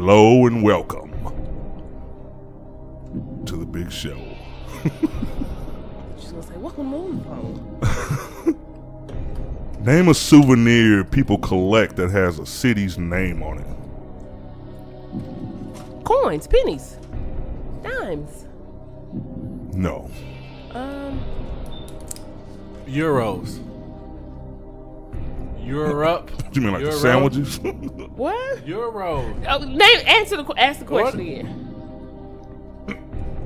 Hello and welcome to the big show. She's gonna say, "Welcome to Name a souvenir people collect that has a city's name on it. Coins, pennies, dimes. No. Um, Euros. Europe. You mean like the sandwiches? what? Euro. Oh, name. Answer the. Ask the question What? again.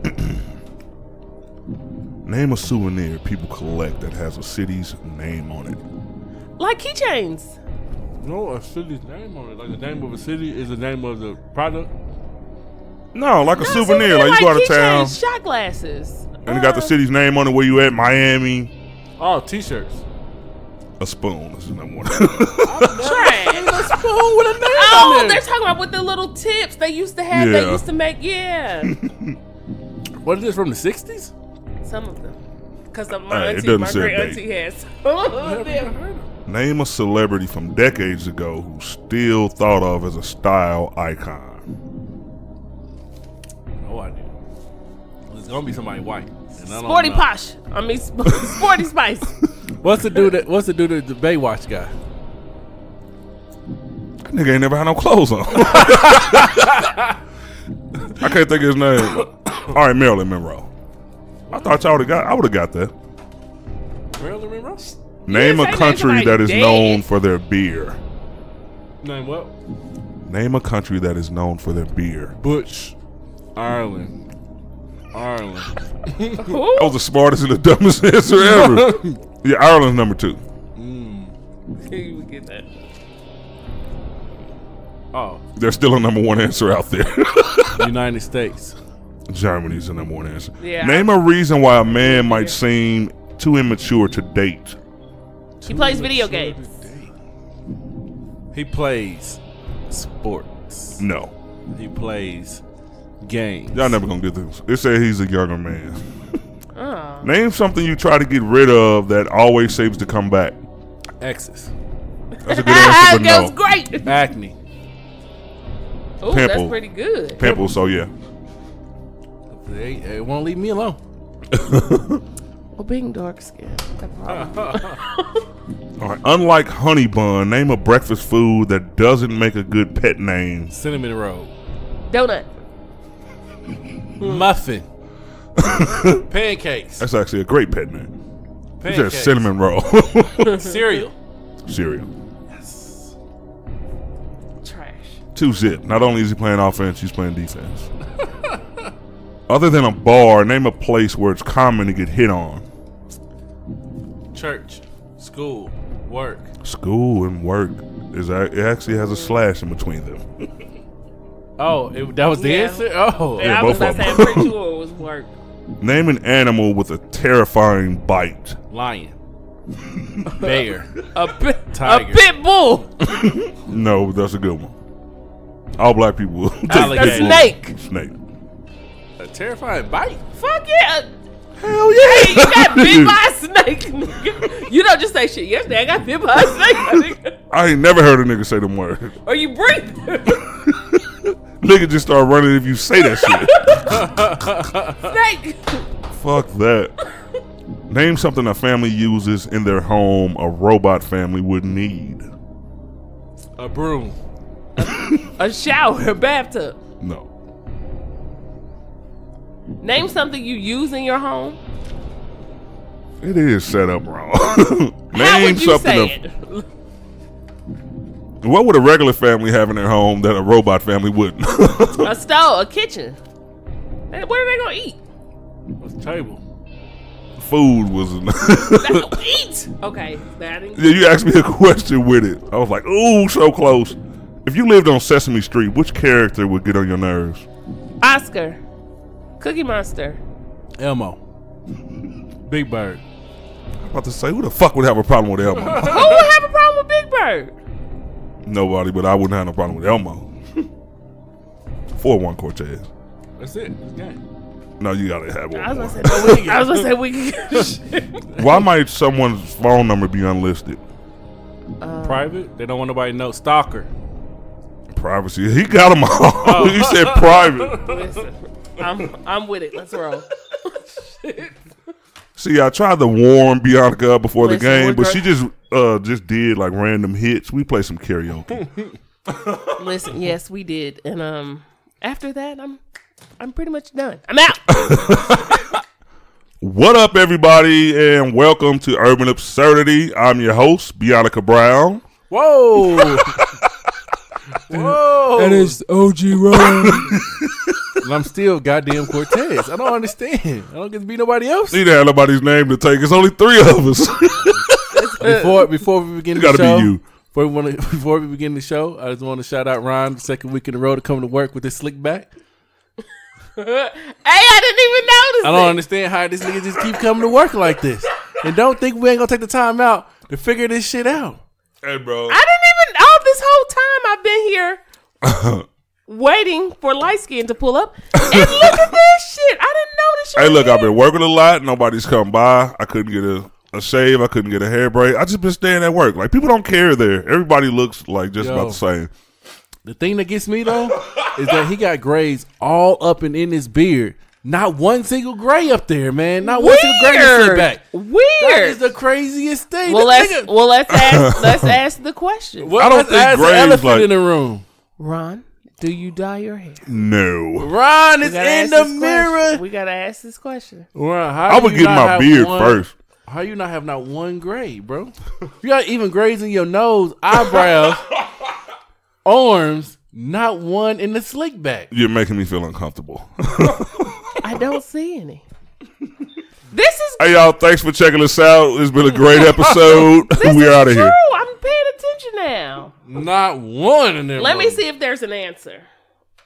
Name a souvenir people collect that has a city's name on it. Like keychains. No, a city's name on it. Like the name of a city is the name of the product. No, like a No, souvenir. Like you go out of keychains, town Shot glasses. and it got the Uh, city's name on it where you at, Miami. Oh, t-shirts. A spoon is the number one. Trash. Spoon with a name Oh, on they're talking about with the little tips they used to have. They used to make. Yeah, What is this from the '60s? some of them. Because my Hey, auntie, my great auntie has oh, some of them. Name a celebrity from decades ago who's still thought of as a style icon. No idea. It's gonna be somebody white. And Sporty know. Posh. I mean, sp- Sporty Spice. What's the dude that? What's the dude that the Baywatch guy? That nigga ain't never had no clothes on. I can't think of his name. All right, Marilyn Monroe. I thought y'all would have got. I would have got that. Marilyn Monroe. Name a country that is dead. known for their beer. Name what? Name a country that is known for their beer. Butch. Ireland. Ireland. That was the smartest and the dumbest answer ever. yeah, Ireland's number two. Hmm. you would get that. Oh, There's still a number one answer out there. United States. Germany's the number one answer. Yeah. Name a reason why a man might seem too immature to date. He plays video games. He plays sports. No. He plays games. Y'all never gonna get this. It said he's a younger man. Oh. Name something you try to get rid of that always seems to come back. Exes. That's a good answer, but that was no. great. Acne. Oh, that's pretty good. Pimple, so yeah. They, they won't leave me alone. Well, being dark skinned. All right. Unlike honey bun, name a breakfast food that doesn't make a good pet name. Cinnamon roll. Donut. Muffin. Pancakes. That's actually a great pet name. You said Pancakes. cinnamon roll. Cereal. Cereal. Two zip. Not only is he playing offense, he's playing defense. Other than a bar, name a place where it's common to get hit on. Church. School. Work. School and work is it actually has a slash in between them. Oh, it, that was the Yeah. answer? Oh. Yeah, I both was of about to say, them. Pretty sure it was work. Name an animal with a terrifying bite. Lion. Bear. A, pi- a pit bull. No, that's a good one. All black people will take Alligator. snake. Snake. A terrifying bite. Fuck yeah. Hell yeah! You got bit by a snake. nigga. you don't just say shit. Yesterday I got bit by a snake. nigga. I ain't never heard a nigga say them words. Or you breathe. Nigga just start running if you say that shit. snake. Fuck that. Name something a family uses in their home a robot family would need. A broom. A shower, a bathtub. No. Name something you use in your home. It is set up wrong. How Name would you something. say of- it? what would a regular family have in their home that a robot family wouldn't? A stove, a kitchen. Hey, What are they gonna eat? What's the table? Food was. eat. Okay, that yeah, you asked me a question with it. I was like, ooh, so close. If you lived on Sesame Street, which character would get on your nerves? Oscar, Cookie Monster. Elmo. Big Bird. I'm about to say, who the fuck would have a problem with Elmo? Who would have a problem with Big Bird? Nobody, but I wouldn't have no problem with Elmo. 4 1 Cortez. That's it. It's game. No, you gotta have I one was gonna say, no, we, I was gonna say we can. Why might someone's phone number be unlisted? Uh, Private. They don't want nobody to know. Stalker. Privacy. He got them all. he said private. Listen, I'm I'm with it. Let's roll. See, I tried to warm Bianca up before the game, but she just uh just did like random hits. We play some karaoke. Listen, yes, we did, and um, after that, I'm I'm pretty much done. I'm out. what up, everybody, and welcome to Urban Absurdity. I'm your host, Bianca Brown. Whoa. Whoa. And it's OG Ron. And I'm still goddamn Cortez. I don't understand. I don't get to be nobody else. Need to have nobody's name to take. It's only three of us. Before before we begin It the gotta be you. Before we, want to, before we begin the show, I just want to shout out Ron, the second week in a row to come to work with his slick back. hey, I didn't even notice. I don't it. understand how this nigga just keep coming to work like this. And don't think we ain't gonna take the time out to figure this shit out. hey, bro. I didn't even. All this whole time I've been here waiting for light skin to pull up, and look at this shit. I didn't notice. you Hey, look, I've been working a lot. Nobody's come by. I couldn't get a, a shave. I couldn't get a hair braid. I just been staying at work. Like people don't care there. Everybody looks like just Yo. about the same. The thing that gets me though is that he got grays all up and in his beard. Not one single gray up there, man. Not one single gray in the back. That Weird. is the craziest thing. well, let's nigga- well let's ask let's ask the question. Well, I don't let's think ask the gray's elephant like- in the room. Ron, do you dye your hair? No, Ron We is in the mirror. question. We gotta ask this question. Ron, how I would get my beard one- first. How you not have not one gray, bro? You got even grays in your nose, eyebrows, arms, not one in the slick back. You're making me feel uncomfortable. I don't see any. This is hey, y'all. Thanks for checking us out. It's been a great episode. this We're is out of true. here. I'm paying attention now. Not one in there. Let me see if there's an answer.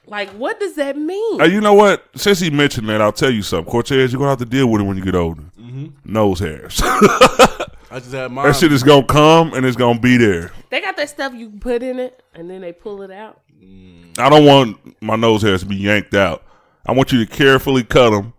Like, what does that mean? Hey, you know what? Since he mentioned that, I'll tell you something. Cortez, you're gonna have to deal with it when you get older. Mm-hmm. Nose hairs. I just had mine. that shit is gonna come and it's gonna be there. They got that stuff you can put in it, and then they pull it out. I don't want my nose hairs to be yanked out. I want you to carefully cut them.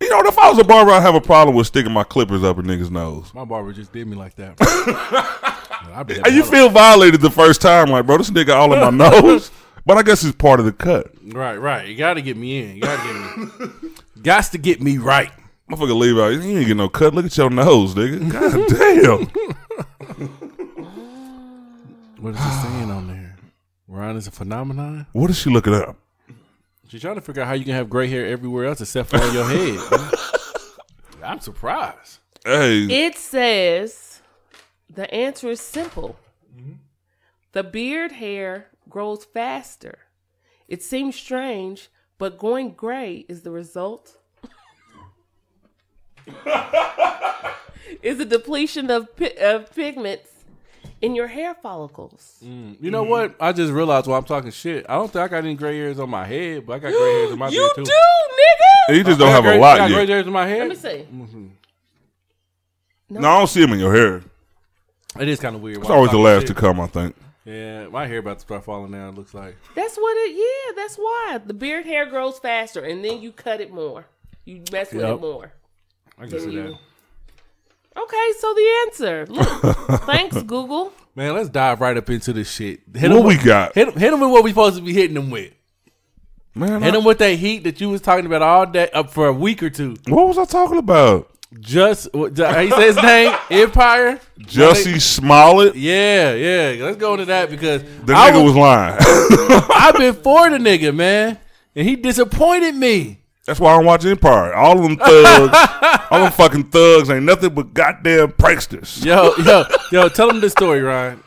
You know, if I was a barber, I'd have a problem with sticking my clippers up a nigga's nose. My barber just did me like that. And you feel violated the first time, like, bro, this nigga all in my nose. But I guess it's part of the cut. right, right. You got to get me in. You got to get me. Got to get me right. Motherfucker leave out. You ain't get no cut. Look at your nose, nigga. God damn. What is it saying on there? Ron is a phenomenon. What is she looking up? She's trying to figure out how you can have gray hair everywhere else except for on your head. I'm surprised. Hey, It says the answer is simple. Mm-hmm. The beard hair grows faster. It seems strange, but going gray is the result. is a depletion of, of pigments in your hair follicles. Mm. You know what? I just realized while I'm talking shit. I don't think I got any gray hairs on my head, but I got gray hairs in my you beard do, too. nigga. you just don't I have got a gray- lot got gray hairs in my Let hair. me see. Mm-hmm. No, I don't see them in your hair. It is kind of weird. It's always the last to come, I think. Yeah, my hair about to start falling down. It looks like. That's what it. Yeah, that's why the beard hair grows faster, and then you cut it more. You mess with Yep. it more. I can see you- that. Okay, so the answer. Look, thanks, Google. Man, let's dive right up into this shit. Hit What 'em we with, got? Hit, 'em- hit 'em with what we supposed to be hitting them with. Man, Hit I- them with that heat that you was talking about all day up for a week or two. what was I talking about? Just what- how you his name? Empire. Jussie Smollett? Yeah, yeah. Let's go into that because The I nigga was lying. I've been for the nigga, man, and he disappointed me. That's why I don't watch Empire. All of them thugs, all them fucking thugs ain't nothing but goddamn pranksters. Yo, yo, yo. Tell them this story, Ryan.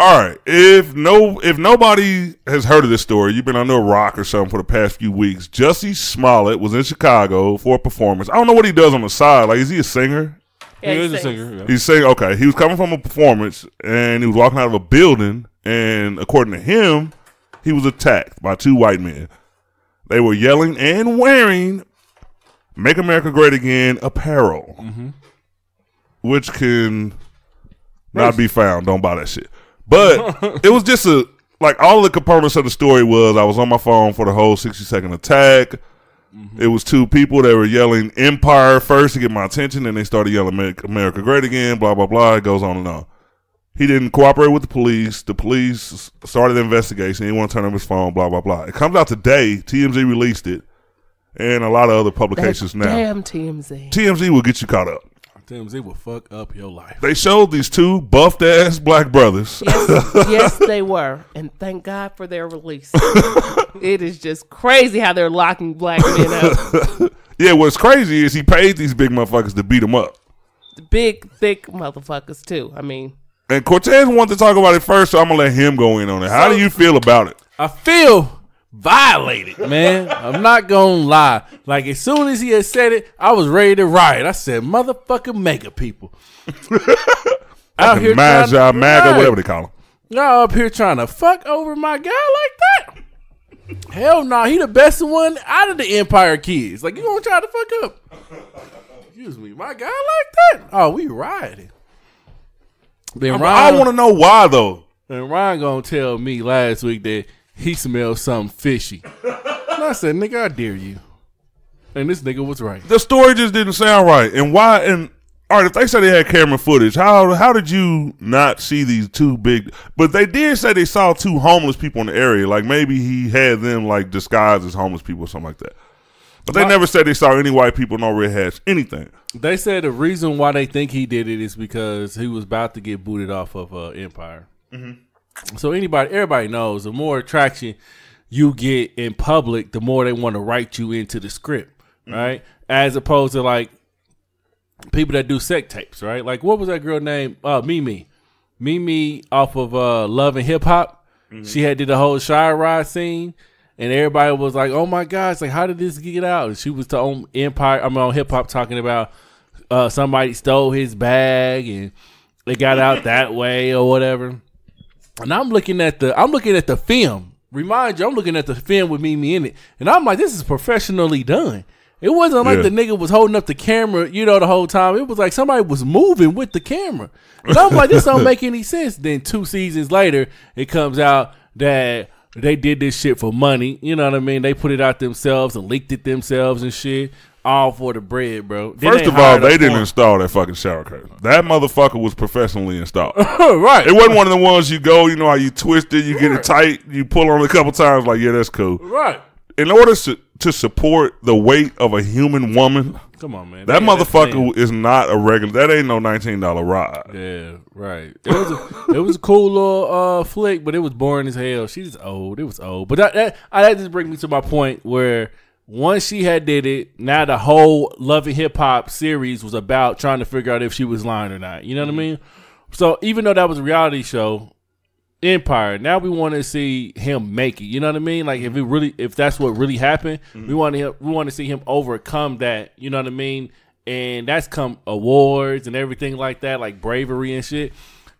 All right, if no, if nobody has heard of this story, you've been under a rock or something for the past few weeks. Jussie Smollett was in Chicago for a performance. I don't know what he does on the side. Like, is he a singer? Yeah, he is a singer. yeah. He's saying, okay, he was coming from a performance and he was walking out of a building, and according to him, he was attacked by two white men. They were yelling and wearing "Make America Great Again" apparel, mm-hmm. which can not be found. Don't buy that shit. But it was just a like all the components of the story was I was on my phone for the whole sixty second attack. Mm-hmm. It was two people that were yelling Empire first to get my attention, and they started yelling Make America Great Again, blah, blah, blah. It goes on and on. He didn't cooperate with the police. The police started the investigation. He didn't want to turn on his phone. Blah blah blah. It comes out today. TMZ released it, and a lot of other That publications now. damn TMZ. TMZ will get you caught up. TMZ will fuck up your life. They showed these two buffed ass black brothers. Yes, yes, they were, and thank God for their release. it is just crazy how they're locking black men up. yeah, what's crazy is he paid these big motherfuckers to beat them up. Big, thick motherfuckers too. I mean, And Cortez wanted to talk about it first, so I'm gonna let him go in on it. How do you feel about it? I feel violated, man. I'm not gonna lie. Like as soon as he had said it, I was ready to riot. I said, "Motherfucking mega people." out here trying to- MAGA, Right. whatever they call him. Y'all up here trying to fuck over my guy like that? Hell no, he the best one out of the Empire kids. Like you gonna try to fuck up? Excuse me, my guy like that? Oh, we rioting. Then I want to know why though. then Ryan gonna tell me last week that he smelled something fishy. And I said, nigga, I dare you. And this nigga was right. The story just didn't sound right. And why? And all right, if they said they had camera footage, how how did you not see these two big? But they did say they saw two homeless people in the area. Like maybe he had them like disguised as homeless people or something like that. But they never said they saw any white people, no red hats, anything. They said the reason why they think he did it is because he was about to get booted off of uh, Empire. So anybody, everybody knows, the more attraction you get in public, the more they want to write you into the script, right? As opposed to like people that do sex tapes, right? Like what was that girl name? Uh, Mimi, Mimi off of uh, Love and Hip Hop. She had did the whole shy ride scene. And everybody was like, "Oh my gosh! Like, how did this get out?" And she was to on Empire. I'm on hip hop talking about uh, somebody stole his bag and it got out that way or whatever. And I'm looking at the I'm looking at the film. Remind you, I'm looking at the film with Mimi in it, and I'm like, this is professionally done. It wasn't like Yeah. the nigga was holding up the camera, you know, the whole time. It was like somebody was moving with the camera. And I'm like, this don't make any sense. Then two seasons later, it comes out that they did this shit for money. You know what I mean? They put it out themselves and leaked it themselves and shit. All for the bread, bro. Then First of all, they didn't install that fucking shower curtain. That motherfucker was professionally installed. Oh, right. It wasn't one of the ones you go, you know how you twist it, you get it tight, you pull on it a couple times, like yeah, that's cool. right. In order to, to support the weight of a human woman, Come on, man. that that's motherfucker is not a regular. That ain't no nineteen dollar ride. Yeah, right. It was a, it was a cool little uh, flick, but it was boring as hell. She's old. It was old. But that, that, just brings me to my point where once she had did it, now the whole Love and Hip Hop series was about trying to figure out if she was lying or not. You know what I mean? So even though that was a reality show, Empire. Now we want to see him make it. You know what I mean? Like if it really, if that's what really happened, mm-hmm. we want to we want to see him overcome that. You know what I mean? And that's come awards and everything like that, like bravery and shit.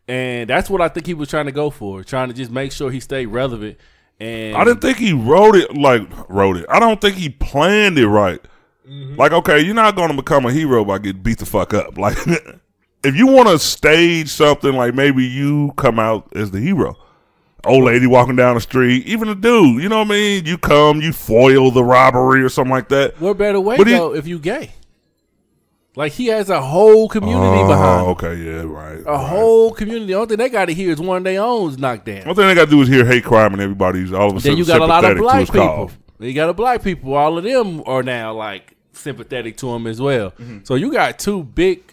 And that's what I think he was trying to go for, trying to just make sure he stayed relevant. And I didn't think he wrote it like wrote it. I don't think he planned it right. Mm-hmm. Like, okay, you're not going to become a hero by getting beat the fuck up. Like, if you want to stage something, like maybe you come out as the hero. Old lady walking down the street, even a dude, you know what I mean? You come, you foil the robbery or something like that. what better way But he- though if you gay? Like he has a whole community behind. Oh, him. okay, yeah, right. A right. whole community. The only thing they got to hear is one of their own's knocked down. One thing they got to do is hear hate crime and everybody's all of a Then sudden you got a lot of black people. cause. You got a black people. All of them are now like sympathetic to him as well. Mm-hmm. So you got two big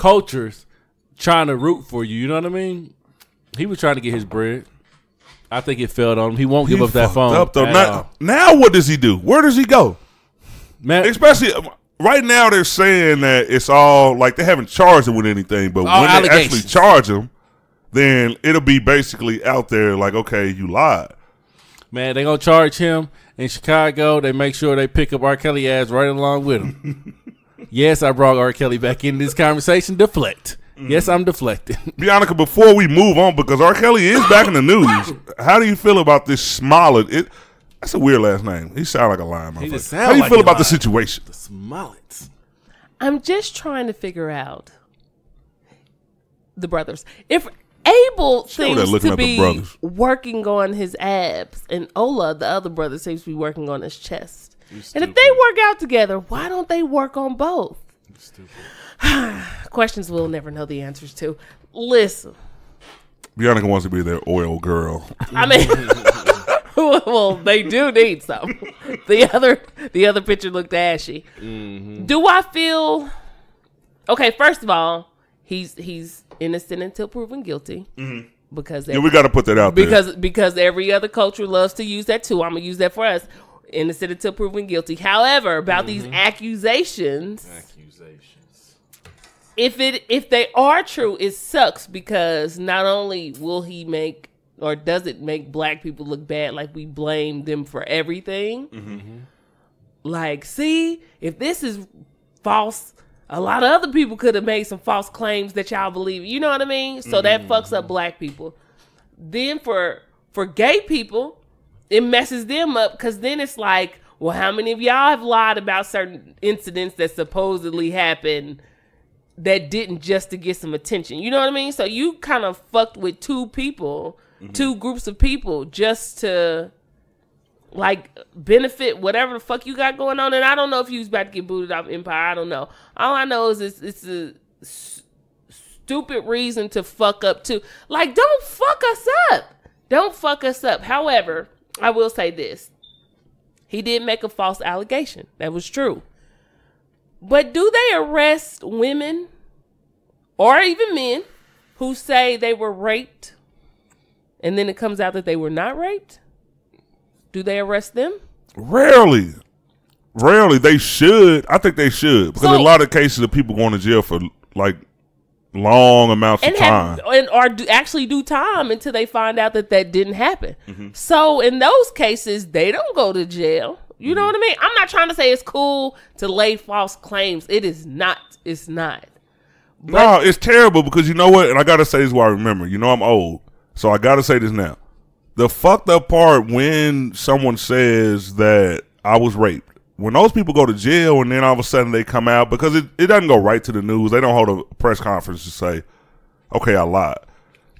cultures trying to root for you. You know what I mean? He was trying to get his bread. I think it failed on him. He won't give He up that phone. up, though. Now, now what does he do? Where does he go? Man, Especially uh, right now, they're saying that it's all like they haven't charged him with anything, but All when they actually charge him, then it'll be basically out there like, okay, you lied. man, they gonna charge him in Chicago. They make sure they pick up R. Kelly ass right along with him. yes, I brought R. Kelly back into this conversation. Deflect. Yes, I'm deflecting. Bianca, before we move on, because R. Kelly is back in the news, how do you feel about this Smollett? It that's a weird last name. He sound like a lion. He motherfucker. just How do you like feel he about the situation? the Smolletts. I'm just trying to figure out the brothers. If Abel Show seems to be working on his abs, and Ola, the other brother, seems to be working on his chest. And if they work out together, why don't they work on both? Questions we'll never know the answers to. Listen, Bianca wants to be their oil girl. I mean, well, they do need some. The other, the other picture looked ashy. Mm-hmm. Do I feel? Okay, first of all, he's he's innocent until proven guilty because Mm-hmm. Yeah, we got to put that out there. because because every other culture loves to use that too. I'm gonna use that for us. Innocent until proven guilty. However, about these Mm-hmm. accusations, Accusations. if it if they are true, it sucks because not only will he make or does it make black people look bad, like we blame them for everything. Like, see, if this is false, a lot of other people could have made some false claims that y'all believe. You know what I mean? So that fucks up black people. Then for for gay people, it messes them up because then it's like, well, how many of y'all have lied about certain incidents that supposedly happened that didn't just to get some attention? You know what I mean? So you kind of fucked with two people, mm-hmm. two groups of people just to like benefit whatever the fuck you got going on. And I don't know if you was about to get booted off Empire. I don't know. All I know is it's, it's a s- stupid reason to fuck up too. Like, don't fuck us up. Don't fuck us up. However, I will say this. He did make a false allegation. That was true. But do they arrest women or even men who say they were raped and then it comes out that they were not raped? Do they arrest them? Rarely. Rarely. They should. I think they should. Because So- a lot of cases of people going to jail for like long amounts and of time. have and or do, actually do time until they find out that that didn't happen. Mm-hmm. So in those cases, they don't go to jail. You Mm-hmm. know what I mean? I'm not trying to say it's cool to lay false claims. It is not. It's not. no, it's terrible because you know what? And I got to say this while I remember. You know I'm old. So I got to say this now. The fucked up part when someone says that I was raped. When those people go to jail and then all of a sudden they come out because it, it doesn't go right to the news. They don't hold a press conference to say, okay, I lied.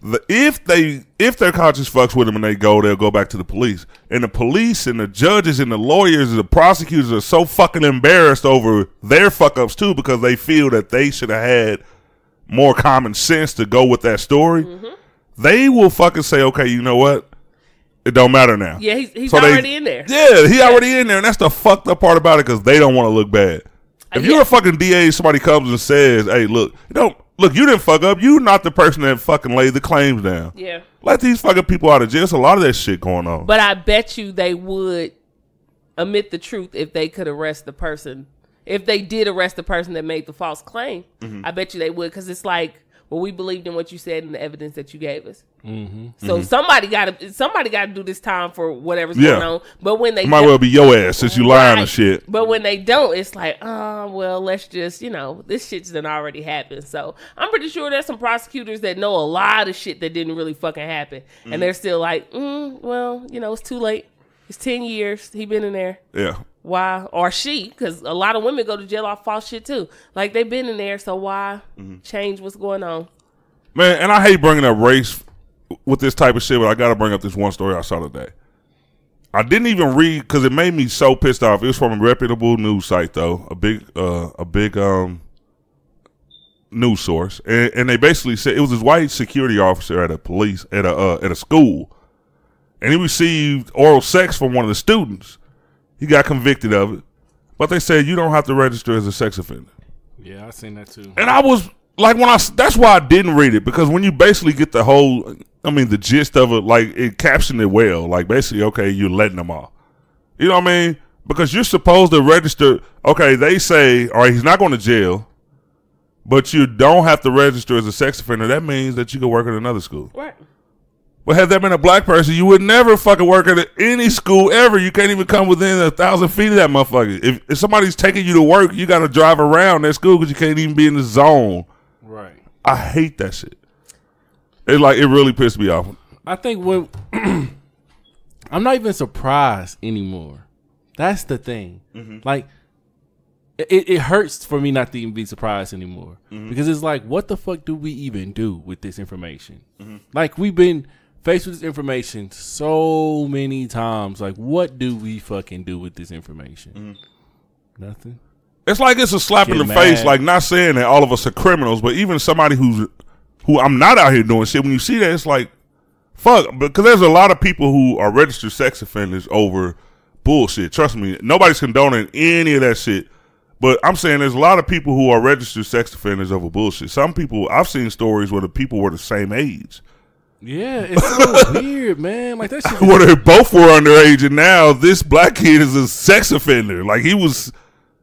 The, if they if their conscience fucks with them and they go, they'll go back to the police. And the police and the judges and the lawyers and the prosecutors are so fucking embarrassed over their fuck ups too because they feel that they should have had more common sense to go with that story. Mm-hmm. They will fucking say, okay, you know what? It don't matter now. Yeah, he's, he's So they- already in there. Yeah, he already in there, and that's the fucked up part about it because they don't want to look bad. If you're Uh, yeah. a fucking DA, somebody comes and says, "Hey, look, you don't look, you didn't fuck up. You not the person that fucking laid the claims down. Yeah. Let these fucking people out of jail. There's a lot of that shit going on. But I bet you they would admit the truth if they could arrest the person. If they did arrest the person that made the false claim, Mm-hmm. I bet you they would because it's like, well, we believed in what you said and the evidence that you gave us. Mm-hmm. So somebody got to somebody got to do this time for whatever's Yeah. going on. But when they It might well be your ass since you lying Right. and shit. But when they don't, it's like, oh well, let's just you know this shit's done already happened. So I'm pretty sure there's some prosecutors that know a lot of shit that didn't really fucking happen, Mm-hmm. and they're still like, mm, well, you know, it's too late. It's ten years. He been in there. Yeah. Why or she? Because a lot of women go to jail off false shit too. Like they've been in there, so why Mm-hmm. change what's going on? Man, and I hate bringing up race with this type of shit, but I got to bring up this one story I saw today. I didn't even read because it made me so pissed off. It was from a reputable news site, though, a big, uh, a big um, news source, and, and they basically said it was this white security officer at a police at a uh, at a school, and he received oral sex from one of the students. He got convicted of it, but they said you don't have to register as a sex offender. Yeah, I seen that too. And I was like, when I that's why I didn't read it because when you basically get the whole, I mean, the gist of it, like it captioned it well. Like basically, okay, you're letting them off. You know what I mean? Because you're supposed to register. Okay, they say, all right, he's not going to jail, but you don't have to register as a sex offender. That means that you can work at another school. Right. But had that been a black person, you would never fucking work at any school ever. You can't even come within a thousand feet of that motherfucker. If, if somebody's taking you to work, you got to drive around that school because you can't even be in the zone. Right. I hate that shit. It like it really pissed me off. I think when I'm not even surprised anymore. That's the thing. Mm-hmm. Like it, it hurts for me not to even be surprised anymore mm-hmm. because it's like, what the fuck do we even do with this information? Mm-hmm. Like we've been faced with this information so many times. Like, what do we fucking do with this information? Mm-hmm. Nothing. It's like it's a slap in Get the face. Like not saying that all of us are criminals, but even somebody who's who I'm not out here doing shit. When you see that, it's like, fuck, because there's a lot of people who are registered sex offenders over bullshit. Trust me, nobody's condoning any of that shit. But I'm saying there's a lot of people who are registered sex offenders over bullshit. Some people I've seen stories where the people were the same age, Yeah, it's so weird, man. Like that shit. where they both were underage, and now this black kid is a sex offender. Like he was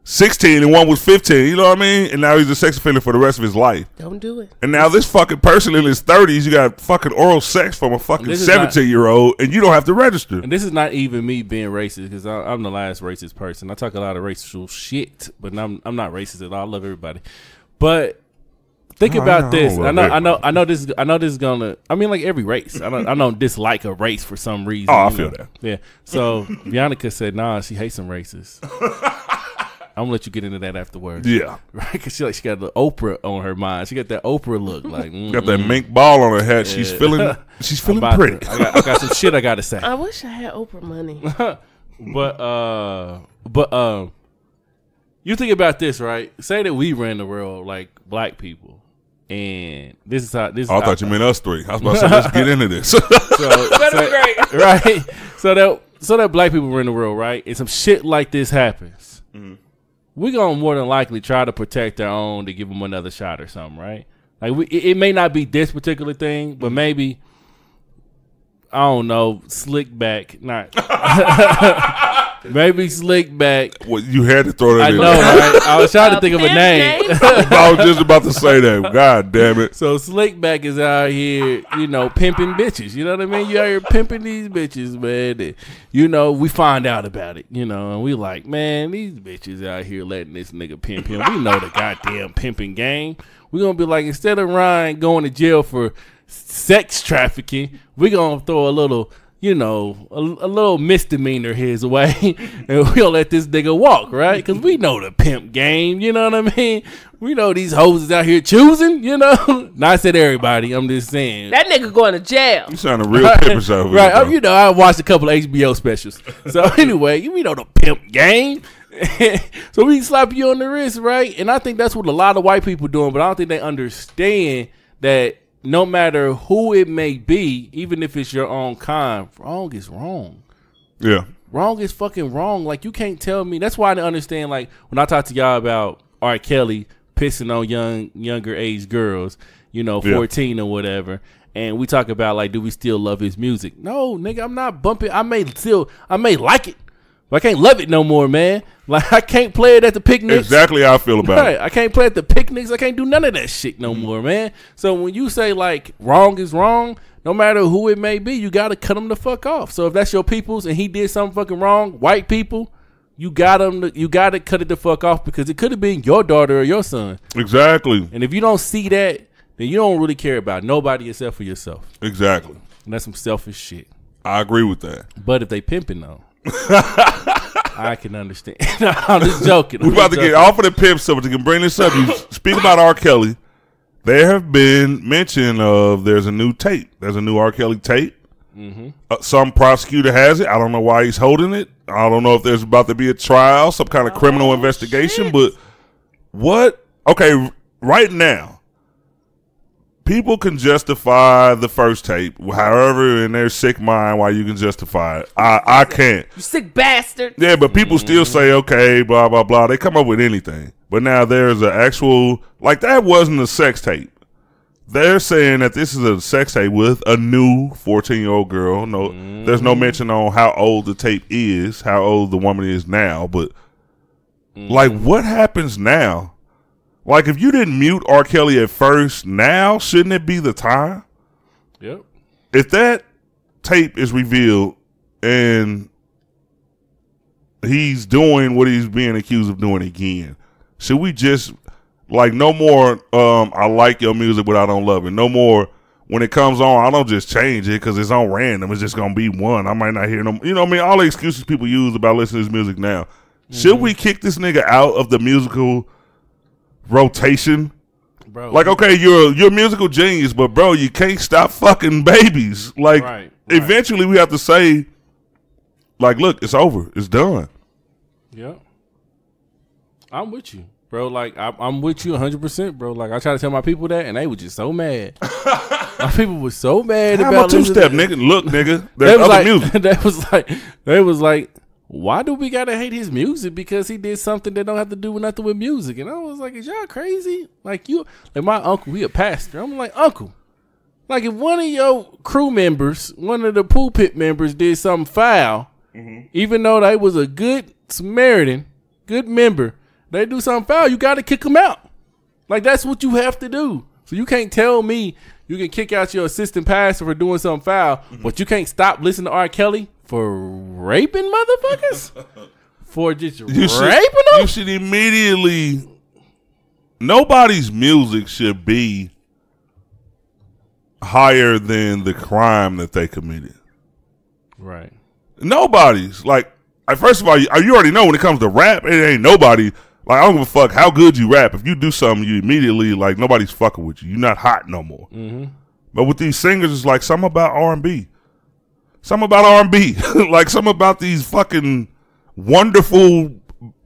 16 and one was 15. You know what I mean? And now he's a sex offender for the rest of his life. Don't do it. And now this fucking person in his 30s, you got fucking oral sex from a fucking This is not- 17 year old, and you don't have to register. And this is not even me being racist because I'm the last racist person. I talk a lot of racial shit, but I'm I'm not racist at all. I love everybody. But think No, about don't this. I know, I know. I know this. is- I know this is gonna. I mean, like every race. I don't. I don't dislike a race for some reason. Oh, I feel know? that. Yeah. So Bianca said, "Nah, she hates some races." I'm gonna let you get into that afterwards. Yeah. Right? Because she like she got the Oprah on her mind. She got that Oprah look. Like Got that mink ball on her head. She's feeling she's feeling about to- pretty. I got, I got some shit I gotta say. I wish I had Oprah money. But uh but um you think about this, right? Say that we ran the world like black people. And this is how this Oh, I is thought you meant us three. I was about to say, let's get into this. so, That'd be so- great. right? So that so that black people run the world, right? And some shit like this happens. Mm-hmm. We're gonna more than likely try to protect our own to give them another shot or something, right? Like we, it, it may not be this particular thing, but mm-hmm. maybe I don't know, slick back, not maybe slick back. well, you had to throw that I in know, there. right? I was trying to think of a name. name? I was just about to say that. God damn it. So Slickback is out here, you know, pimping bitches. You know what I mean? You out here pimping these bitches, man. And, you know, we find out about it, you know, and we like, man, these bitches out here letting this nigga pimp him. We know the goddamn pimping game. we gonna be like, instead of Ryan going to jail for sex trafficking, we gonna throw a little you know, a, a little misdemeanor his way, and we'll let this nigga walk, right? Because we know the pimp game, you know what I mean? We know these hoes is out here choosing, you know. Not said everybody, I'm just saying. That nigga going to jail. You sound a real pimp over right, here, um, you know, I watched a couple of HBO specials. So anyway, you know the pimp game. so we slap you on the wrist, right? And I think that's what a lot of white people doing, but I don't think they understand that no matter who it may be, even if it's your own kind, wrong is wrong. Yeah. Wrong is fucking wrong. Like you can't tell me. That's why I understand. Like when I talk to y'all about R. Kelly pissing on young younger age girls, you know, Yeah. fourteen or whatever, and we talk about like, do we still love his music? No, nigga, I'm not bumping. I may still, I may like it, I can't love it no more, man. Like I can't play it at the picnics. Exactly how I feel about Right. it. I can't play at the picnics. I can't do none of that shit no mm-hmm. more, man. So when you say like wrong is wrong, no matter who it may be, you got to cut them the fuck off. So if that's your people's and he did something fucking wrong, white people, you got. To, you got to cut it the fuck off because it could have been your daughter or your son. Exactly. And if you don't see that, then you don't really care about nobody except for yourself. Exactly. And that's some selfish shit. I agree with that. But if they pimping though, I can understand. I'm just joking. We're about to get off of the pimp stuff, can bring this up. You speak about R. Kelly. There have been mention of there's a new tape. There's a new R. Kelly tape. Mm-hmm. Uh, some prosecutor has it. I don't know why he's holding it. I don't know if there's about to be a trial, some kind of criminal Oh, investigation. shit. But what? Okay, right now, people can justify the first tape, however, in their sick mind, why you can justify it. I I can't. You sick bastard. Yeah, but people still mm-hmm. say okay, blah blah blah. They come up with anything. But now there's an actual like that wasn't a sex tape. They're saying that this is a sex tape with a new 14 year old girl. No, there's no mm-hmm. mention on how old the tape is, how old the woman is now. But like, mm-hmm. what happens now? Like, if you didn't mute R. Kelly at first, now shouldn't it be the time? Yep. if that tape is revealed and he's doing what he's being accused of doing again, should we just like no more? Um, I like your music, but I don't love it. No more. When it comes on, I don't just change it because it's on random. It's just gonna be one. I might not hear no. You know, what I mean, all the excuses people use about listening to his music now. Should we kick this nigga out of the musical rotation? Bro. Like, okay, you're you're a musical genius, but bro, you can't stop fucking babies. Like, Right, right. eventually we have to say, like, look, it's over, it's done. Yep. I'm with you. bro. Like I, I'm with you 100, percent bro. Like I try to tell my people that, and they were just so mad. my people were so mad How about two step, nigga? Look, nigga, there's was other like, music. That was like, they was like, why do we gotta hate his music because he did something that don't have to do with nothing with music? And I was like, is y'all crazy? Like you, like my uncle, he a pastor. I'm like, uncle, like if one of your crew members, one of the pulpit members, did something foul, mm-hmm. even though they was a good Samaritan, good member, they do something foul, you got to kick them out. Like that's what you have to do. So you can't tell me you can kick out your assistant pastor for doing something foul, mm-hmm. but you can't stop listening to R. Kelly for raping motherfuckers? for just You raping should, them? you should immediately. Nobody's music should be higher than the crime that they committed. right. Nobody's like. First of all, you, you already know when it comes to rap, it ain't nobody. Like I don't give a fuck how good you rap. If you do something, you immediately like nobody's fucking with you. You're not hot no more. Mm-hmm. But with these singers, it's like something about R and B, something about R and B, like some about these fucking wonderful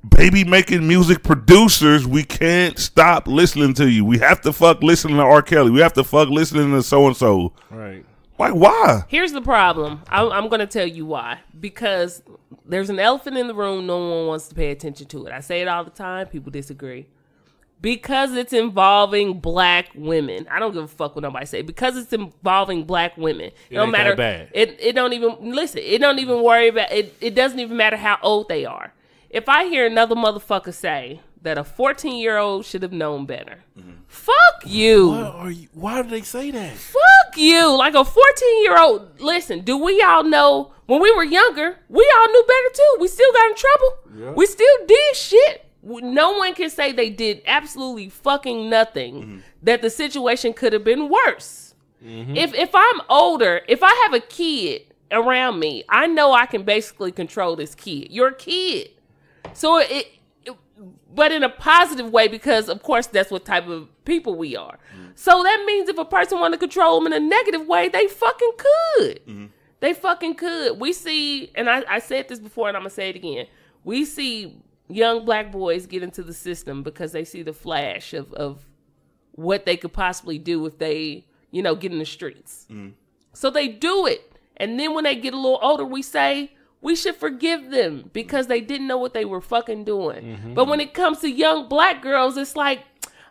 baby making music producers. We can't stop listening to you. We have to fuck listening to R. Kelly. We have to fuck listening to so and so. Right. Like why? Here's the problem. I'm, I'm going to tell you why. Because there's an elephant in the room. No one wants to pay attention to it. I say it all the time. People disagree. Because it's involving black women. I don't give a fuck what nobody say. Because it's involving black women. It, don't matter. It it don't even listen. It don't even worry about it. It doesn't even matter how old they are. If I hear another motherfucker say that a 14 year old should have known better, mm-hmm. fuck you. Why are you? Why do they say that? Fuck you. Like a 14 year old. Listen, do we all know when we were younger, we all knew better too. We still got in trouble. We still did shit. No one can say they did absolutely fucking nothing mm-hmm. that the situation could have been worse. Mm-hmm. If if I'm older, if I have a kid around me, I know I can basically control this kid. You're kid. So it, it but in a positive way because of course that's what type of people we are. Mm-hmm. So that means if a person want to control them in a negative way, they fucking could. They fucking could. We see, and I, I said this before, and I'm gonna say it again. We see young black boys get into the system because they see the flash of of what they could possibly do if they, you know, get in the streets. So they do it. And then when they get a little older, we say we should forgive them because they didn't know what they were fucking doing. But when it comes to young black girls, it's like,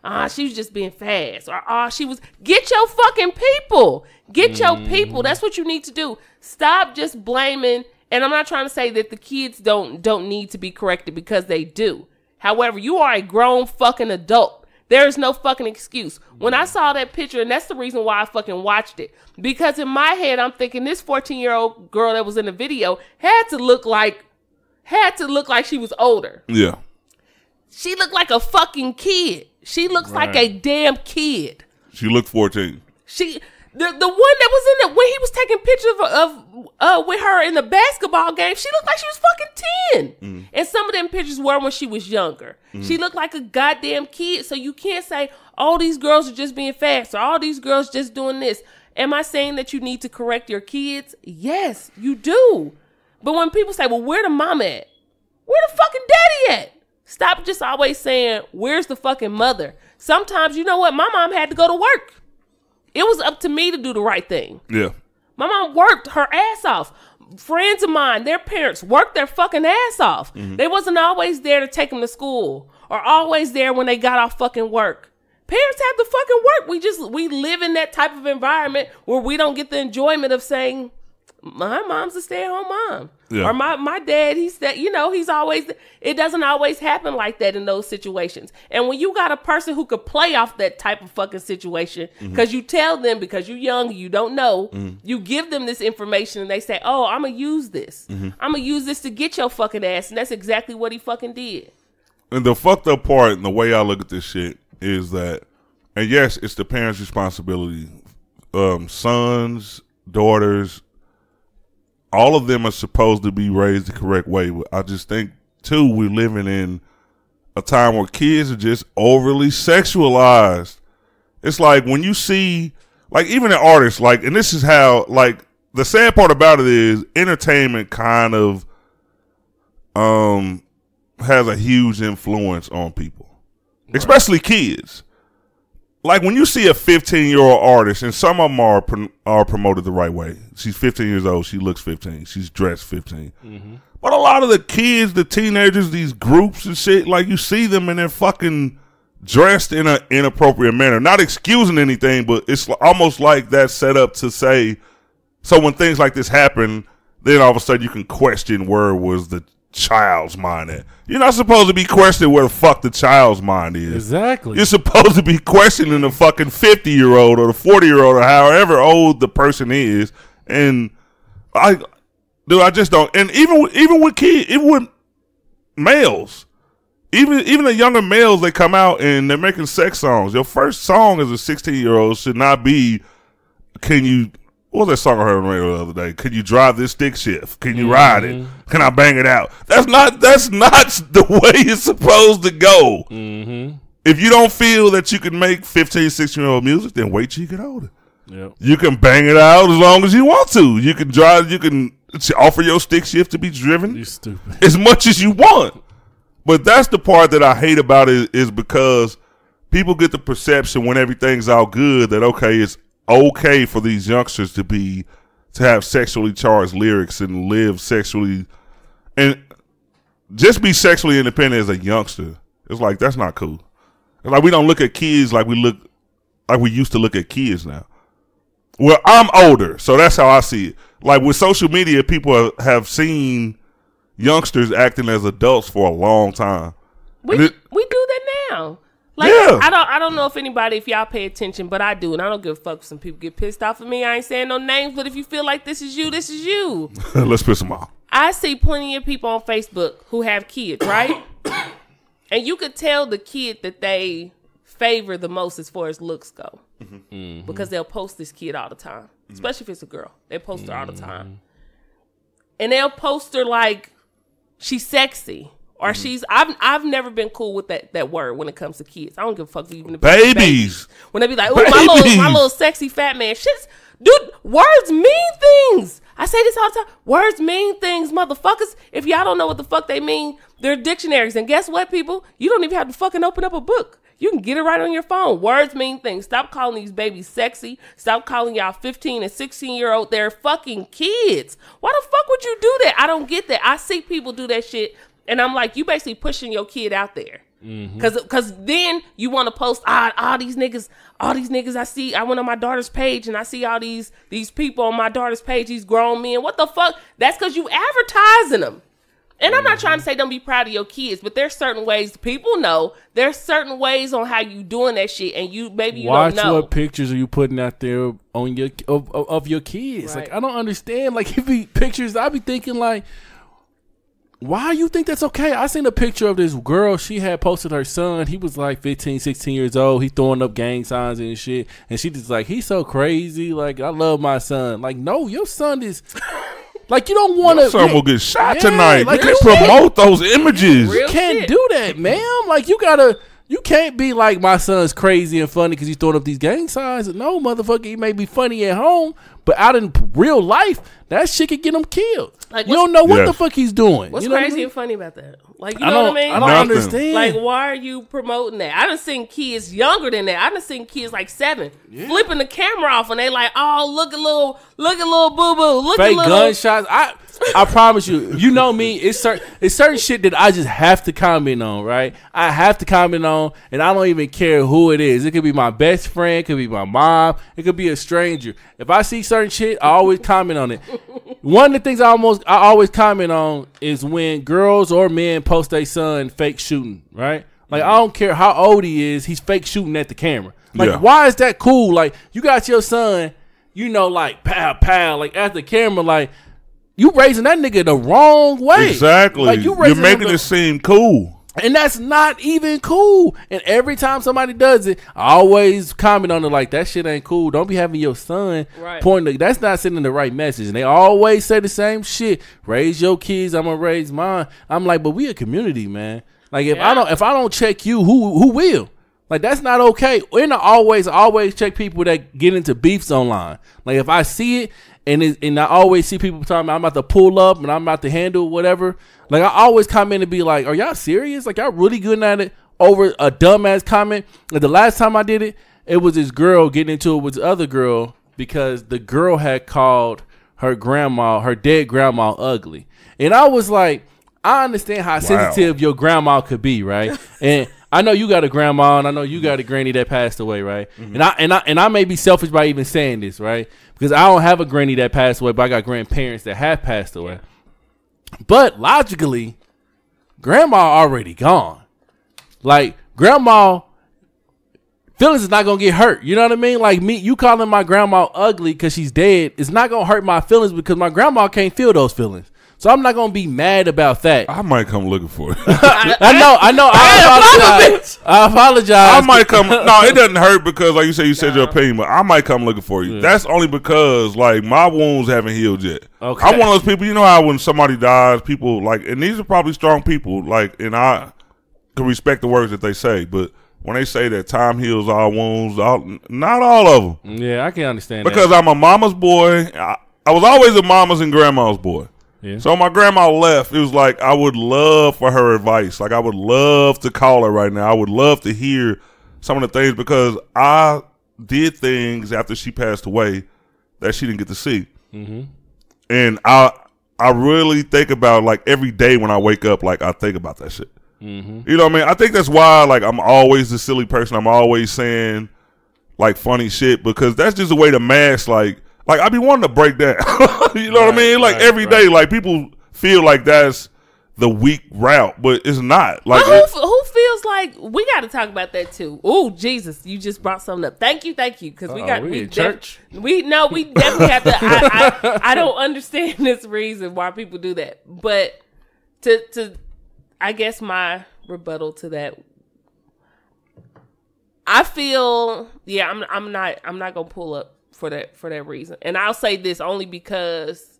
ah, she was just being fast. Or ah, she was get your fucking people. Get your people. That's what you need to do. Stop just blaming and I'm not trying to say that the kids don't don't need to be corrected because they do. However, you are a grown fucking adult. There is no fucking excuse. When I saw that picture, and that's the reason why I fucking watched it. Because in my head, I'm thinking this 14 year old girl that was in the video had to look like had to look like she was older. Yeah. She looked like a fucking kid. She looks like a damn kid. She looked 14. She the the one that was in the when he was taking pictures of, of uh with her in the basketball game, she looked like she was fucking ten. And some of them pictures were when she was younger. She looked like a goddamn kid. So you can't say all these girls are just being fast or all these girls just doing this. Am I saying that you need to correct your kids? Yes, you do. But when people say, "Well, where the mom at? Where the fucking daddy at?" Stop just always saying, "Where's the fucking mother?" Sometimes you know what? My mom had to go to work. It was up to me to do the right thing. Yeah. My mom worked her ass off. Friends of mine, their parents worked their fucking ass off. Mm-hmm. They wasn't always there to take them to school or always there when they got off fucking work. Parents have to fucking work. We just we live in that type of environment where we don't get the enjoyment of saying my mom's a stay-at-home mom. Yeah. Or my my dad, he's that you know, he's always it doesn't always happen like that in those situations. And when you got a person who could play off that type of fucking situation, mm-hmm. because you tell them because you're young, you don't know, mm-hmm. you give them this information and they say, Oh, I'm gonna use this. Mm-hmm. I'm gonna use this to get your fucking ass, and that's exactly what he fucking did. And the fucked up part, and the way I look at this shit, is that, and yes, it's the parents' responsibility. Um, sons, daughters, all of them are supposed to be raised the correct way. But I just think, too, we're living in a time where kids are just overly sexualized. It's like when you see, like, even an artist, like, and this is how, like, the sad part about it is entertainment kind of, um, has a huge influence on people. especially kids. Like when you see a 15 year old artist, and some of them are are promoted the right way. She's 15 years old. She looks 15. She's dressed 15. Mm-hmm. But a lot of the kids, the teenagers, these groups and shit, like you see them and they're fucking dressed in an inappropriate manner. Not excusing anything, but it's almost like that's set up to say, so when things like this happen, then all of a sudden you can question where was the child's mind at. You're not supposed to be questioning where the fuck the child's mind is. Exactly. You're supposed to be questioning the fucking 50 year old or the 40 year old or however old the person is. And I, dude, I just don't. And even with, even with kids, even with males, even even the younger males, they come out and they're making sex songs. Your first song as a 16 year old should not be, "Can you?" What was that song I heard on the radio the other day? Can you drive this stick shift? Can you ride it? Can I bang it out? That's not that's not the way it's supposed to go. mm-hmm. If you don't feel that you can make 15, 16 year old music, then wait till you get older. Yep. You can bang it out as long as you want to. You can drive. You can offer your stick shift to be driven You stupid. as much as you want. But that's the part that I hate about it is because people get the perception when everything's all good that okay, it's okay for these youngsters to be to have sexually charged lyrics and live sexually and just be sexually independent as a youngster. It's like that's not cool. It's like we don't look at kids like we look like we used to look at kids now. Well, I'm older, so that's how I see it. Like with social media, people have seen youngsters acting as adults for a long time. We it- we do that now. Like Yeah. I don't I don't know if anybody if y'all pay attention, but I do, and I don't give a fuck if some people get pissed off at me. I ain't saying no names, but if you feel like this is you, this is you. Let's piss them off. I see plenty of people on Facebook who have kids, right? and you could tell the kid that they favor the most as far as looks go. Mm-hmm. Because they'll post this kid all the time. Mm-hmm. Especially if it's a girl. They post her all the mm-hmm. time. And they'll post her like she's sexy. Or mm-hmm. she's I've I've never been cool with that, that word when it comes to kids. I don't give a fuck if even if it's Babies. when they be like, "Oh, my little, my little sexy fat man." Shit's, dude. Words mean things. I say this all the time. Words mean things, motherfuckers. If y'all don't know what the fuck they mean, they're dictionaries. And guess what, people? You don't even have to fucking open up a book. You can get it right on your phone. Words mean things. Stop calling these babies sexy. Stop calling y'all 15 and 16 year old. They're fucking kids. Why the fuck would you do that? I don't get that. I see people do that shit, and I'm like, you basically pushing your kid out there. Cause, cause then you want to post ah, all these niggas, all these niggas I see. I went on my daughter's page and I see all these these people on my daughter's page. These grown men. What the fuck? That's cause you advertising them. And I'm not trying to say don't be proud of your kids, but there's certain ways people know. There's certain ways on how you doing that shit, and you maybe you Watch don't know. what pictures are you putting out there on your of, of, of your kids. Like I don't understand. Like if be pictures, I be thinking like, why you think that's okay? I seen a picture of this girl. She had posted her son. He was like 15, 16 years old. He throwing up gang signs and shit. And she just like, he's so crazy. Like I love my son. Like no, your son is. Like you don't want to. Son will get shot Yeah, tonight. like you you can promote those images. Real You can't shit. do that, ma'am. Like you gotta, you can't be like my son's crazy and funny because he's throwing up these gang signs. No, motherfucker, he may be funny at home, but out in real life, that shit could get him killed. Like, you don't know what Yes. the fuck he's doing. What's you know what I crazy mean? and funny about that? Like you I know what I mean? I don't Nothing. understand. Like, why are you promoting that? I done seen kids younger than that. I done seen kids like seven flipping the camera off, and they like, oh, look at little, look at little boo boo, look fake at little. gunshots. I I promise you, you know me. It's certain it's certain shit that I just have to comment on, right? I have to comment on, and I don't even care who it is. It could be my best friend, it could be my mom, it could be a stranger. If I see certain shit, I always comment on it. One of the things I almost I always comment on is when girls or men post their son fake shooting, right? Like I don't care how old he is, he's fake shooting at the camera. Like Yeah. why is that cool? Like you got your son, you know, like pow pow, like at the camera, like you raising that nigga the wrong way. Exactly. Like you you are making the- it seem cool. and that's not even cool. And every time somebody does it, I always comment on it like that shit ain't cool. Don't be having your son Right. pointing. That's not sending the right message. And they always say the same shit. Raise your kids. I'm gonna raise mine. I'm like, but we a community, man. Like if I don't if I don't check you, who who will? Like that's not okay. And I always always check people that get into beefs online. Like if I see it and it, and I always see people talking about I'm about to pull up and I'm about to handle whatever. Like I always comment and be like, "Are y'all serious? Like y'all really good at it?" over a dumbass comment. And the last time I did it, it was this girl getting into it with the other girl because the girl had called her grandma, her dead grandma, ugly. And I was like, I understand how sensitive your grandma could be, right? and I know you got a grandma, and I know you got a granny that passed away, right? Mm-hmm. And I and I and I may be selfish by even saying this, right? Because I don't have a granny that passed away, but I got grandparents that have passed away. But logically, grandma already gone. Like grandma feelings is not gonna get hurt. You know what I mean? Like me, you calling my grandma ugly because she's dead is not gonna hurt my feelings because my grandma can't feel those feelings. So I'm not gonna be mad about that. I might come looking for it. I know, I know. I, apologize. I apologize. I might come. No, it doesn't hurt because, like you said, you said your opinion, but I might come looking for you. That's only because, like, my wounds haven't healed yet. Okay. I'm one of those people. You know how when somebody dies, people like, and these are probably strong people. Like, and I can respect the words that they say, but when they say that time heals all wounds, all, not all of them. Yeah, I can understand Because that. I'm a mama's boy. I, I was always a mama's and grandma's boy. Yeah. So my grandma left. It was like I would love for her advice. Like I would love to call her right now. I would love to hear some of the things because I did things after she passed away that she didn't get to see. Mm-hmm. And I I really think about like every day when I wake up, like I think about that shit. Mm-hmm. You know what I mean? I think that's why like I'm always the silly person. I'm always saying like funny shit because that's just a way to mask like like I be wanting to break down. you know what I mean? Like right, every day, right. like people feel like that's the weak route, but it's not. Like But who, it- who feels like we got to talk about that too? Oh Jesus, you just brought something up. Thank you, thank you, because we Uh-oh, got we in def- church? we no, we definitely have to. I, I, I don't understand this reason why people do that, but to to, I guess my rebuttal to that. I feel yeah, I'm I'm not I'm not gonna pull up for that for that reason, and I'll say this only because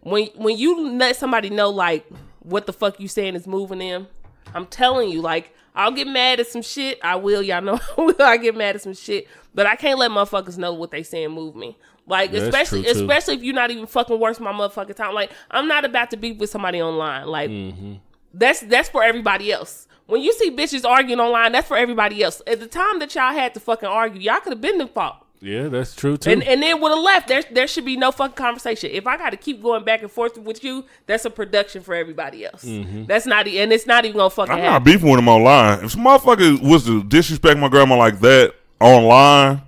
when when you let somebody know like what the fuck you saying is moving them, I'm telling you, like I'll get mad at some shit. I will, y'all know I get mad at some shit, but I can't let motherfuckers know what they saying move me. Like Yeah, especially especially if you're not even fucking worth my motherfucking time. Like I'm not about to be with somebody online. Like Mm-hmm. that's that's for everybody else. When you see bitches arguing online, that's for everybody else. At the time that y'all had to fucking argue, y'all could have been the fault. Yeah, that's true too. And and then would have left. There there should be no fucking conversation. If I got to keep going back and forth with you, that's a production for everybody else. Mm-hmm. That's not e- and it's not even gonna fucking I'm not happen. beefing with him online. If some motherfucker was to disrespect my grandma like that online,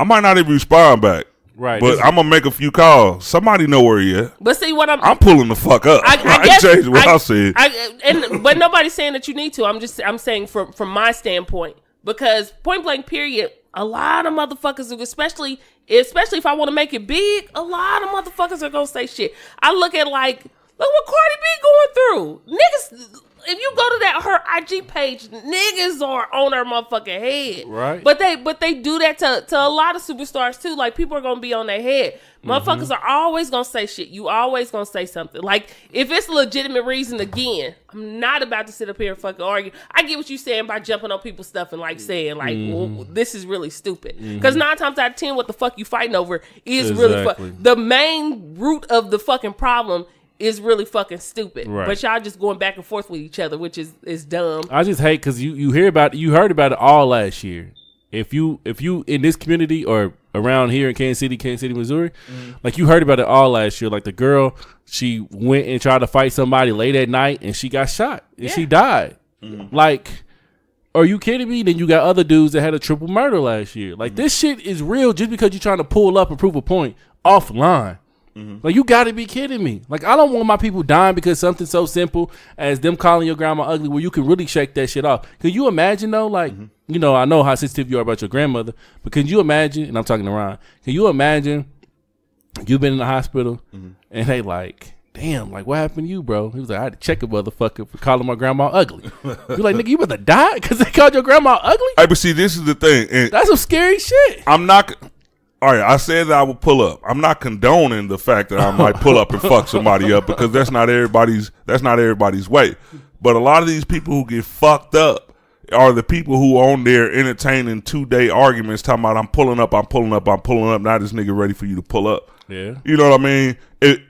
I might not even respond back. right. But I'm gonna make a few calls. Somebody know where he at. But see what I'm. I'm pulling the fuck up. I, I, I ain't guess changing what I, I, said. I, and but nobody's saying that you need to. I'm just I'm saying from from my standpoint because point blank period. A lot of motherfuckers, especially especially if I want to make it big, a lot of motherfuckers are gonna say shit. I look at like look what Cardi B going through. Niggas, if you go to that her IG page, niggas are on her motherfucking head. Right. But they but they do that to to a lot of superstars too. Like people are gonna be on their head. Mm-hmm. Motherfuckers are always gonna say shit. You always gonna say something. Like if it's a legitimate reason, again, I'm not about to sit up here and fucking argue. I get what you saying by jumping on people's stuff and like saying like, well, mm-hmm. this is really stupid. Mm-hmm. Because nine times out of ten, what the fuck you fighting over is really fuck. Exactly. The main root of the fucking problem is really fucking stupid. Right. But y'all just going back and forth with each other, which is is dumb. I just hate because you you hear about you heard about it all last year. If you if you in this community or around here in Kansas City, Kansas City, Missouri, mm-hmm. like you heard about it all last year. Like the girl, she went and tried to fight somebody late at night and she got shot and she died. Mm-hmm. Like, are you kidding me? Then you got other dudes that had a triple murder last year. Like mm-hmm. this shit is real just because you're trying to pull up and prove a point offline. Mm-hmm. Like you got to be kidding me. Like I don't want my people dying because something so simple as them calling your grandma ugly, where you can really shake that shit off. Can you imagine though? Like mm-hmm. you know, I know how sensitive you are about your grandmother, but can you imagine? And I'm talking to Ron. Can you imagine? You've been in the hospital, mm-hmm. and they like, damn, like what happened to you, bro? He was like, I had to check a motherfucker for calling my grandma ugly. You're like, nigga, you about to die because they called your grandma ugly? Hey, but see, this is the thing, and That's some scary shit. I'm not. All right, I said that I would pull up. I'm not condoning the fact that I might pull up and fuck somebody up because that's not everybody's. That's not everybody's way. But a lot of these people who get fucked up are the people who on there entertaining two day arguments, talking about I'm pulling up, I'm pulling up, I'm pulling up. Now this nigga ready for you to pull up. Yeah. You know what I mean? It,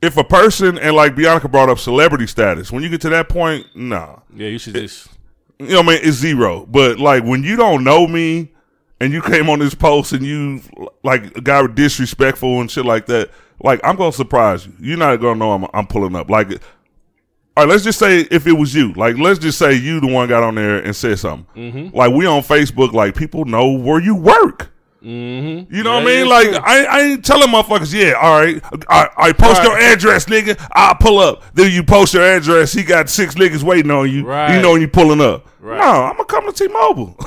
if a person and like Bianca brought up celebrity status, when you get to that point, nah. Yeah, you should just you know, what I mean, it's zero. But like when you don't know me and you came on this post and you like got disrespectful and shit like that, like I'm gonna surprise you. You're not gonna know I'm, I'm pulling up. Like, all right, let's just say if it was you, like let's just say you the one got on there and said something. Like we on Facebook, like people know where you work. Mm-hmm. You know what I mean? Like true. I, I ain't telling motherfuckers, yeah, all right, I, I post your address, nigga. I'll pull up. Then you post your address. He got six niggas waiting on you. Right. You know when you pulling up. Right. No, I'm gonna come to T-Mobile.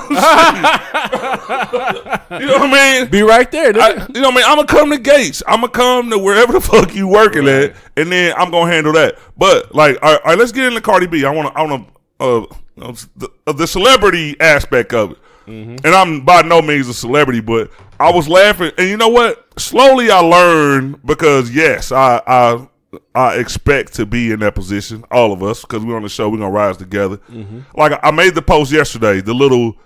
you know what I mean? Be right there. I, you know what I mean? I'm gonna come to Gates. I'm gonna come to wherever the fuck you working at, and then I'm gonna handle that. But like, all right, all right, let's get into Cardi B. I want to, I want to, uh, uh, the, uh, the celebrity aspect of it. And I'm by no means a celebrity, but I was laughing, and you know what? Slowly I learned because yes, I I I expect to be in that position. All of us, because we're on the show, we're gonna rise together. Like I made the post yesterday, the little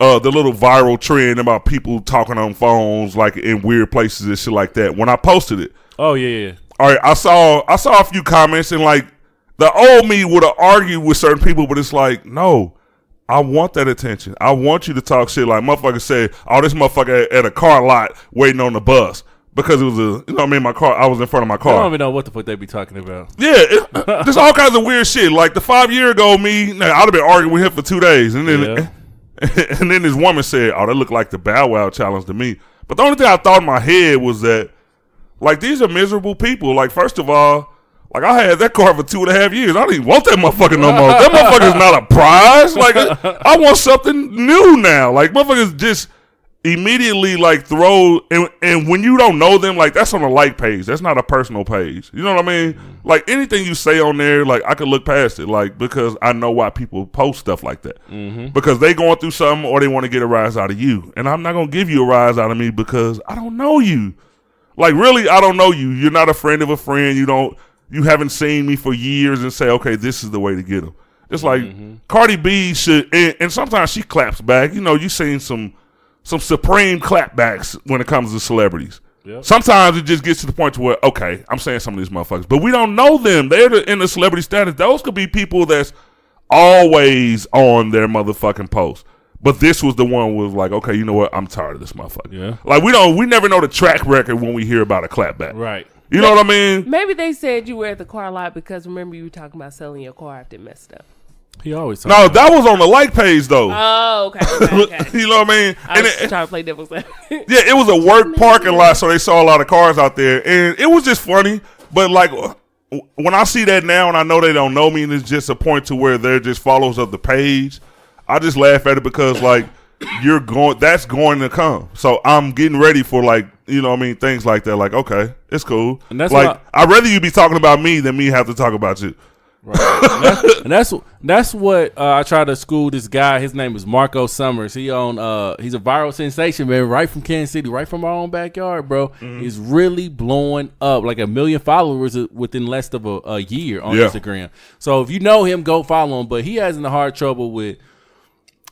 uh, the little viral trend about people talking on phones like in weird places and shit like that. When I posted it, Oh yeah, yeah. all right, I saw I saw a few comments and like the old me would have argued with certain people, but it's like no. I want that attention. I want you to talk shit like motherfucker said, oh, this motherfucker at a car lot waiting on the bus because it was a, you know what I mean, my car, I was in front of my car. I don't even know what the fuck they be talking about. Yeah, it, there's all kinds of weird shit. Like the five year ago me, nah, I'd have been arguing with him for two days, and then Yeah. and then this woman said, "Oh, that looked like the Bow Wow challenge to me." But the only thing I thought in my head was that, like, these are miserable people. Like, first of all. Like I had that car for two and a half years. I don't even want that motherfucker no more. That motherfucker's not a prize. Like I, I want something new now. Like motherfuckers just immediately like throw and, and when you don't know them, like that's on a like page. That's not a personal page. You know what I mean? Mm-hmm. Like anything you say on there, like I could look past it, like because I know why people post stuff like that. Mm-hmm. Because they going through something or they want to get a rise out of you, and I'm not gonna give you a rise out of me because I don't know you. Like really, I don't know you. You're not a friend of a friend. You don't. You haven't seen me for years and say, okay, this is the way to get them. It's like mm-hmm. Cardi B should, and, and sometimes she claps back. You know, you seen some some supreme clapbacks when it comes to celebrities. Yep. Sometimes it just gets to the point to where, okay, I'm saying some of these motherfuckers, but we don't know them. They're the, in the celebrity status. Those could be people that's always on their motherfucking post. But this was the one was like, okay, you know what? I'm tired of this motherfucker. Yeah. Like we don't, we never know the track record when we hear about a clapback. Right. You know what I mean? Maybe they said you were at the car lot because remember you were talking about selling your car after it messed up. He always talk No, that was on the like page though. Oh, okay. okay, okay. you know what I mean? I And was it- trying to play devil's advocate. Yeah, it was a work parking lot, so they saw a lot of cars out there, and it was just funny. But like when I see that now, and I know they don't know me, and it's just a point to where they're just followers of the page, I just laugh at it because like you're going, that's going to come. So I'm getting ready for like you know what I mean things like that. Like okay, it's cool. And that's like what I'd rather you be talking about me than me have to talk about you. And that's that's what uh, I try to school this guy. His name is Marco Summers. He on uh he's a viral sensation, man, right from Kansas City, right from our own backyard, bro. He's really blowing up like a million followers within less of a, a year on Yeah. Instagram. So if you know him, go follow him. But he has in the hard trouble with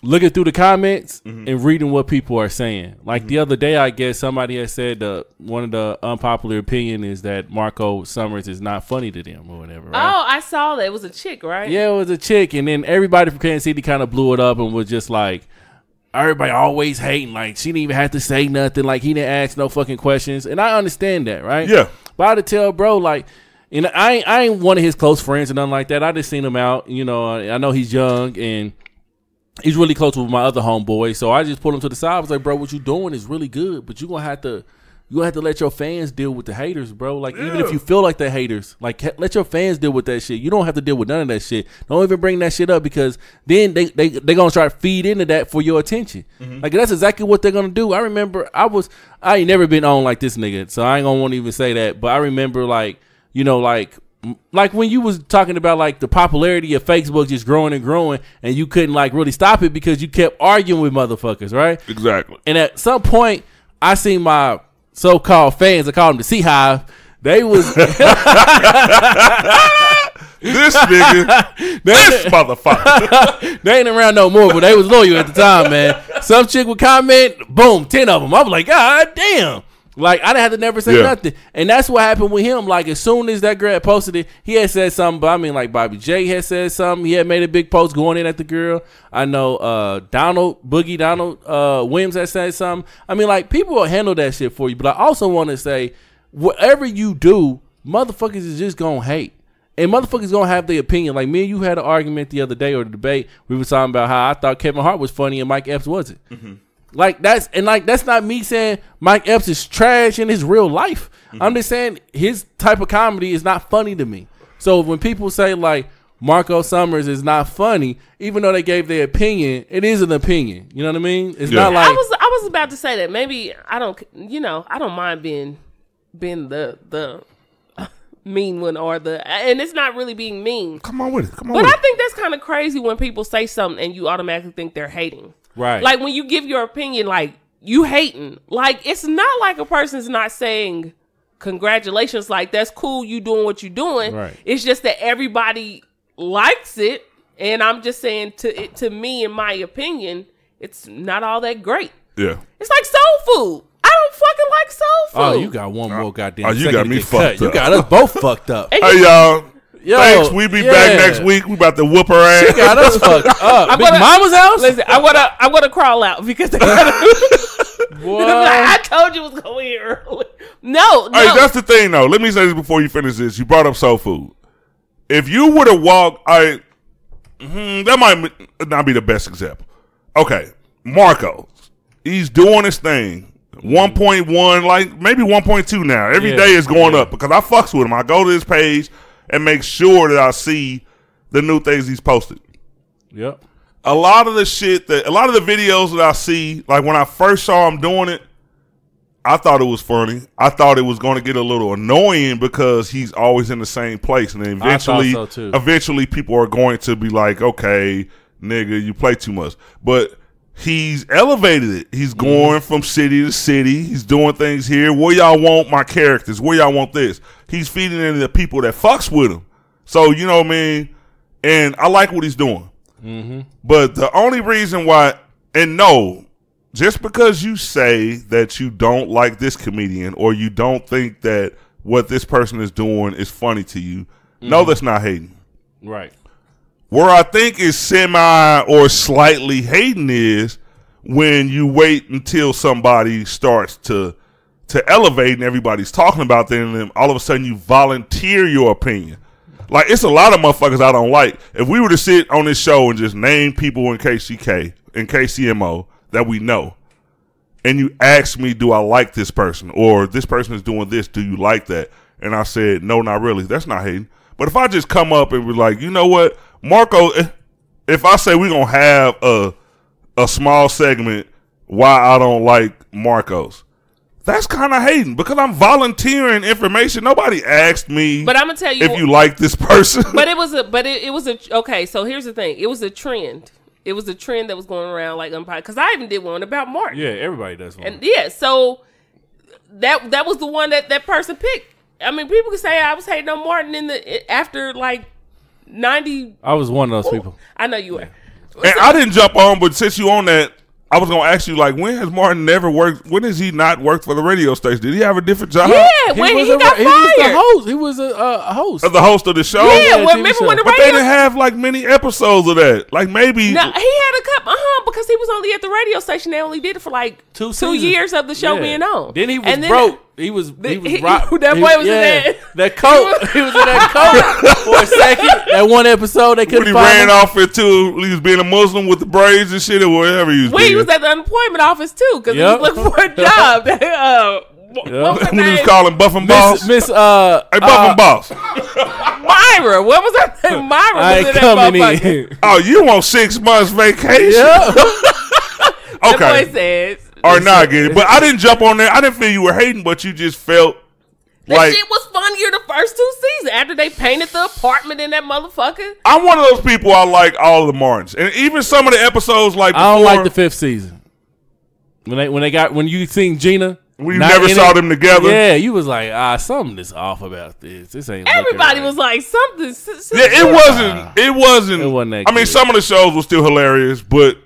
looking through the comments and reading what people are saying. Like the other day, I guess somebody had said uh, one of the unpopular opinion is that Marco Summers is not funny to them or whatever. Right? oh, I saw that. It was a chick, right? Yeah, it was a chick, and then everybody from Kansas City kind of blew it up and was just like, everybody always hating. Like she didn't even have to say nothing. Like he didn't ask no fucking questions, and I understand that, right? Yeah. But I had to tell bro, like, and I ain't, I ain't one of his close friends or nothing like that. I just seen him out. You know, I know he's young and. He's really close with my other homeboy, so I just pulled him to the side. I was like, "Bro, what you doing is really good, but you gonna have to, you gonna have to let your fans deal with the haters, bro. Like, even if you feel like they're haters, like let your fans deal with that shit. You don't have to deal with none of that shit. Don't even bring that shit up because then they they they gonna try to feed into that for your attention. Mm-hmm. Like that's exactly what they're gonna do. I remember I was I ain't never been on like this nigga, so I ain't gonna want to even say that. But I remember like you know like. Like when you was talking about like the popularity of Facebook just growing and growing, and you couldn't like really stop it because you kept arguing with motherfuckers, right? Exactly. And at some point, I seen my so-called fans. I call them the Sea Hive. They was This nigga, this motherfucker. they ain't around no more, but they was loyal at the time, man. Some chick would comment, boom, ten of them. I'm like, God damn. Like I didn't have to never say Yeah. nothing, and that's what happened with him. Like as soon as that girl posted it, he had said something. But I mean, like Bobby J had said something. He had made a big post going in at the girl. I know uh, Donald Boogie Donald uh, Williams had said something. I mean, like people will handle that shit for you. But I also want to say, whatever you do, motherfuckers is just gonna hate. And motherfuckers gonna have their opinion. Like me and you had an argument the other day or the debate. We were talking about how I thought Kevin Hart was funny and Mike Epps wasn't. Like that's and like that's not me saying Mike Epps is trash in his real life. I'm mm-hmm. just saying his type of comedy is not funny to me. So when people say like Marco Summers is not funny, even though they gave their opinion, it is an opinion. You know what I mean? It's Yeah. not like I was I was about to say that maybe I don't you know I don't mind being being the the mean one or the and it's not really being mean. Come on with it. Come on But with I it. think that's kind of crazy when people say something and you automatically think they're hating. Right. Like when you give your opinion, like you hating. Like it's not like a person's not saying congratulations. Like that's cool. You doing what you're doing. Right. It's just that everybody likes it, and I'm just saying to it to me, in my opinion, it's not all that great. Yeah. It's like soul food. I don't fucking like soul food. oh, you got one more uh, goddamn. oh, you got me fucked cut. You got us both fucked up. Hey you- y'all. Yo, Thanks. We be yeah. back next week. We about to whoop her ass. She Got us fucked up. Big gonna- Mama's house. Listen, I wanna, I wanna crawl out because they gotta, Boy. I told you it was going here early. No, no. Hey, that's the thing though. Let me say this before you finish this. You brought up soul food. If you would have walked, I mhm, that might not be the best example. Okay, Marco, he's doing his thing. One point one, like maybe one point two now. Every day Yeah, is going up because I fucks with him. I go to his page and make sure that I see the new things he's posted Yep. a lot of the shit that a lot of the videos that I see, like when I first saw him doing it, I thought it was funny. I thought it was going to get a little annoying because he's always in the same place, and then eventually, so, eventually, people are going to be like, "Okay, nigga, you play too much." But he's elevated it. He's Mm-hmm. going from city to city. He's doing things here. Where y'all want my characters? Where y'all want this? He's feeding into the people that fucks with him. So you know what I mean. And I like what he's doing. But the only reason why, and no, just because you say that you don't like this comedian or you don't think that what this person is doing is funny to you, no, that's not hating. Right. Where I think is semi or slightly hating is when you wait until somebody starts to to elevate and everybody's talking about them, and then all of a sudden you volunteer your opinion. Like it's a lot of motherfuckers I don't like. If we were to sit on this show and just name people in KCK in KCMO that we know, and you ask me, do I like this person or this person is doing this? Do you like that? And I said, no, not really. That's not hating. But if I just come up and be like, you know what, Marco, if I say we're gonna have a a small segment why I don't like Marcos, that's kind of hating because I'm volunteering information. Nobody asked me But I'm gonna tell you, if you like this person. but it was a, but it, it was a. Okay, so here's the thing. It was a trend. It was a trend that was going around like umpire because I even did one about Martin. Yeah, everybody does one. And yeah, so that that was the one that that person picked. I mean, people could say I was hating on Martin in the after like ninety. I was one of those people. I know you were. And I didn't jump on, but since you on that, I was gonna ask you like, when has Martin never worked? When has he not worked for the radio station? Did he have a different job? Yeah, when he, was a, got he was the fired. host. He was a uh, host. As the host of the show. Yeah, Yeah, well, TV remember show. when the but they radio? didn't have like many episodes of that. Like maybe no, he had a couple. Uh huh. Because he was only at the radio station. They only did it for like Two two seasons. years of the show Yeah. being on. Then he was And then- broke. He was he was he- rock- that boy was in that- that coat. he was in that coat for a second. That one episode they when couldn't he find ran him. off into he was being a Muslim with the braids and shit or whatever he was When he was at the unemployment office too, because Yep. he was looking for a job. uh, what was her when he was name? calling Buffin Boss. Miss Miss uh, Hey, Buffin uh, Boss. Myra. What was that name? Myra was I in ain't that coming motherfucker. in. Oh, you want six months vacation? yeah. The Okay. boy says. Or not, I get it. But I didn't jump on there. I didn't feel you were hating, but you just felt That like shit was funnier the first two seasons after they painted the apartment in that motherfucker. I'm one of those people. I like all the Martins, and even some of the episodes. Like I don't like the fifth season. When they when they got when you seen Gina, We not never saw it, them together. Yeah, you was like, ah, something is off about this. This ain't. Everybody right. was like something. s- s- Yeah, it wasn't. It wasn't. It wasn't that I mean, good. some of the shows were still hilarious, but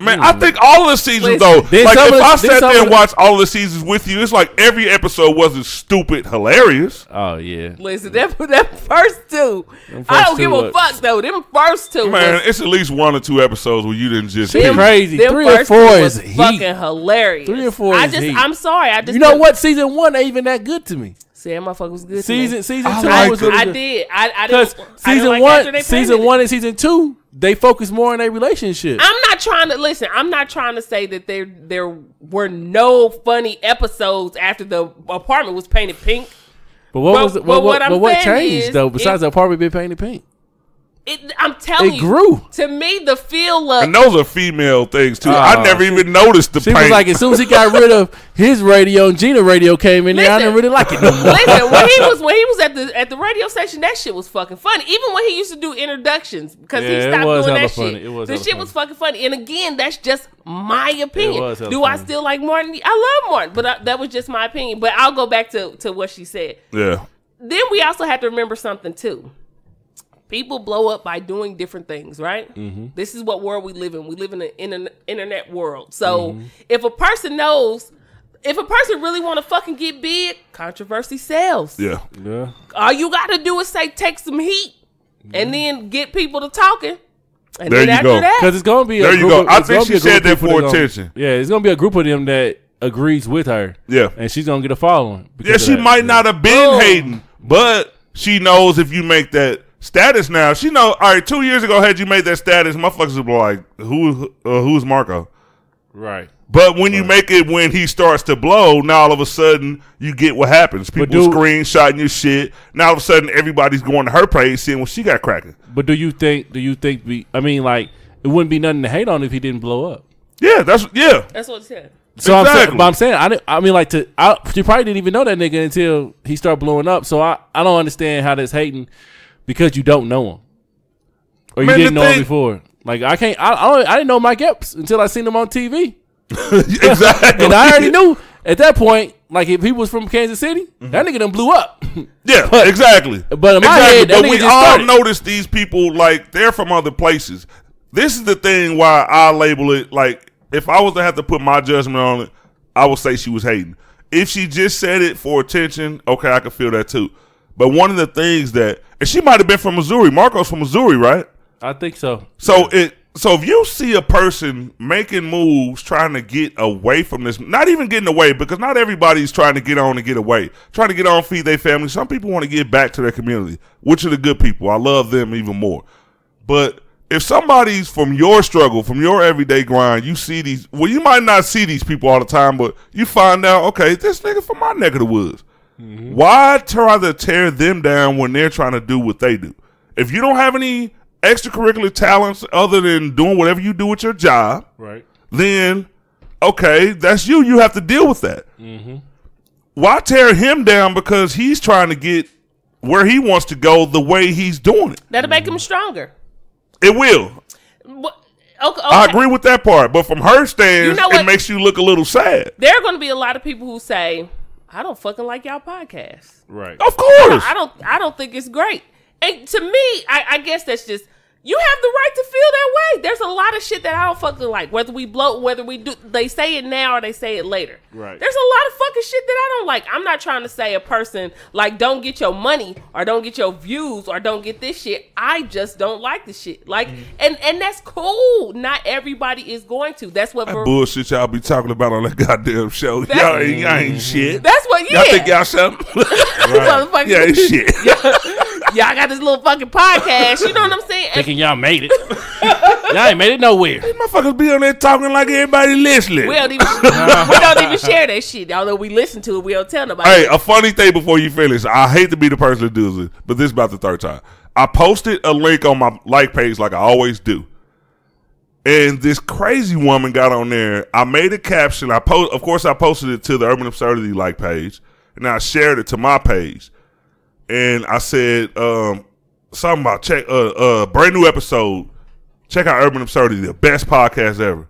Man, I mm. think all of the seasons Listen. though. Like if of I sat there and watched all of the seasons with you, it's like every episode wasn't stupid, hilarious. Oh yeah. Listen, that that first two, Them I don't give a was- fuck though. Them first two, Man, was, it's at least one or two episodes where you didn't just. Shit peep. crazy. them Three or four two is was heat. fucking hilarious. Three or four I is just, heat. I'm sorry. I just You know what? Season one ain't even that good to me. See, that motherfucker was good. Season to me. season I two like was it. I did. I, I Because didn't. I didn't season like one, season one and season two, they focus more on their relationship. I'm not trying to listen. I'm not trying to say that there there were no funny episodes after the apartment was painted pink. But what But- was but what, what what, what changed is though? Besides it- the apartment being painted pink, It, I'm telling it you, grew. to me the feel of And those are female things too. Oh, I uh, never even noticed the She paint. was like, as soon as he got rid of his radio and Gina radio came in there, I didn't really like it no more. Listen, when he was when he was at the at the radio station, that shit was fucking funny. Even when he used to do introductions, because Yeah, he it stopped was doing that funny. shit. It was the hella shit was fucking funny. And again, that's just my opinion. was hella do I funny. still like Martin? I love Martin, but I, that was just my opinion. But I'll go back to to what she said. yeah, Then we also have to remember something too. People blow up by doing different things, right? Mm-hmm. This is what world we live in. We live in an internet, internet world. So Mm-hmm. if a person knows, if a person really want to fucking get big, controversy sells. yeah. Yeah. All you got to do is say, take some heat, and then get people to talking. And There then you after go. that, Because it's gonna be. There a you group go. Of, I think she be a group said that people for gonna- attention. Yeah, it's gonna be a group of them that agrees with her. Yeah. and she's gonna get a following. Yeah, she that. might not have been Boom. hating, but she knows if you make that status now, she know. All right, two years ago, had you made that status, motherfuckers would be like, "Who? Uh, who's Marco?" Right. But when you make it when he starts to blow, now all of a sudden you get what happens. People do- screenshotting your shit. Now all of a sudden everybody's going to her page seeing what she got cracking. But do you think? Do you think? We, I mean, like, it wouldn't be nothing to hate on if he didn't blow up. Yeah, that's yeah. that's what it said. So I'm saying, but I'm saying, I, didn't, I mean, like to, I, she probably didn't even know that nigga until he started blowing up. So I, I don't understand how that's hating because you don't know him or you Man, didn't know him before. Like I can't, I, I, don't, I didn't know Mike Epps until I seen him on TV, exactly. and I already knew at that point. Like if he was from Kansas City, mm-hmm. that nigga done blew up. Yeah, exactly. But in my exactly. head, but we all started. notice these people like they're from other places. This is the thing why I label it like if I was to have to put my judgment on it, I would say she was hating. If she just said it for attention, okay, I could feel that too. But one of the things that and she might have been from Missouri. Marco's from Missouri, right? I think so. So it so if you see a person making moves trying to get away from this, not even getting away because not everybody's trying to get on and get away. Trying to get on, feed their family. Some people want to get back to their community, which are the good people. I love them even more. But if somebody's from your struggle, from your everyday grind, you see these. Well, you might not see these people all the time, but you find out, okay, this nigga from my neck of the woods. Mm-hmm. Why try to tear them down when they're trying to do what they do? If you don't have any extracurricular talents other than doing whatever you do with your job, Right. then okay, that's you. You have to deal with that. Mm-hmm. Why tear him down because he's trying to get where he wants to go the way he's doing it? That'll make him mm-hmm. stronger. It will. What- Okay, I agree with that part, but from her stance, You know it makes you look a little sad. There are going to be a lot of people who say, "I don't fucking like y'all podcast." Right. Of course. I don't. I don't think it's great. And to me, I, I guess that's just you have the right to feel that way. There's a lot of shit that I don't fucking like. Whether we blow, whether we do, they say it now or they say it later. Right. There's a lot of fucking shit that I don't like. I'm not trying to say a person like don't get your money or don't get your views or don't get this shit. I just don't like the shit. Like, mm-hmm. and and that's cool. Not everybody is going to. That's what. that Ver- bullshit y'all be talking about on that goddamn show. That- y'all, ain't, y'all ain't shit. that's what. Yeah. Y'all think y'all something? Motherfucker. yeah, ain't shit. Y'all got this little fucking podcast. You know what I'm saying? Thinking y'all made it. y'all ain't made it nowhere. Motherfuckers be on there talking like everybody listening. We don't even we don't even share that shit. Although we listen to it, we don't tell nobody. Hey, a funny thing before you finish. I hate to be the person that does it, but this is about the third time. I posted a link on my like page like I always do. And this crazy woman got on there. I made a caption. I post of course I posted it to the Urban Absurdity like page. And I shared it to my page. And I said, um, something about check uh uh brand new episode. Check out Urban Absurdity, the best podcast ever.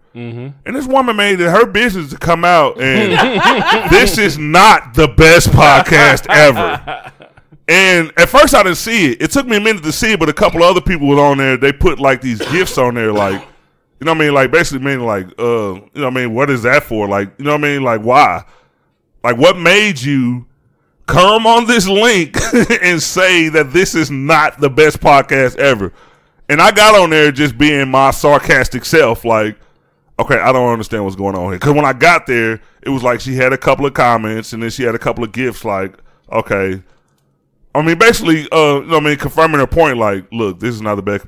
And this woman made it her business to come out and this is not the best podcast ever. And at first I didn't see it. It took me a minute to see it, but a couple other people was on there. They put like these gifts on there, like You know what I mean? Like basically meaning like, uh, you know what I mean? What is that for? Like, you know what I mean? Like, why? Like, what made you come on this link and say that this is not the best podcast ever? And I got on there just being my sarcastic self, like, okay, I don't understand what's going on here. Because when I got there, it was like she had a couple of comments and then she had a couple of gifts, like, okay. I mean, basically, uh, you know what I mean, confirming her point, like, look, this is not the best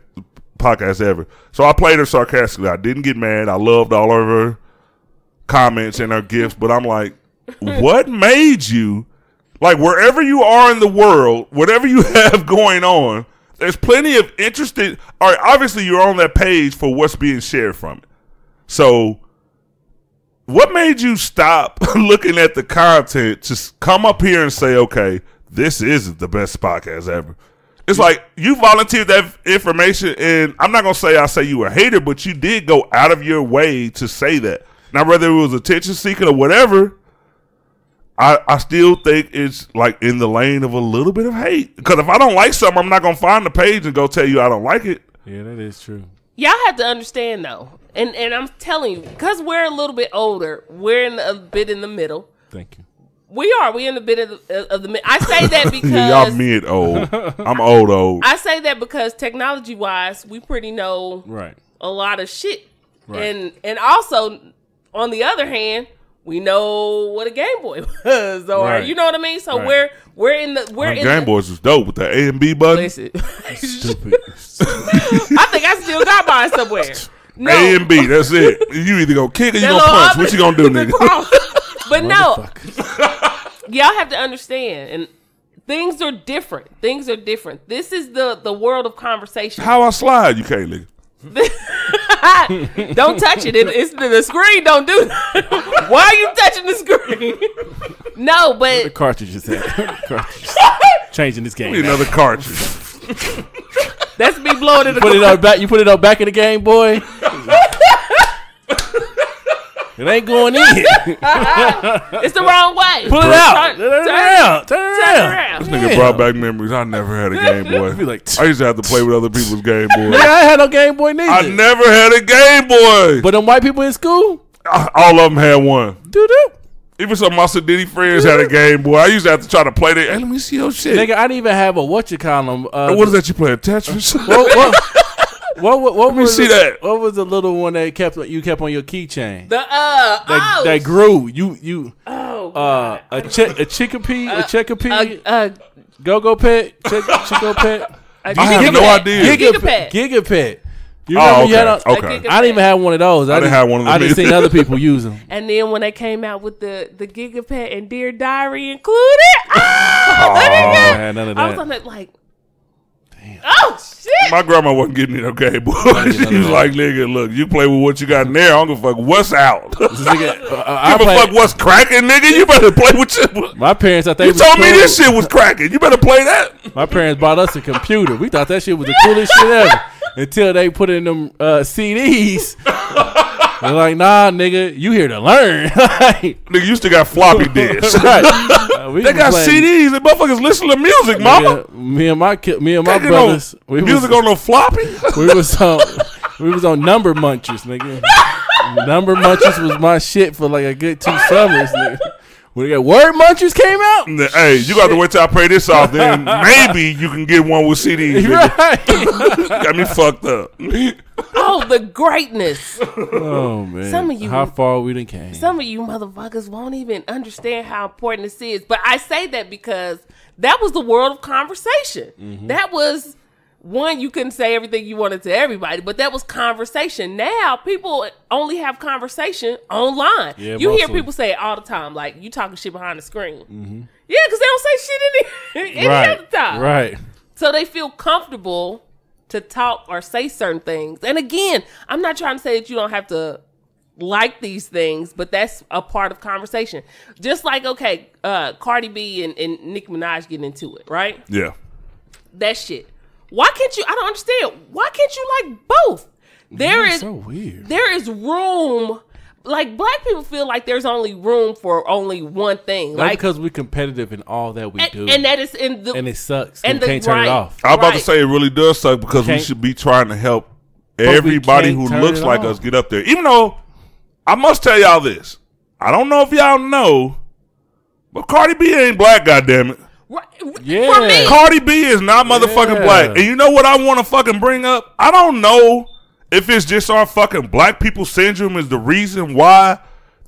podcast ever. So I played her sarcastically. I didn't get mad. I loved all of her comments and her gifts, but I'm like, what made you, like, wherever you are in the world, whatever you have going on, there's plenty of interesting. All right, obviously, you're on that page for what's being shared from it. So, what made you stop looking at the content to come up here and say, okay, this is the best podcast ever? It's like you volunteered that information, and I'm not gonna say I say you were a hater, but you did go out of your way to say that. Now, whether it was attention seeking or whatever, I, I still think it's like in the lane of a little bit of hate. Because if I don't like something, I'm not gonna find the page and go tell you I don't like it. Yeah, that is true. Y'all have to understand though, and and I'm telling you, because we're a little bit older, we're in a bit in the middle. Thank you. We are. We in the bit of the, of the mid. I say that because Y'all mid old. I'm old old. I say that because technology wise, we pretty know Right. a lot of shit, Right. and and also on the other hand, we know what a Game Boy was, or Right. you know what I mean. So Right. we're we're in the we're My in Game the, Boys was dope with the A and B button. Listen, Stupid. I think I still got mine somewhere. No, A and B, that's it. You either gonna kick or you That gonna punch. What you gonna do, nigga? but no, y'all have to understand, and things are different. Things are different. This is the the world of conversation. How I slide? You can't, nigga. don't touch it. it it's the screen. Don't do that. Why are you touching the screen? no, The but cartridge is that. Changing this game. Need another cartridge. that's me blowing in the Put it on back. You put it on back in the game, boy. It ain't going in. It's the wrong way. Pull it out. Turn, Turn it turn- around. Turn it turn around. around. Nigga Damn. brought back memories. I never had a Game Boy. Be like, I used to have to play with other people's Game Yeah, I had no Game Boy neither. I never had a Game Boy. but them white people in school, All of them had one. doo doo. Even some of my Sadiddy friends had a Game Boy. I used to have to try to play that. Hey, let me see your shit. Nigga, I didn't even have a what you call them. Uh, what is that you playing? Tetris? What, what, what, what, what me was see the, that. What was the little one that kept you kept on your keychain? The uh That, oh, that grew. You you oh uh a chick a chickapee a chickapee uh, uh, go go pet chick, chico pet a I have no idea. Giga Pet. Giga pet. You Oh, remember you had a- Okay. Giga I didn't even have one of those. I, didn't just- have one of them I just seen other people use them. And then when they came out with the the Giga Pet and Dear Diary included, ah, let me I go. had none of I was on that like, oh shit. My grandma wasn't getting me no Game Boy. didn't She was like, nigga, look, you play with what you got in there. I don't give a fuck what's out. Give This nigga, uh, I a play- fuck what's cracking, nigga. You better play with your. my parents, I think, You told me this shit was cracking. You better play that. My parents bought us a computer. We thought that shit was the coolest shit ever until they put in them uh, CDs. They're like, nah, nigga, you here to learn. right. Nigga, you still got floppy disks. Uh, They got playing- CDs. and motherfuckers listen to music, mama. Nigga, me and my ki- me and my brothers, no, we music was, on no floppy. we was on we was on number munchers, nigga. number munchers was my shit for like a good two summers, nigga. When the word munchers came out, hey, you got to wait till I pay this off. Then maybe you can get one with CDs. right? Got me fucked up. Oh, the greatness. oh man, Some of you- how far we done came. Some of you motherfuckers won't even understand how important this is. But I say that because that was the world of conversation. Mm-hmm. That was one you couldn't say everything you wanted to everybody, but that was conversation. Now people only have conversation online. Yeah, you hear people say it all the time, like you talking shit behind the screen. Yeah, because they don't say shit any, any right, other time. right. So they feel comfortable to talk or say certain things. And again, I'm not trying to say that you don't have to like these things, but that's a part of conversation. Just like, okay, uh, Cardi B and, and Nicki Minaj getting into it, right? Yeah. That shit. Why can't you? I don't understand. Why can't you like both? There That's is so weird. there is room. Like black people feel like there's only room for only one thing. Not Like because we're competitive in all that we do, and, and that is in the and it sucks. and And the- we can't turn right. it off. I'm about to say it really does suck because we Can't- should be trying to help everybody who looks like off. us get up there. Even though I must tell y'all this, I don't know if y'all know, but Cardi B ain't black. Goddamn it. Right. Yeah. For me, Cardi B is not motherfucking Yeah. black. And you know what I want to fucking bring up? I don't know if it's just our fucking black people syndrome is the reason why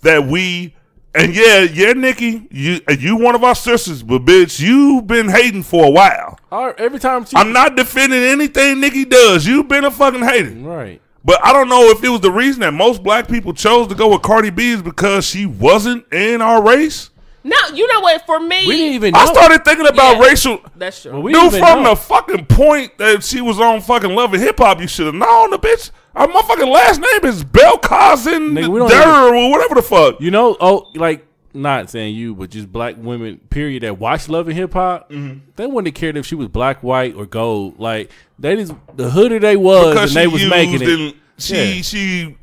that we and yeah, yeah, Nikki, you you one of our sisters, but bitch, you've been hating for a while. All right, every time she I'm not defending anything Nikki does. You've been a fucking hater. right. But I don't know if it was the reason that most black people chose to go with Cardi B is because she wasn't in our race. No, you know what? For me, We didn't even. Know. I started thinking about Yeah. racial That's true. Well, we Dude, didn't from know. the fucking point that she was on fucking Love and Hip Hop, you should have known the bitch. Our motherfucking last name is Bell Cousin Nigga, Durr or whatever the fuck. You know, oh, like not saying you, but just black women, period, that watch Love and Hip Hop. Mm-hmm. They wouldn't have cared if she was black, white, or gold. Like they just the hooder they was, Because and they was making it. and she Yeah. she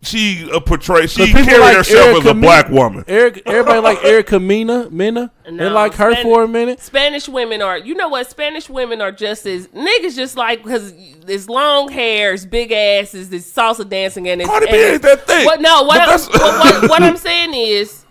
she uh, portrayed she But people carried like herself as Erica a Mena- black woman. Eric, everybody like Erica Mina, Mena. they like her Spanish- for a minute. Spanish women are, you know what? Spanish women are just as niggas, just like because it's long hairs, big asses, it's salsa dancing, and it's Cardi B and ain't that thick. What? No, what, I'm, what, what, what I'm saying is,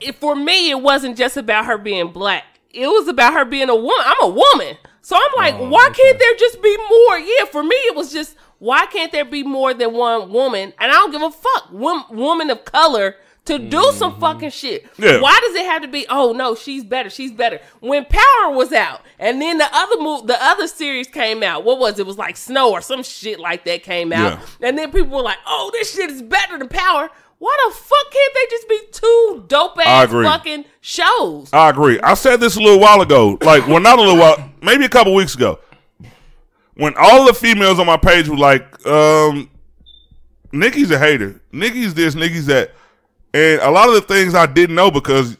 if for me, it wasn't just about her being black. It was about her being a woman. I'm a woman, so I'm like, Oh, why can't there just be more? Yeah, for me, it was just why can't there be more than one woman? And I don't give a fuck, Wom- woman of color. To do some fucking shit. Mm-hmm. Yeah. Why does it have to be? Oh no, she's better. She's better. When Power was out, and then the other move, the other series came out. What was it? It was like Snow or some shit like that came out. Yeah. And then people were like, "Oh, this shit is better than Power." Why the fuck can't they just be two dope ass fucking shows? I agree. I said this a little while ago. Like, well, not a little while, maybe a couple weeks ago. When all the females on my page were like, um, Nikki's a hater. Nikki's this, Nikki's that. And a lot of the things I didn't know because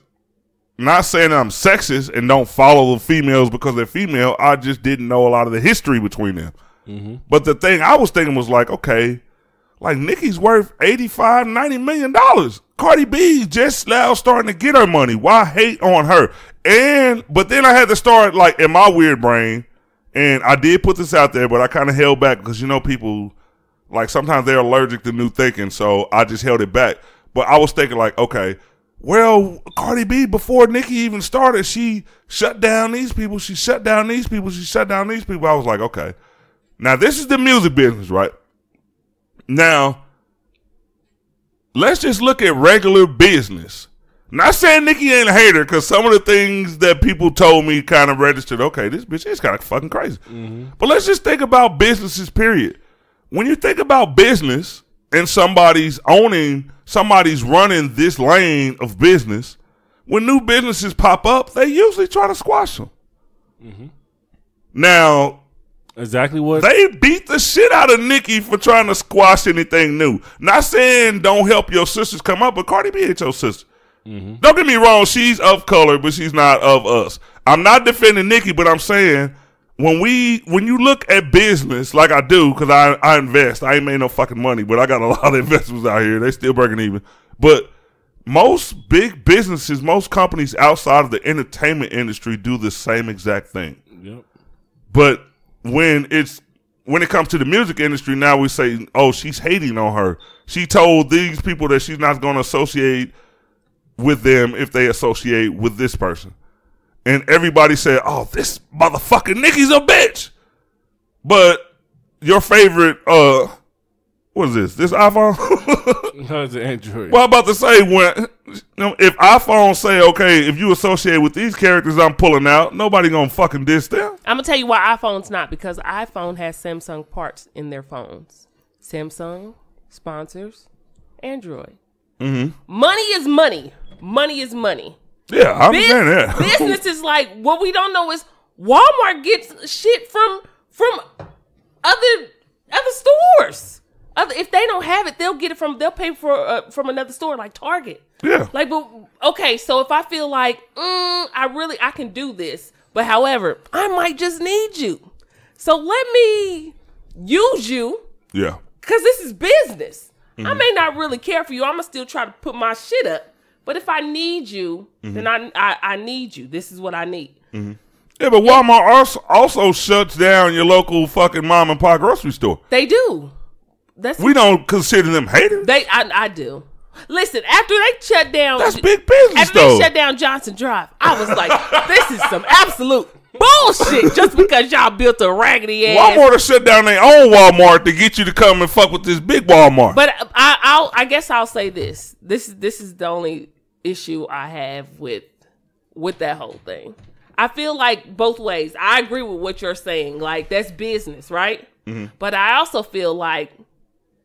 not saying that I'm sexist and don't follow the females because they're female, I just didn't know a lot of the history between them. But the thing I was thinking was like, okay, like Nikki's worth 85, 90 million dollars. Cardi B just now starting to get her money. Why hate on her? And but then I had to start like in my weird brain, and I did put this out there, but I kind of held back because you know people like sometimes they're allergic to new thinking, so I just held it back. But I was thinking like, okay, well, Cardi B before Nicki even started, she shut down these people, she shut down these people, she shut down these people. I was like, okay. Now this is the music business, right? Now, let's just look at regular business. Not saying Nikki ain't a hater, because some of the things that people told me kind of registered. Okay, this bitch is kind of fucking crazy. Mm-hmm. But let's just think about businesses. Period. When you think about business and somebody's owning, somebody's running this lane of business, when new businesses pop up, they usually try to squash them. Mm-hmm. Now, Exactly what. they beat the shit out of Nikki for trying to squash anything new. Not saying don't help your sisters come up, but Cardi B ain't your sister. Mm-hmm. Don't get me wrong, she's of color, but she's not of us. I'm not defending Nikki, but I'm saying when we when you look at business like I do, because I, I invest. I ain't made no fucking money, but I got a lot of investments out here. They still breaking even. But most big businesses, most companies outside of the entertainment industry do the same exact thing. Yep. But when it's when it comes to the music industry, now we say, "Oh, she's hating on her." She told these people that she's not going to associate with them if they associate with this person, and everybody said, "Oh, this motherfucking Nicki's a bitch." But your favorite, uh, what is this? This iPhone? How's the Android? well, I'm about to say when you know, if iPhone say, "Okay, if you associate with these characters, I'm pulling out," nobody gonna fucking diss them. I'm gonna tell you why iPhone's not because iPhone has Samsung parts in their phones. Samsung sponsors Android. Mm-hmm. Money is money. Money is money. Yeah, I Bus- understand that. business is like what we don't know is Walmart gets shit from from other other stores. Other, if they don't have it, they'll get it from they'll pay for uh, from another store like Target. Yeah. Like, but okay, so if I feel like mm, I really I can do this, but however, I might just need you. So let me use you Yeah. because this is business. I Mm-hmm. may not really care for you. I'm gonna still try to put my shit up. But if I need you, then Mm-hmm. I, I I need you. This is what I need. Yeah, but Walmart also, also shuts down your local fucking mom and pop grocery store. They do. that's We don't consider them haters. they. I, I do. Listen, after they shut down, That's big business, after though. they shut down Johnson Drive, I was like, this is some absolute bullshit. Just because y'all built a raggedy ass. Walmart to shut down their own Walmart to get you to come and fuck with this big Walmart. But I, I'll, I guess I'll say this. This is this is the only issue I have with with that whole thing. I feel like both ways. I agree with what you're saying. Like that's business, right? Mm-hmm. But I also feel like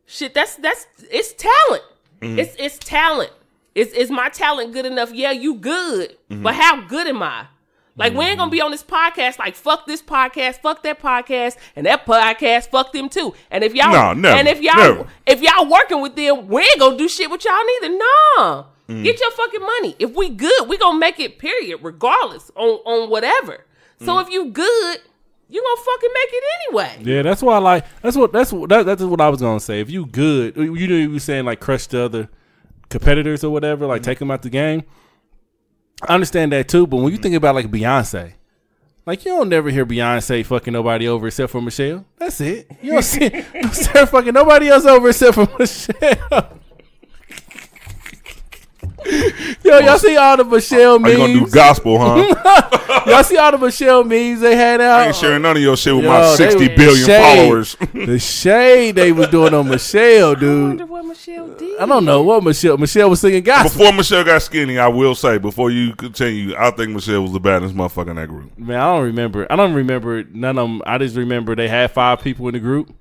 shit. That's that's it's talent. Mm-hmm. It's it's talent. Is is my talent good enough? Yeah, you good. Mm-hmm. But how good am I? Like we ain't gonna be on this podcast like fuck this podcast, fuck that podcast, and that podcast, fuck them too. And if y'all No, never, and if y'all never. if y'all working with them, we ain't gonna do shit with y'all neither. Nah. Get your fucking money. If we good, we gonna make it, period, regardless on, on whatever. So mm. if you good, you gonna fucking make it anyway. Yeah, that's why I like. That's what. That's what. That, that's what I was gonna say. If you good, you know, you were saying like crush the other competitors or whatever, like mm. take them out the game. I understand that too, but when you think about like Beyonce, like you don't never hear Beyonce fucking nobody over except for Michelle. That's it. You don't see, you don't see fucking nobody else over except for Michelle. Yo, y'all see all the Michelle Are you gonna do memes? gospel, huh? Y'all see all the Michelle memes they had out? I ain't sharing none of your shit with Yo, my they sixty was billion shade. followers. the shade they was doing on Michelle, I dude. wonder what Michelle did. I don't know what Michelle. Michelle was singing gospel. Before Michelle got skinny, I will say, before you continue, I think Michelle was the baddest motherfucker in that group. Man, I don't remember. I don't remember none of them. I just remember they had five people in the group.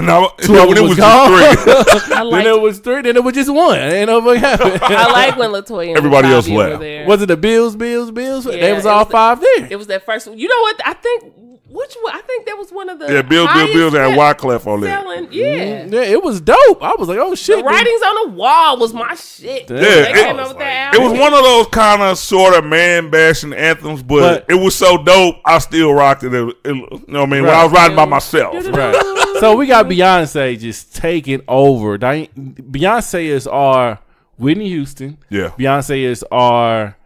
No, Two no, of when it was was gone. just three. I then it was three. Then it was just one. Ain't no what happened. I like when LeToya and Everybody else Bobby were left. there. was it the Bills? Bills? Bills? they was all was the- five there. It was that first one. You know what? I think which one? I think that was one of the Yeah, Bill, Bill, highest Bills and Wyclef on there. selling. Yeah. yeah, it was dope. I was like, oh shit. The dude. writings on the wall was my shit. Yeah, they it- came up with that It was one of those kind of sort of man bashing anthems, but, But- it was so dope. I still rocked it. It- it- you know what I mean? When I was riding by myself. Right. So we got Beyonce just taking over. Beyonce is our Whitney Houston. Yeah. Beyonce is our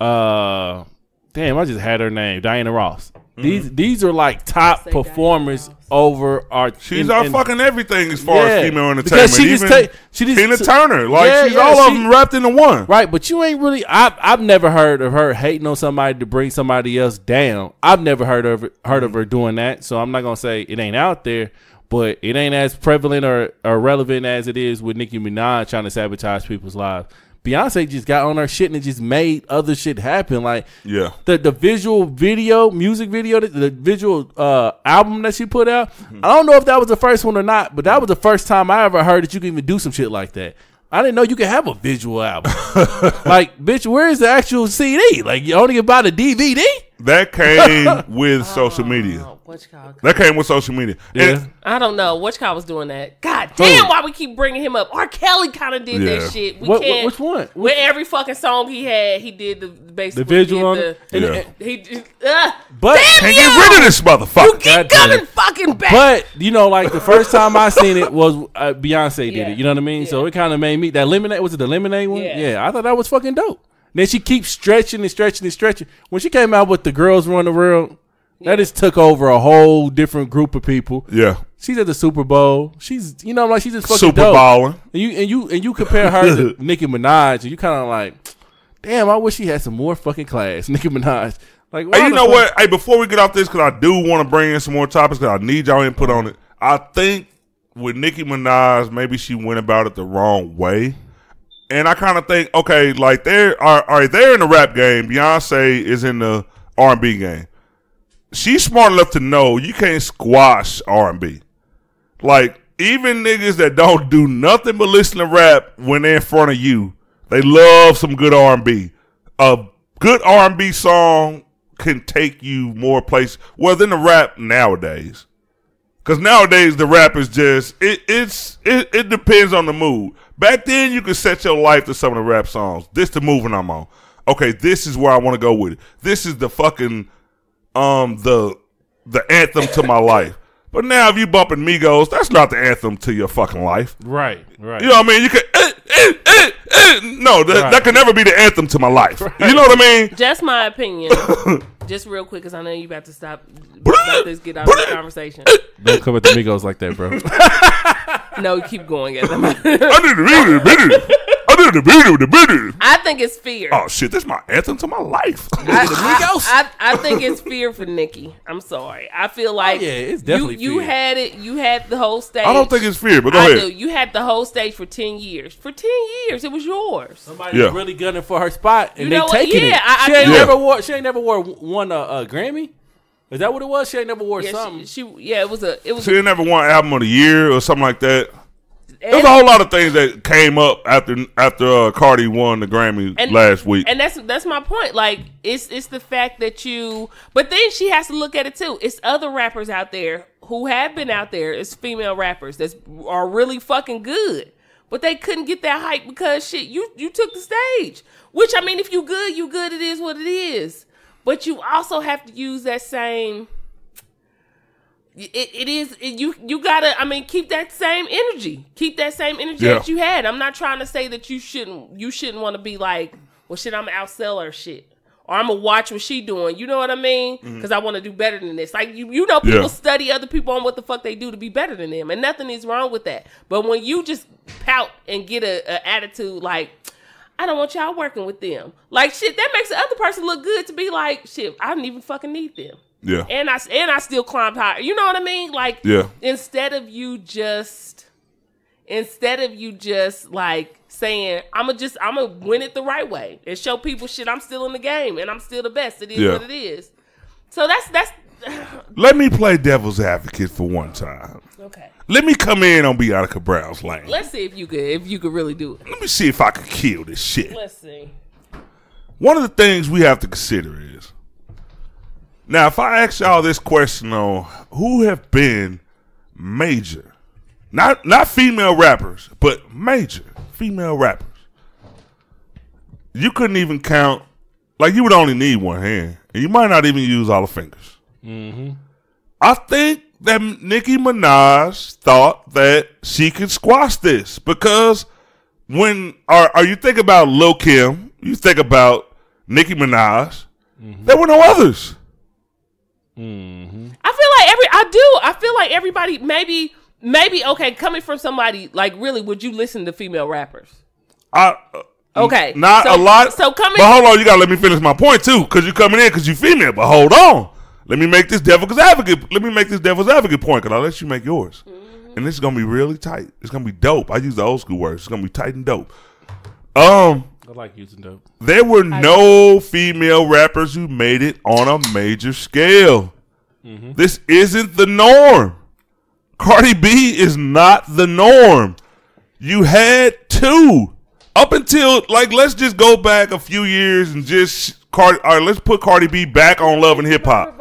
uh damn, I just had her name, Diana Ross. These these are like top Say performers over our She's in- our in- fucking everything as far Yeah. as female Because entertainment. she just Even take- she just Tina t- Turner, like Yeah, she's yeah, all of them wrapped into one. Right, but you ain't really. I've I've never heard of her hating on somebody to bring somebody else down. I've never heard of heard of her doing that. So I'm not gonna say it ain't out there, but it ain't as prevalent or, or relevant as it is with Nicki Minaj trying to sabotage people's lives. Beyonce just got on her shit and it just made other shit happen. Like Yeah. the the visual video, music video, the, the visual uh, album that she put out. Mm-hmm. I don't know if that was the first one or not, but that was the first time I ever heard that you can even do some shit like that. I didn't know you could have a visual album. like, bitch, where is the actual CD? Like, you only can buy the DVD? That came with social media. Oh, what you call it? That came with social media. Yeah. And I don't know. Which guy was doing that? God damn! Why we keep bringing him up? R. Kelly kind of did Yeah. that shit. We What- what- can't. which one? With every fucking song he had, he did the basically The visual did on it? the- Yeah. He just, uh, But damn can't you! get rid of this You motherfucker. keep God damn coming it. fucking back. But you know, like the first time I seen it was uh, Beyonce did Yeah. it. You know what I mean? So it kind of made me that lemonade was it the lemonade one? Yeah. Yeah. I thought that was fucking dope. Then she keeps stretching and stretching and stretching. When she came out with the girls run the world, that just took over a whole different group of people. Yeah. She's at the Super Bowl. She's you know like she's just fucking Super dope. balling. And you and you and you compare her to Nicki Minaj, and you kind of like, damn, I wish she had some more fucking class. Nicki Minaj, like, Hey, you know fuck- what? Hey, before we get off this, because I do want to bring in some more topics, because I need y'all input on it. I think with Nicki Minaj, maybe she went about it the wrong way. And I kind of think, okay, like they're right, they're in the rap game. Beyonce is in the R and B game. She's smart enough to know you can't squash R and B. Like even niggas that don't do nothing but listen to rap when they're in front of you, they love some good R and B. A good R and B song can take you more place well than the rap nowadays. Cause nowadays the rap is just it it's it, it depends on the mood. Back then you could set your life to some of the rap songs. This the moving I'm on. Okay, this is where I want to go with it. This is the fucking um the the anthem to my life. But now if you bumping Migos, that's not the anthem to your fucking life. Right, right. You know what I mean? You can eh, eh, eh, no, that, Right. that can never be the anthem to my life. You know what I mean? Just my opinion. Just real quick, because I know you about to stop. Let this get out of the conversation. Don't come at the Migos like that, bro. No, keep going at them. I did the beat I did the beat the beat I think it's fear. Oh shit, that's my anthem to my life. I, I, I, I think it's fear for Nikki. I'm sorry. I feel oh, like Oh, yeah, it's definitely you, you fear. had it. You had the whole stage. I don't think it's fear, but go I ahead. do. You had the whole stage for ten years. For ten years, it was yours. Somebody's Yeah. really gunning for her spot, and You they know what? taking Yeah, it. I- I she ain't feel- never wore. She ain't never wore won a, a Grammy. Is that what it was? She ain't never wore Yeah, something. she, she, yeah, it was a, it was. She never won album of the year or something like that. There's a whole lot of things that came up after after uh, Cardi won the Grammy And- last week. and that's that's my point. Like it's it's the fact that you, but then she has to look at it too. It's other rappers out there who have been out there. It's female rappers that are really fucking good, but they couldn't get that hype because shit. You you took the stage. Which I mean, if you good, you good. It is what it is. But you also have to use that same. It, it is it, you you gotta I mean keep that same energy. Keep that same energy Yeah. that you had. I'm not trying to say that you shouldn't you shouldn't want to be like well shit I'm gonna outsell her shit. Or I'm gonna watch what she doing. You know what I mean? Mm-hmm. Because I want to do better than this. Like you you know people Yeah. study other people on what the fuck they do to be better than them. And nothing is wrong with that. But when you just pout and get a, a attitude like I don't want y'all working with them. Like shit that makes the other person look good to be like shit I don't even fucking need them yeah, and I and I still climbed higher. You know what I mean? Like, Yeah. Instead of you just, instead of you just like saying, "I'm gonna just, I'm gonna win it the right way and show people shit. I'm still in the game and I'm still the best. It is Yeah. what it is." So that's that's let me play devil's advocate for one time. okay. Let me come in on Bianca Brown's lane. Let's see if you could if you could really do it. Let me see if I can kill this shit. Let's see. One of the things we have to consider is now if I ask y'all this question on who have been major, not not female rappers, but major female rappers, you couldn't even count. Like you would only need one hand, and you might not even use all the fingers. Mm-hmm. I think that Nicki Minaj thought that she could squash this because when are or you think about Lil Kim, you think about Nicki Minaj, mm-hmm. there were no others. I feel like every I do. I feel like everybody maybe maybe okay coming from somebody like really would you listen to female rappers? I uh, Okay, not so- a lot. so coming- but hold on, you gotta let me finish my point too, because you're coming in because you're female. But hold on, let me make this devil's advocate. Let me make this devil's advocate point, because I'll let you make yours. Mm-hmm. And this is gonna be really tight. It's gonna be dope. I use the old school words. It's gonna be tight and dope. Um, I like using dope. there were no female rappers who made it on a major scale. Mm-hmm. This isn't the norm. Cardi B is not the norm. You had two up until like let's just go back a few years and just Cardi. All right, let's put Cardi B back on Love and Hip Hop.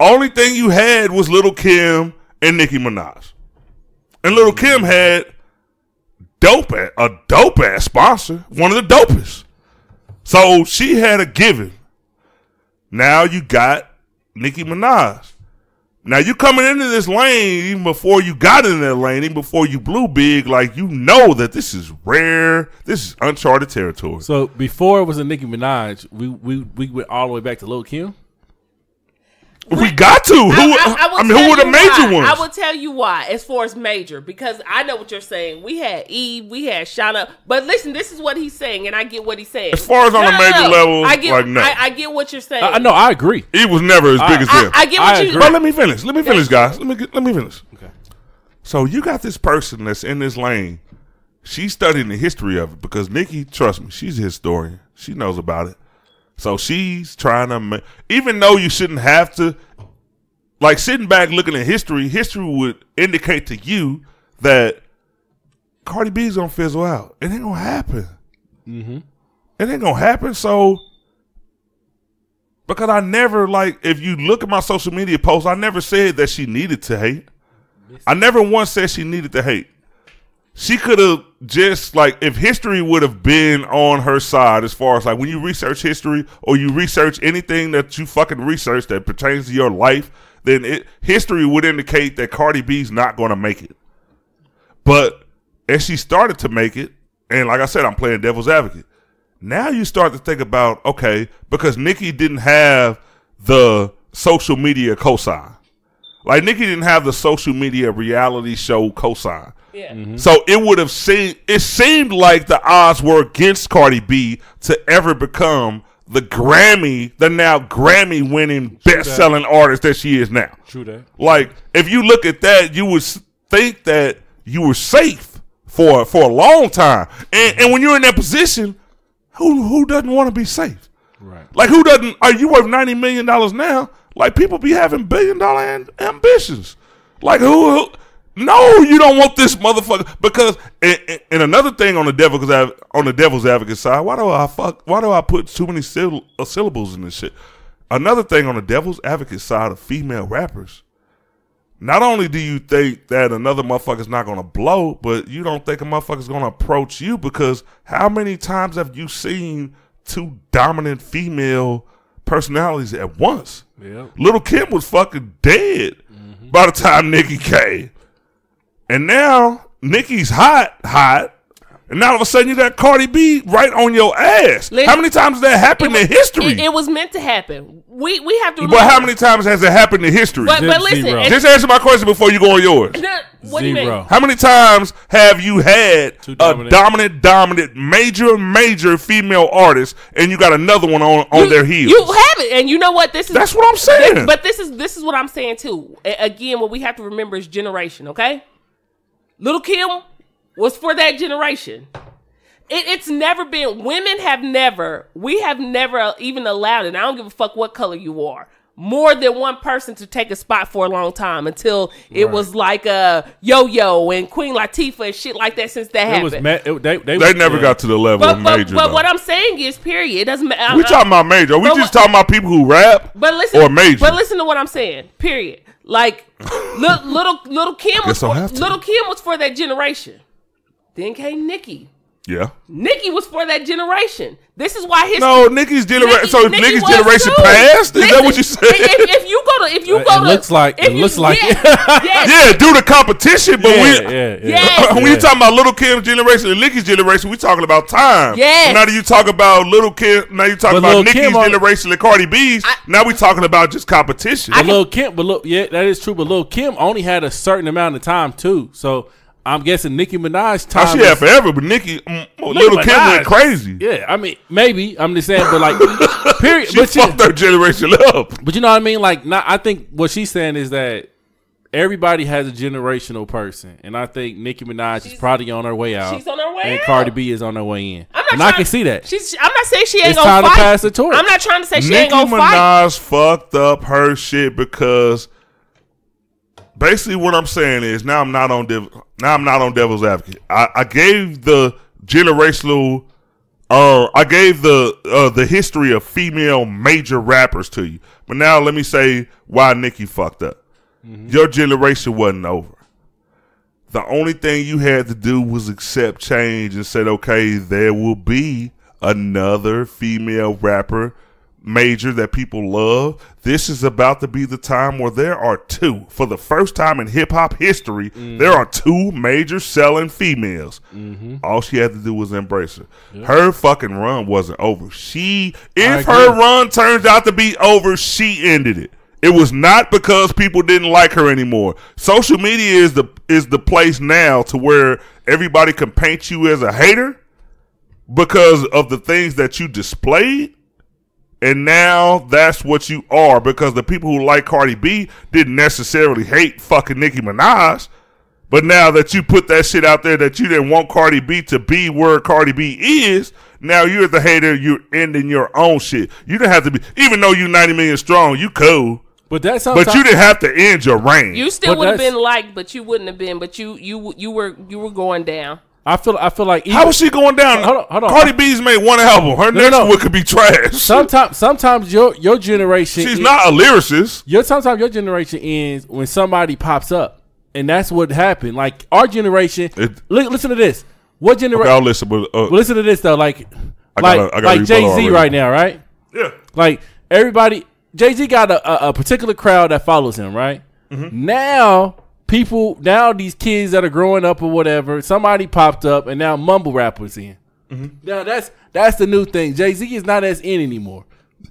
Only thing you had was Little Kim and Nicki Minaj, and Little Kim had dope a, dope ass sponsor, one of the dopest. So she had a given. Now you got Nicki Minaj. Now you coming into this lane even before you got in that lane, even before you blew big, like you know that this is rare. This is uncharted territory. So before it was a Nicki Minaj, we we we went all the way back to Lil Kim. We got to. Who? I, will mean, who were the you major why. ones? I will tell you why, as far as major, because I know what you're saying. We had Eve, we had Shawnna, but listen, this is what he's saying, and I get what he's saying. As far as on No, a major no. level, I get, like, no. I, I get what you're saying. Uh, I, I know. I agree. Eve was never as big as I, him. I get what I you. agree. But let me finish. Let me finish, guys. Let me get, let me finish. Okay. So you got this person that's in this lane. She's studying the history of it because Nikki, trust me, she's a historian. She knows about it. So she's trying to, even though you shouldn't have to, like sitting back looking at history, history would indicate to you that Cardi B's gonna fizzle out. It ain't gonna happen. Mm-hmm. It ain't gonna happen. So because I never like, if you look at my social media posts, I never said that she needed to hate. I never once said she needed to hate. She could have just like if history would have been on her side as far as like when you research history or you research anything that you fucking research that pertains to your life, then it history would indicate that Cardi B's not going to make it. But as she started to make it, and like I said, I'm playing devil's advocate. Now you start to think about okay, because Nikki didn't have the social media cosign. Like Nicki didn't have the social media reality show cosign. Yeah. Mm-hmm. So it would have seemed it seemed like the odds were against Cardi B to ever become the Grammy, the now Grammy winning best selling artist that she is now. True that. Like if you look at that, you would think that you were safe for for a long time. And and when you're in that position, who who doesn't want to be safe? Right. Like who doesn't? Are you worth ninety million dollars now? Like people be having billion dollar ambitions. Like who, who? No, you don't want this motherfucker because. And, and- another thing on the devil's on the devil's advocate side, why do I fuck? Why do I put too many syll- uh, syllables in this shit? Another thing on the devil's advocate side of female rappers. Not only do you think that another motherfucker's not gonna blow, but you don't think a motherfucker's gonna approach you because how many times have you seen two dominant female personalities at once? Yep. Little Kim was fucking dead by the time Nikki came. And now Nikki's hot, hot. And now all of a sudden you got Cardi B right on your ass. Listen- how many times has that happened in history? It, it was meant to happen. We we have to. but how many times has it happened in history? But, but Zero. listen, Zero. Just answer my question before you go on yours. no, what do you mean? Zero. How many times have you had Two a dominant. dominant, dominant, major, major female artist, and you got another one on, on You- their heels? You have it, and you know what? This is That's what I'm saying. this- but this is this is what I'm saying too. Again, what we have to remember is generation. Okay, Little Kim was for that generation. It, it's never been. Women have never. We have never even allowed it. I don't give a fuck what color you are. More than one person to take a spot for a long time until it was like a yo yo and Queen Latifah and shit like that. Since that It happened, was ma- it, they, they, they never yeah. got to the level but of but, major. but though. what I'm saying is, period. It doesn't matter. we talking about major? Are we just what- talking about people who rap? But listen, or major? But listen to what I'm saying. Period. Like little little little Kim was for, little Kim was for that generation. Then came Nicki. Yeah. Nicki was for that generation. This is why his No, Nicki's generation. Nicki- So Nicki Nicki's generation too. passed. Is that what you said? If, if you go to if you It go to looks like- if it you- looks like yeah, it. yes. yeah, do the competition, but yeah, we. yeah, yeah. Yes. when you talking about Little Kim's generation and Nicki's generation, we talking about time. Yes. Now that you talk about Little Kim, now you talking about Lil' Nicki's Kim on- generation and Cardi B's. now we talking about just competition. But Lil Kim, but look, yeah, that is true. But Little Kim only had a certain amount of time too. So I'm guessing Nicki Minaj time. Now, she had is- forever, but Nicki, mm, Little Kim went crazy. yeah, I mean, maybe I'm just saying, but like, period. She but, you, fucked her generation up. but you know what I mean? Like, not. I think what she's saying is that everybody has a generational person, and I think Nicki Minaj is probably on her way out. she's on her way and out. Cardi B is on her way in. I'm not and I trying- can see that. She's. I'm not saying she ain't It's gonna time to pass the torch. I'm not trying to say she Nicki ain't gonna fight. Nicki Minaj fucked up her shit because basically what I'm saying is now I'm not on Dev- now I'm not on Devil's Advocate. I, I gave the generational uh I gave the uh the history of female major rappers to you. But now let me say why Nicki fucked up. Your generation wasn't over. The only thing you had to do was accept change and said, okay, there will be another female rapper major that people love. This is about to be the time where there are two. For the first time in hip hop history, mm. there are two major selling females. Mm-hmm. All she had to do was embrace her. Her fucking run wasn't over. She, if her run turns out to be over, she ended it. It was not because people didn't like her anymore. Social media is the is the place now to where everybody can paint you as a hater because of the things that you displayed. And now that's what you are because the people who like Cardi B didn't necessarily hate fucking Nicki Minaj. But now that you put that shit out there that you didn't want Cardi B to be where Cardi B is, now you're the hater. You're ending your own shit. You didn't have to be, even though you're 90 million strong, you cool. But that's sometimes, But you didn't have to end your reign. You still would have been liked, but you wouldn't have been. But you you you were you were going down. I feel. I feel like How even- was she going down? Hold on, hold on. Cardi B's made one album. Her next no. one could be trash. sometimes sometimes your your generation She's is- not a lyricist. your sometimes your generation ends when somebody pops up, and that's what happened. Like our generation. It- li- listen to this. What generation? Okay, I'll listen, but uh, well, listen to this though. Like, I like, gotta- like Jay Z right now, right? yeah. Like everybody, Jay Z got a, a, a particular crowd that follows him, right? Mm-hmm. Now people, now these kids that are growing up or whatever, somebody popped up, and now mumble rappers in. Mm-hmm. Now that's that's the new thing. Jay Z is not as in anymore.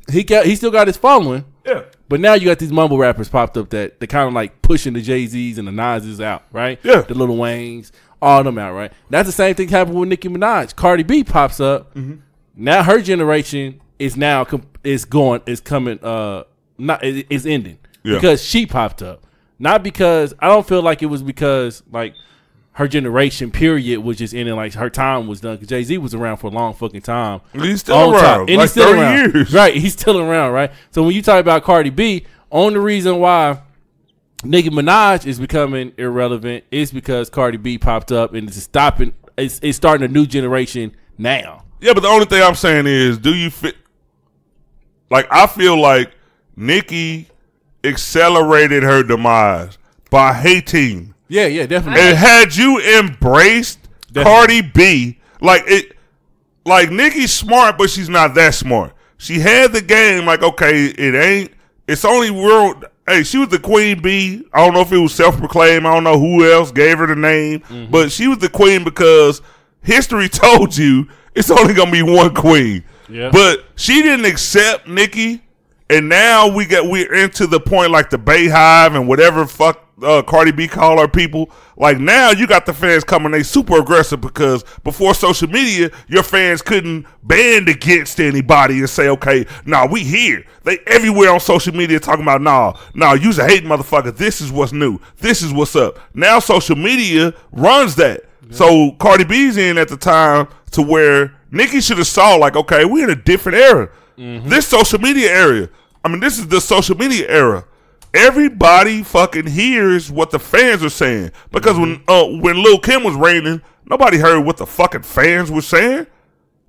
he got he still got his following. Yeah. But now you got these mumble rappers popped up that they kind of like pushing the Jay Z's and the Nas's out, right? Yeah. The Little Waynes, all them out, right? That's the same thing happened with Nicki Minaj. Cardi B pops up. Mm-hmm. Now her generation is now com- is going is coming uh not is, is ending Yeah. because she popped up, not because I don't feel like it was because like her generation period was just ending like her time was done because Jay Z was around for a long fucking time. He's still around. And like he's still 30 around. years. Right, he's still around, right? So when you talk about Cardi B, only reason why Nicki Minaj is becoming irrelevant is because Cardi B popped up and it's stopping it's, it's starting a new generation now. Yeah, but the only thing I'm saying is, do you fit? Like, I feel like Nikki accelerated her demise by hating. Yeah, yeah, definitely. And had you embraced Cardi B, like it, like Nikki's smart, but she's not that smart. She had the game, like okay, it ain't. It's only world. Hey, she was the queen bee. I don't know if it was self proclaimed. I don't know who else gave her the name, mm-hmm. but she was the queen because history told you it's only gonna be one queen. Yeah. But she didn't accept Nikki, and now we get we're into the point like the Beyhive and whatever fuck uh, Cardi B call her people. Like now you got the fans coming, they super aggressive because before social media, your fans couldn't band against anybody and say, okay, nah, we here. They everywhere on social media talking about, nah, nah, you's a hating motherfucker. This is what's new. This is what's up. Now social media runs that. So Cardi B's in at the time to where Nicki should have saw like, okay, we're in a different era. This social media era. I mean, this is the social media era. Everybody fucking hears what the fans are saying because when uh, when Lil Kim was reigning, nobody heard what the fucking fans were saying.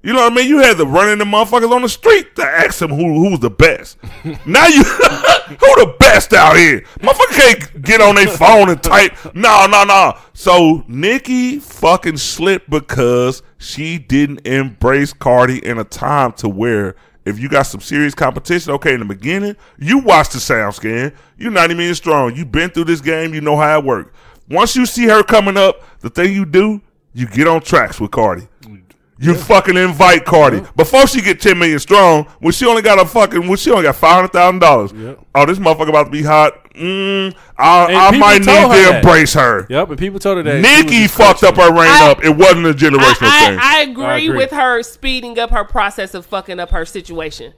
You know what I mean? You had the running the motherfuckers on the street to ask them who who was the best. now you who the best out here? Motherfucker can't get on their phone and type no no no. So Nikki fucking slipped because she didn't embrace Cardi in a time to where if you got some serious competition, okay, in the beginning, you watch the SoundScan. You're 90 minutes strong. You've been through this game. You know how it works. Once you see her coming up, the thing you do, you get on tracks with Cardi. You fucking invite Cardi before she get ten million strong. When she only got a fucking, when she only got five hundred thousand dollars. Oh, this motherfucker about to be hot. Mm, I, I might need to that. embrace her. Yep, and people told her that Nikki just fucked up her reign I- up. It wasn't a generational I, thing. I, I, agree I agree. with her speeding up her process of fucking up her situation.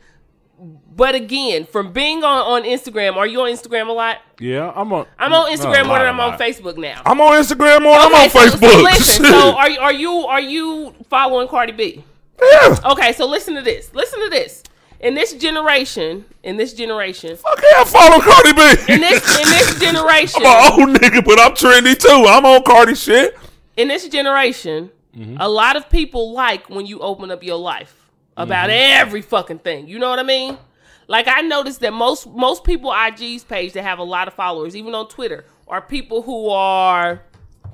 But again, from being on, on Instagram, are you on Instagram a lot? Yeah, I'm on. I'm on Instagram more than I'm on. Facebook now. I'm on Instagram more. Than I'm on so- so Facebook. listen, so are you are you are you following Cardi B? yeah. Okay, so listen to this. Listen to this. In this generation, in this generation, Okay, I follow Cardi B. in this in this generation, I'm an old nigga, but I'm trendy too. I'm on Cardi shit. in this generation, mm-hmm. a lot of people like when you open up your life about mm-hmm. every fucking thing. You know what I mean? Like I noticed that most most people IG's page that have a lot of followers, even on Twitter, are people who are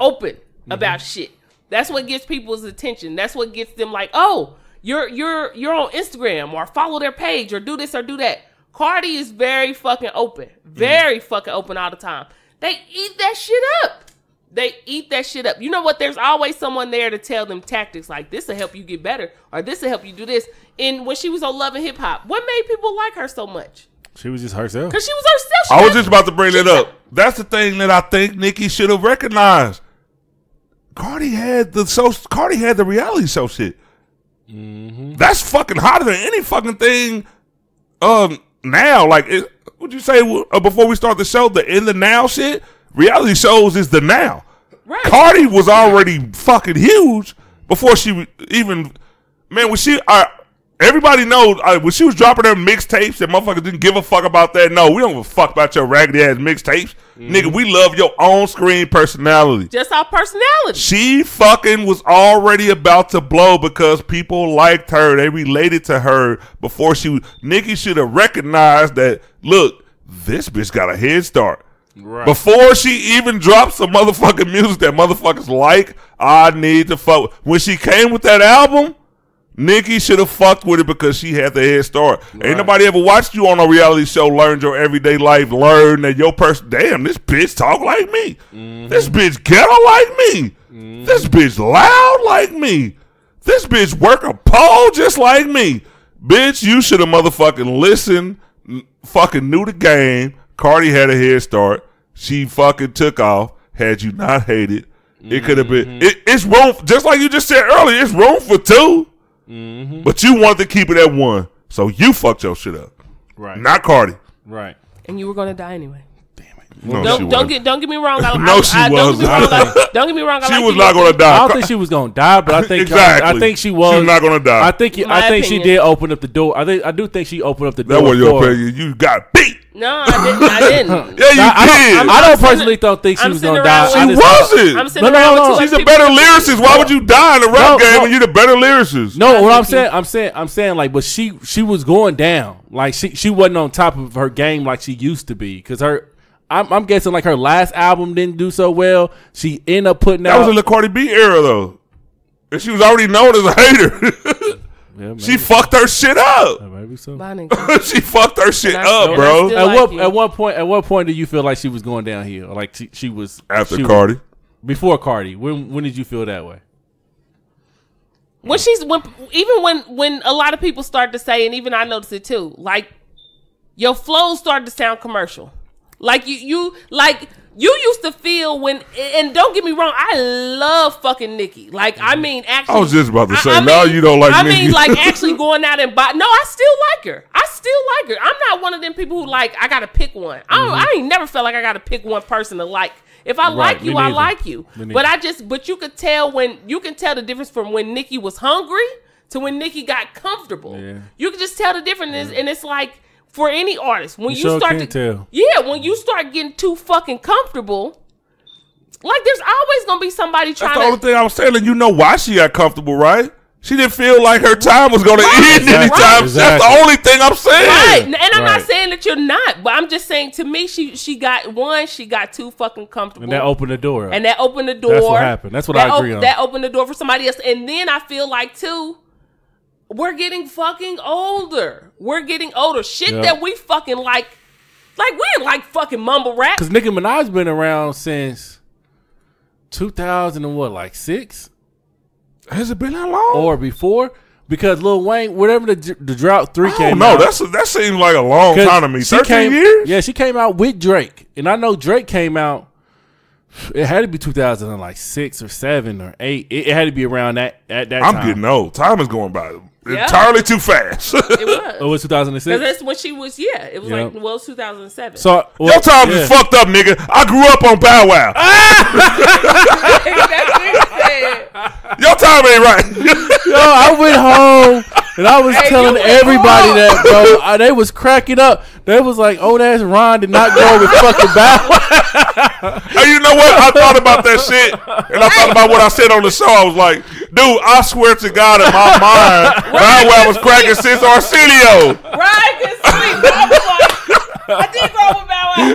open mm-hmm. about shit. That's what gets people's attention. That's what gets them like, oh, you're you're you're on Instagram or follow their page or do this or do that. Cardi is very fucking open, mm-hmm. very fucking open all the time. They eat that shit up. They eat that shit up. You know what? There's always someone there to tell them tactics like this will help you get better or this will help you do this. And when she was on Love and Hip Hop, what made people like her so much? She was just herself. Because she was herself. She I was just about to bring she it up. That's the thing that I think Nikki should have recognized. Cardi had the so Cardi had the reality show shit. That's fucking hotter than any fucking thing. Um, now like, it, would you say uh, before we start the show the in the now shit? Reality shows is the now. Right. Cardi was already fucking huge before she even. Man, when she, uh, everybody knows uh, when she was dropping her mixtapes, that motherfuckers didn't give a fuck about that. No, we don't give a fuck about your raggedy ass mixtapes, nigga. We love your on screen personality. just our personality. She fucking was already about to blow because people liked her. They related to her before she. Nikki should have recognized that. Look, this bitch got a head start. Right. Before she even dropped some motherfucking music that motherfuckers like, I need to fuck. When she came with that album, Nikki should have fucked with it because she had the head start. Ain't nobody ever watched you on a reality show, learned your everyday life, learned that your person, damn, this bitch talk like me. Mm-hmm. This bitch ghetto like me. Mm-hmm. This bitch loud like me. This bitch work a pole just like me. Bitch, you should have motherfucking listened, fucking knew the game. Cardi had a head start. She fucking took off. Had you not hated, it could have been. Mm-hmm. It, it's room, just like you just said earlier. It's room for 2 mm-hmm. but you wanted to keep it at one, so you fucked your shit up. Right. Not Cardi. right. And you were gonna die anyway. No, Don't don't wasn't. get don't get me wrong. I, No, I, she I, don't, get me wasn't. wrong I, don't get me wrong. I She like was you not going to die. I don't think she was gonna die, but I think exactly. I think she She was. was not going to die. I think My I think she did open up the door. I think I do think she opened up the door. that was your opinion. You got beat. No, I didn't. I didn't. Yeah, you Nah, I did. don't, I don't personally sitting- don't think she I'm was gonna die. she wasn't. I'm sitting No, no, no, no. She's a better people. lyricist. Why would you die in the rap No, game no. when you're the better lyricist? No, what I'm saying, I'm saying, I'm saying, like, but she she was going down. Like she she wasn't on top of her game like she used to be. Because her, I'm, I'm guessing like her last album didn't do so well. She ended up putting That out. was in the Cardi B era though, and she was already known as a hater. Yeah, she fucked her shit up. maybe so. Bye, nigga. she fucked her shit I- up, and bro. At like what you. at what point at what point did you feel like she was going downhill? Like she, she was After she was- Cardi, before Cardi. When when did you feel that way? when she's when even when when a lot of people start to say, and even I noticed it too, like your flows started to sound commercial. Like you you like you used to feel when and don't get me wrong, I love fucking Nikki. Like I mm-hmm. mean actually I was just about to say, I, I now mean- you don't like I Nicki. mean like actually going out and buy no, I still like her. I still like her. I'm not one of them people who like I gotta pick one. I don't mm-hmm. I ain't never felt like I gotta pick one person to like. If I like you, I like you. But I just but you could tell when you can tell the difference from when Nikki was hungry to when Nikki got comfortable. Yeah. You can just tell the difference, and it's like for any artist when You you, sure start can to tell. yeah when you start getting too fucking comfortable. Like there's always gonna be somebody trying that's the trying only to. thing I was saying. You know why she got comfortable, right? She didn't feel like her time was going to Right, end anytime. right. That's the only thing I'm saying. Right, and I'm not saying that you're not, but I'm just saying to me, she she got one, she got too fucking comfortable, And that opened the door. and that opened the door. That's what happened. That's what that I agree on. That opened the door for somebody else, and then I feel like too, we're getting fucking older. We're getting older. Shit Yeah. that we fucking like, like we didn't like fucking mumble rap. Because Nicki Minaj's been around since 2000 and what, like six Has it been that long? or before? Because Lil Wayne, whatever the the drought three I came don't know. out. That's that seems like a long time to me. she Thirteen came- years. Yeah, she came out with Drake, and I know Drake came out. It had to be 2006 or seven or eight. It, it had to be around that at that I'm time. getting old. Time is going by Yeah. entirely too fast. It oh, It was. was 2006. Because that's when she was, yeah. It was Yeah. like, well, it was 2007. So well, Your time yeah. is fucked up, nigga. I grew up on Bow Wow. That's what he said. Your time ain't right. Yo, I went home and I was Hey, telling everybody home. that, bro. I, they was cracking up. They was like, "Oh, that's Ron did not go with fucking Bow Wow." Hey, you know what? I thought about that shit, and I thought about what I said on the show. I was like, dude, I swear to God, in my mind, Bow Wow was cracking since Arsenio. Ryan can sleep. I was like, I did grow with Bow Wow.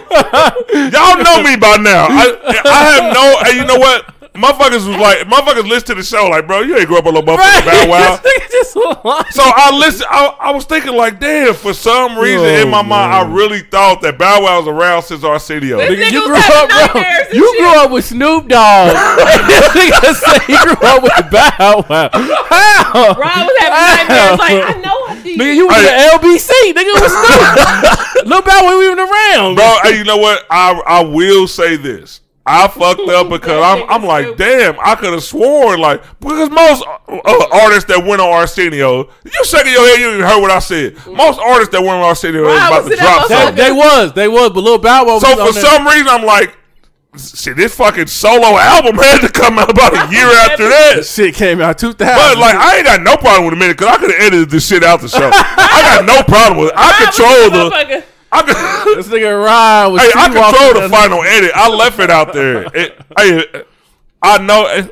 Y'all know me by now. I, I have no. Hey, you know what? Motherfuckers was like, motherfuckers listen to the show like, bro, you ain't grow up on no motherfucking Bow Wow. This nigga just lied. So I listen. I, I was thinking like, damn. For some reason Oh, in my mind, I really thought that Bow Wow was around since Arsenio. This Nigga, nigga you grew up, bro. nightmares and You shit. grew up with Snoop Dogg. this nigga said he grew up with Bow Wow. How? Ron was having nightmares. Like, I know I did. Nigga, you was Hey. at LBC. Nigga it was Snoop. Lil Bow Wow even around. Bro, hey, you know what? I I will say this. I fucked up because I'm I'm like, damn, I could have sworn like because most uh, artists that went on Arsenio, you shaking your head, you didn't heard what I said. Most artists that went on Arsenio is Right, about was to drop They, something. they was, they was, but Lil Bow Wow was So on for there. some reason, I'm like, shit, this fucking solo album had to come out about a year after that. shit came out 2000. But like, I ain't got no problem with a minute because I could have edited this shit out the show. I got no problem with it. I control the. Motherfucker. I could, this nigga Ryan was. Hey, I control the down- final edit. I left it out there. It, hey, I know.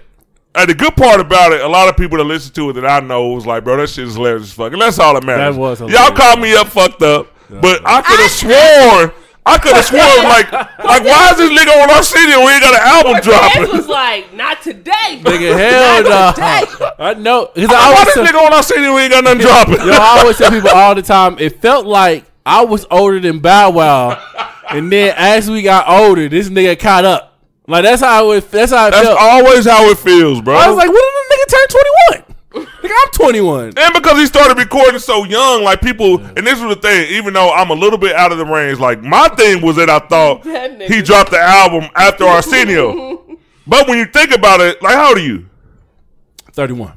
And the good part about it, a lot of people that listen to it that I know was like, bro, that shit is hilarious as fuck. And that's all that matters. That was Y'all hilarious. called me up fucked up, but I could have sworn. I could have sworn like, like why is this nigga on our city and we ain't got an album Cortez dropping? was like, not today. Nigga, hell Not no. today. I know. 'cause I Why always this tell- nigga on our city and we ain't got nothing dropping? Yo, I always tell people all the time. It felt like I was older than Bow Wow, and then as we got older, this nigga caught up. Like that's how it. That's how it That's felt. always how it feels, bro. I was like, when did the nigga turn twenty one? Like I'm 21. And because he started recording so young, like people, and this was the thing, even though I'm a little bit out of the range, like my thing was that I thought That nigga. he dropped the album after Arsenio. but when you think about it, like how old are you? 31.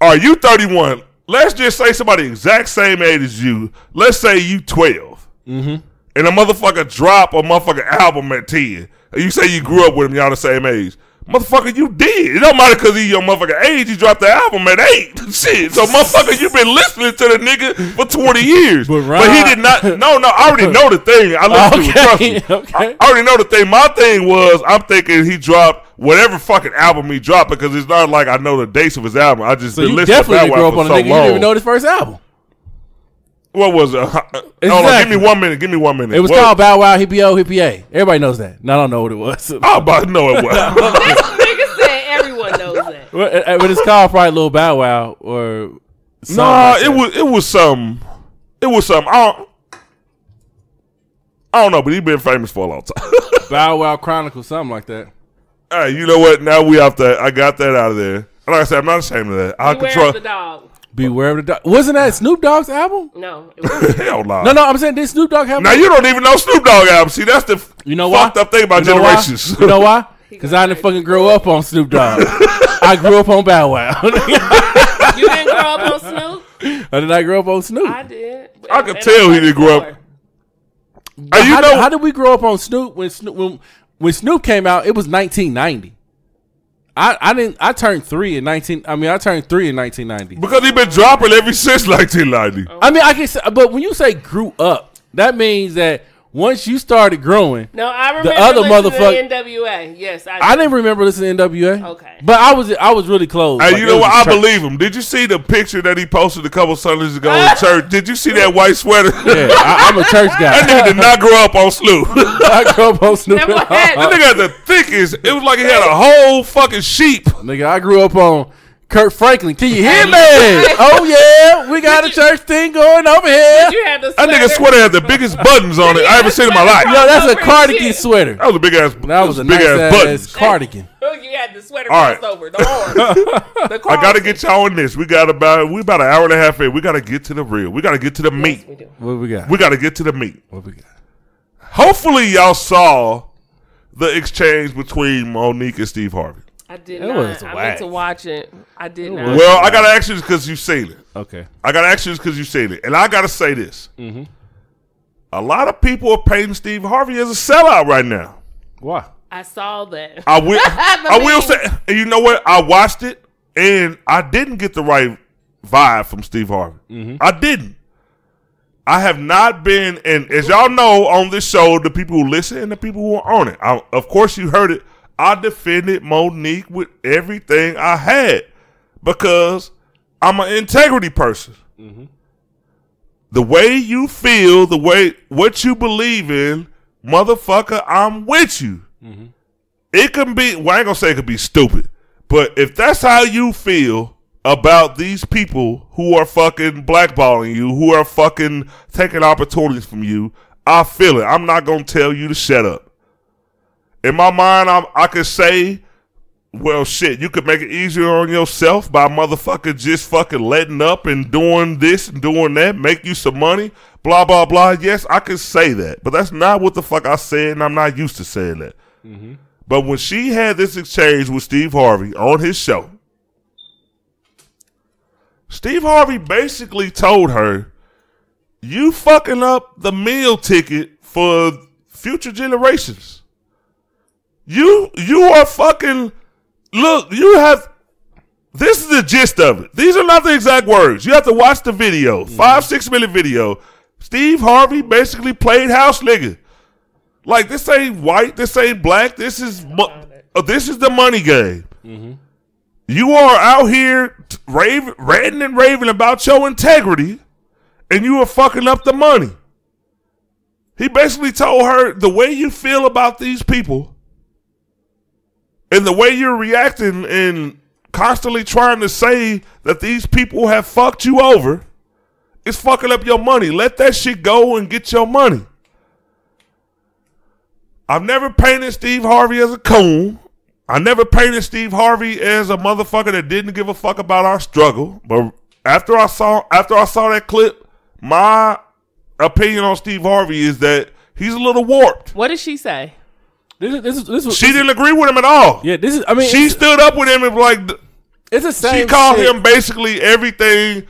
Are you 31? Let's just say somebody exact same age as you. Let's say you 12. Mm-hmm. And a motherfucker drop a motherfucker album at 10. And you say you grew up with him, y'all the same age. Motherfucker, you did. It don't matter because he your motherfucker age. He dropped the album at eight. Shit. So, motherfucker, you been listening to the nigga for 20 years. But But, he did not. No, no, I already know the thing. I listened to it. Okay, okay. I already know the thing. My thing was, I'm thinking he dropped whatever fucking album he dropped because it's not like I know the dates of his album. I just So been listening to that up for so nigga. You long. didn't even know his first album. What was it? Hold on, Exactly. give me one minute. Give me one minute. It was What- called Bow Wow Hippie O Hippie A. Everybody knows that. And I don't know what it was. Oh, I about to know it was. Nigga said everyone knows that. but, it's called probably Little Bow Wow or something nah, like it was it was some. It was some. I don't. I don't know, but he's been famous for a long time. Bow Wow Chronicles, something like that. hey, you know what? Now we have to. I got that out of there. Like I said, I'm not ashamed of that. I Beware control. of the dog. Beware of the dog. Wasn't that Snoop Dogg's album? No. It wasn't. Hell no. No, no, I'm saying did Snoop Dogg have Now you don't even know Snoop Dogg album. See, that's the You know why? fucked up thing about you know generations. Why? You know why? Because I didn't fucking grow up on Snoop Dogg. I grew up on Bow Wow. you didn't grow up on Snoop? I did not grow up on Snoop. I did. I could And tell he didn't grow up- 34. Hey, you how, know, did, how did we grow up on Snoop when Snoop when, when Snoop came out? It was 1990. I, I didn't. I turned three in 19. I mean, I turned three in 1990. because he been dropping ever since 1990. I mean, I can say, but when you say grew up, that means that once you started growing, No, I remember the other listening motherfucker- to NWA. Yes, I, I didn't remember listening to NWA. Okay. but I was I was really close. Hey, Like, you know what? a I church. believe him. Did you see the picture that he posted a couple Sundays ago in church? Did you see that white sweater? Yeah, I, I'm a church that guy. nigga did not grow up on Snoop. I grew up on Snoop. Never had- that nigga had the thickest. It was like he had a whole fucking sheep. Nigga, I grew up on Kirk Franklin. Can you hear me? oh yeah, we got a church thing going over here. You had the That nigga sweater had the biggest buttons on it I ever seen in my life. Yo, that's a cardigan shit. sweater. That was a big ass. That was a big nice ass ass, buttons. cardigan. Oh, you had the sweater All right. crossed over. The arm. The I gotta get y'all on this. We got about we about an hour and a half in. We gotta get to the real. We gotta get to the meat. We do. What we got? We gotta get to the meat. What we got? Hopefully y'all saw the exchange between Mo'Nique and Steve Harvey. I did It not. was I whack. meant to watch it. I did not. Well, I gotta ask you because you've seen it. Okay. I gotta ask you because you've seen it, and I gotta say this: Mm-hmm. a lot of people are painting Steve Harvey as a sellout right now. Why? I saw that. I will. I will say, and you know what? I watched it, and I didn't get the right vibe from Steve Harvey. Mm-hmm. I didn't. I have not been, and as y'all know on this show, the people who listen and the people who are on it. I, of course, you heard it. I defended Mo'Nique with everything I had because I'm an integrity person. Mm-hmm. The way you feel, the way what you believe in, motherfucker, I'm with you. Mm-hmm. It can be. Well, I ain't gonna say it could be stupid, but if that's how you feel about these people who are fucking blackballing you, who are fucking taking opportunities from you, I feel it. I'm not gonna tell you to shut up. In my mind, I'm, I could say, well, shit, you could make it easier on yourself by motherfucker just fucking letting up and doing this and doing that, make you some money, blah blah blah. Yes, I could say that, but that's not what the fuck I said, and I'm not used to saying that. Mm-hmm. But when she had this exchange with Steve Harvey on his show, Steve Harvey basically told her, "You fucking up the meal ticket for future generations. You you are fucking look. You have this is the gist of it. These are not the exact words. You have to watch the video, five six minute video. Steve Harvey basically played house nigga. Like this ain't white, this ain't black. This is mo- uh, this is the money game. You are out here t- rave, ranting and raving about your integrity, and you are fucking up the money. He basically told her the way you feel about these people, and the way you're reacting and constantly trying to say that these people have fucked you over, is fucking up your money. Let that shit go and get your money. I've never painted Steve Harvey as a coon. I never painted Steve Harvey as a motherfucker that didn't give a fuck about our struggle. But after I saw after I saw that clip, my opinion on Steve Harvey is that he's a little warped. What did she say? This is this is this was She didn't agree with him at all. yeah. This is I mean She stood up with him and like it's the same. she called shit. him basically everything.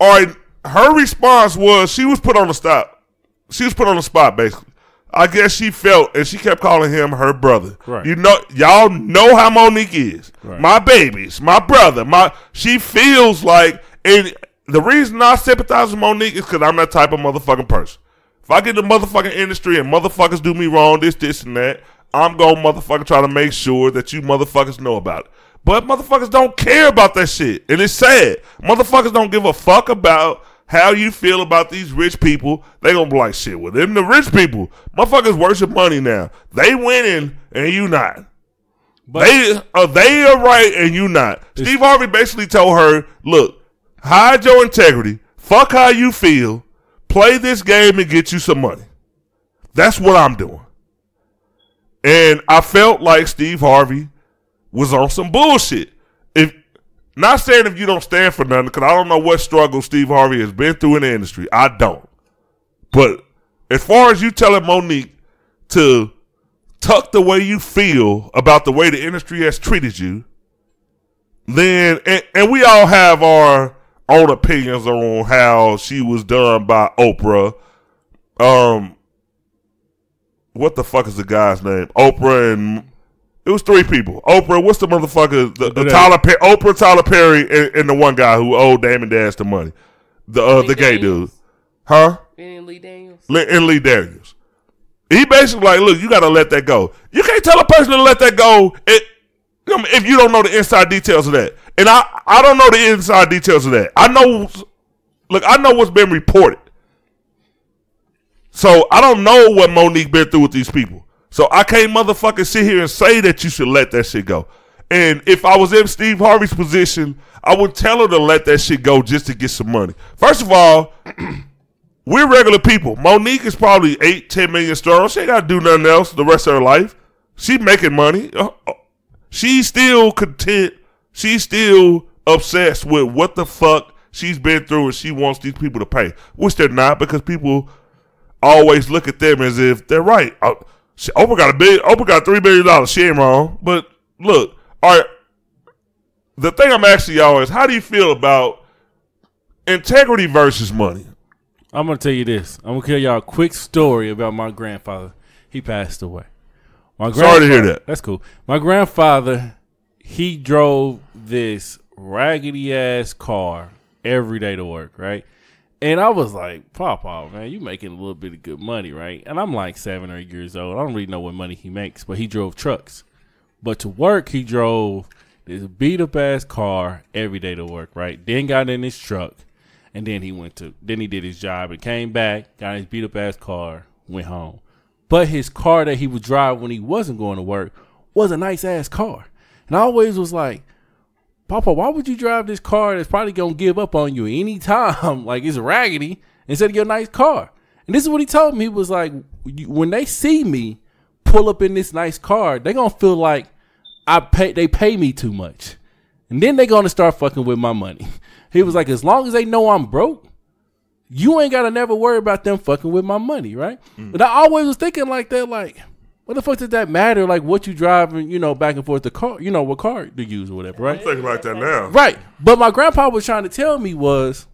Or her response was she was put on the stop. She was put on the spot basically. I guess she felt and she kept calling him her brother. Right. You know, y'all know how Mo'Nique is. Right. My babies, my brother, my. She feels like, and the reason I sympathize with Mo'Nique is because I'm that type of motherfucking person. If I get the motherfucking industry and motherfuckers do me wrong, this, this, and that, I'm gonna motherfucking try to make sure that you motherfuckers know about it. But motherfuckers don't care about that shit. And it's sad. Motherfuckers don't give a fuck about how you feel about these rich people. They gonna be like, shit, well, them the rich people. Motherfuckers worship money now. They winning and you not. But- they uh, they are right and you not. Steve Harvey basically told her, look, hide your integrity. Fuck how you feel. Play this game and get you some money. That's what I'm doing. And I felt like Steve Harvey was on some bullshit. If not saying if you don't stand for nothing, because I don't know what struggle Steve Harvey has been through in the industry. I don't. But as far as you telling Mo'Nique to tuck the way you feel about the way the industry has treated you, then and, and we all have our own opinions on how she was done by Oprah. Um, what the fuck is the guy's name? Oprah and it was three people. Oprah, what's the motherfucker? The, the. Tyler Perry, Oprah, Tyler Perry, and, and the one guy who owed Damon Dash the money, the uh, Lee the gay dude, huh? And Lee Daniels. Lee- and Lee Daniels. He basically like, look, you got to let that go. You can't tell a person to let that go it, if you don't know the inside details of that. And I, I don't know the inside details of that. I know, look, I know what's been reported. So I don't know what Mo'Nique been through with these people. So I can't motherfucking sit here and say that you should let that shit go. And if I was in Steve Harvey's position, I would tell her to let that shit go just to get some money. First of all, we're regular people. Mo'Nique is probably eight, ten million strong. She ain't got to do nothing else the rest of her life. She making money. Uh, uh, She's still content. She's still obsessed with what the fuck she's been through, and she wants these people to pay, which they're not because people always look at them as if they're right. Uh, she, Oprah got a big. Oprah got three billion dollars. She ain't wrong. But look, all right. The thing I'm asking y'all is, how do you feel about integrity versus money? I'm gonna tell you this. I'm gonna tell y'all a quick story about my grandfather. He passed away. My Sorry to hear that. That's cool. My grandfather, he drove this raggedy ass car every day to work, right? And I was like, Papa, man, you making a little bit of good money, right? And I'm like seven or eight years old. I don't really know what money he makes, but he drove trucks. But to work, he drove this beat up ass car every day to work, right? Then got in his truck, and then he went to, then he did his job and came back, got his beat up ass car, went home. But his car that he would drive when he wasn't going to work was a nice ass car. And I always was like, Papa, why would you drive this car that's probably gonna give up on you anytime? like it's raggedy instead of your nice car. And this is what he told me. He was like, when they see me pull up in this nice car, they gonna feel like I pay. They pay me too much, and then they gonna start fucking with my money. He was like, as long as they know I'm broke, you ain't gotta never worry about them fucking with my money, right? Mm. But I always was thinking like that, like. What the fuck does that matter? Like what you driving, you know, back and forth the car, you know, what car to use or whatever, right? I'm thinking like that now. Right. But my grandpa was trying to tell me was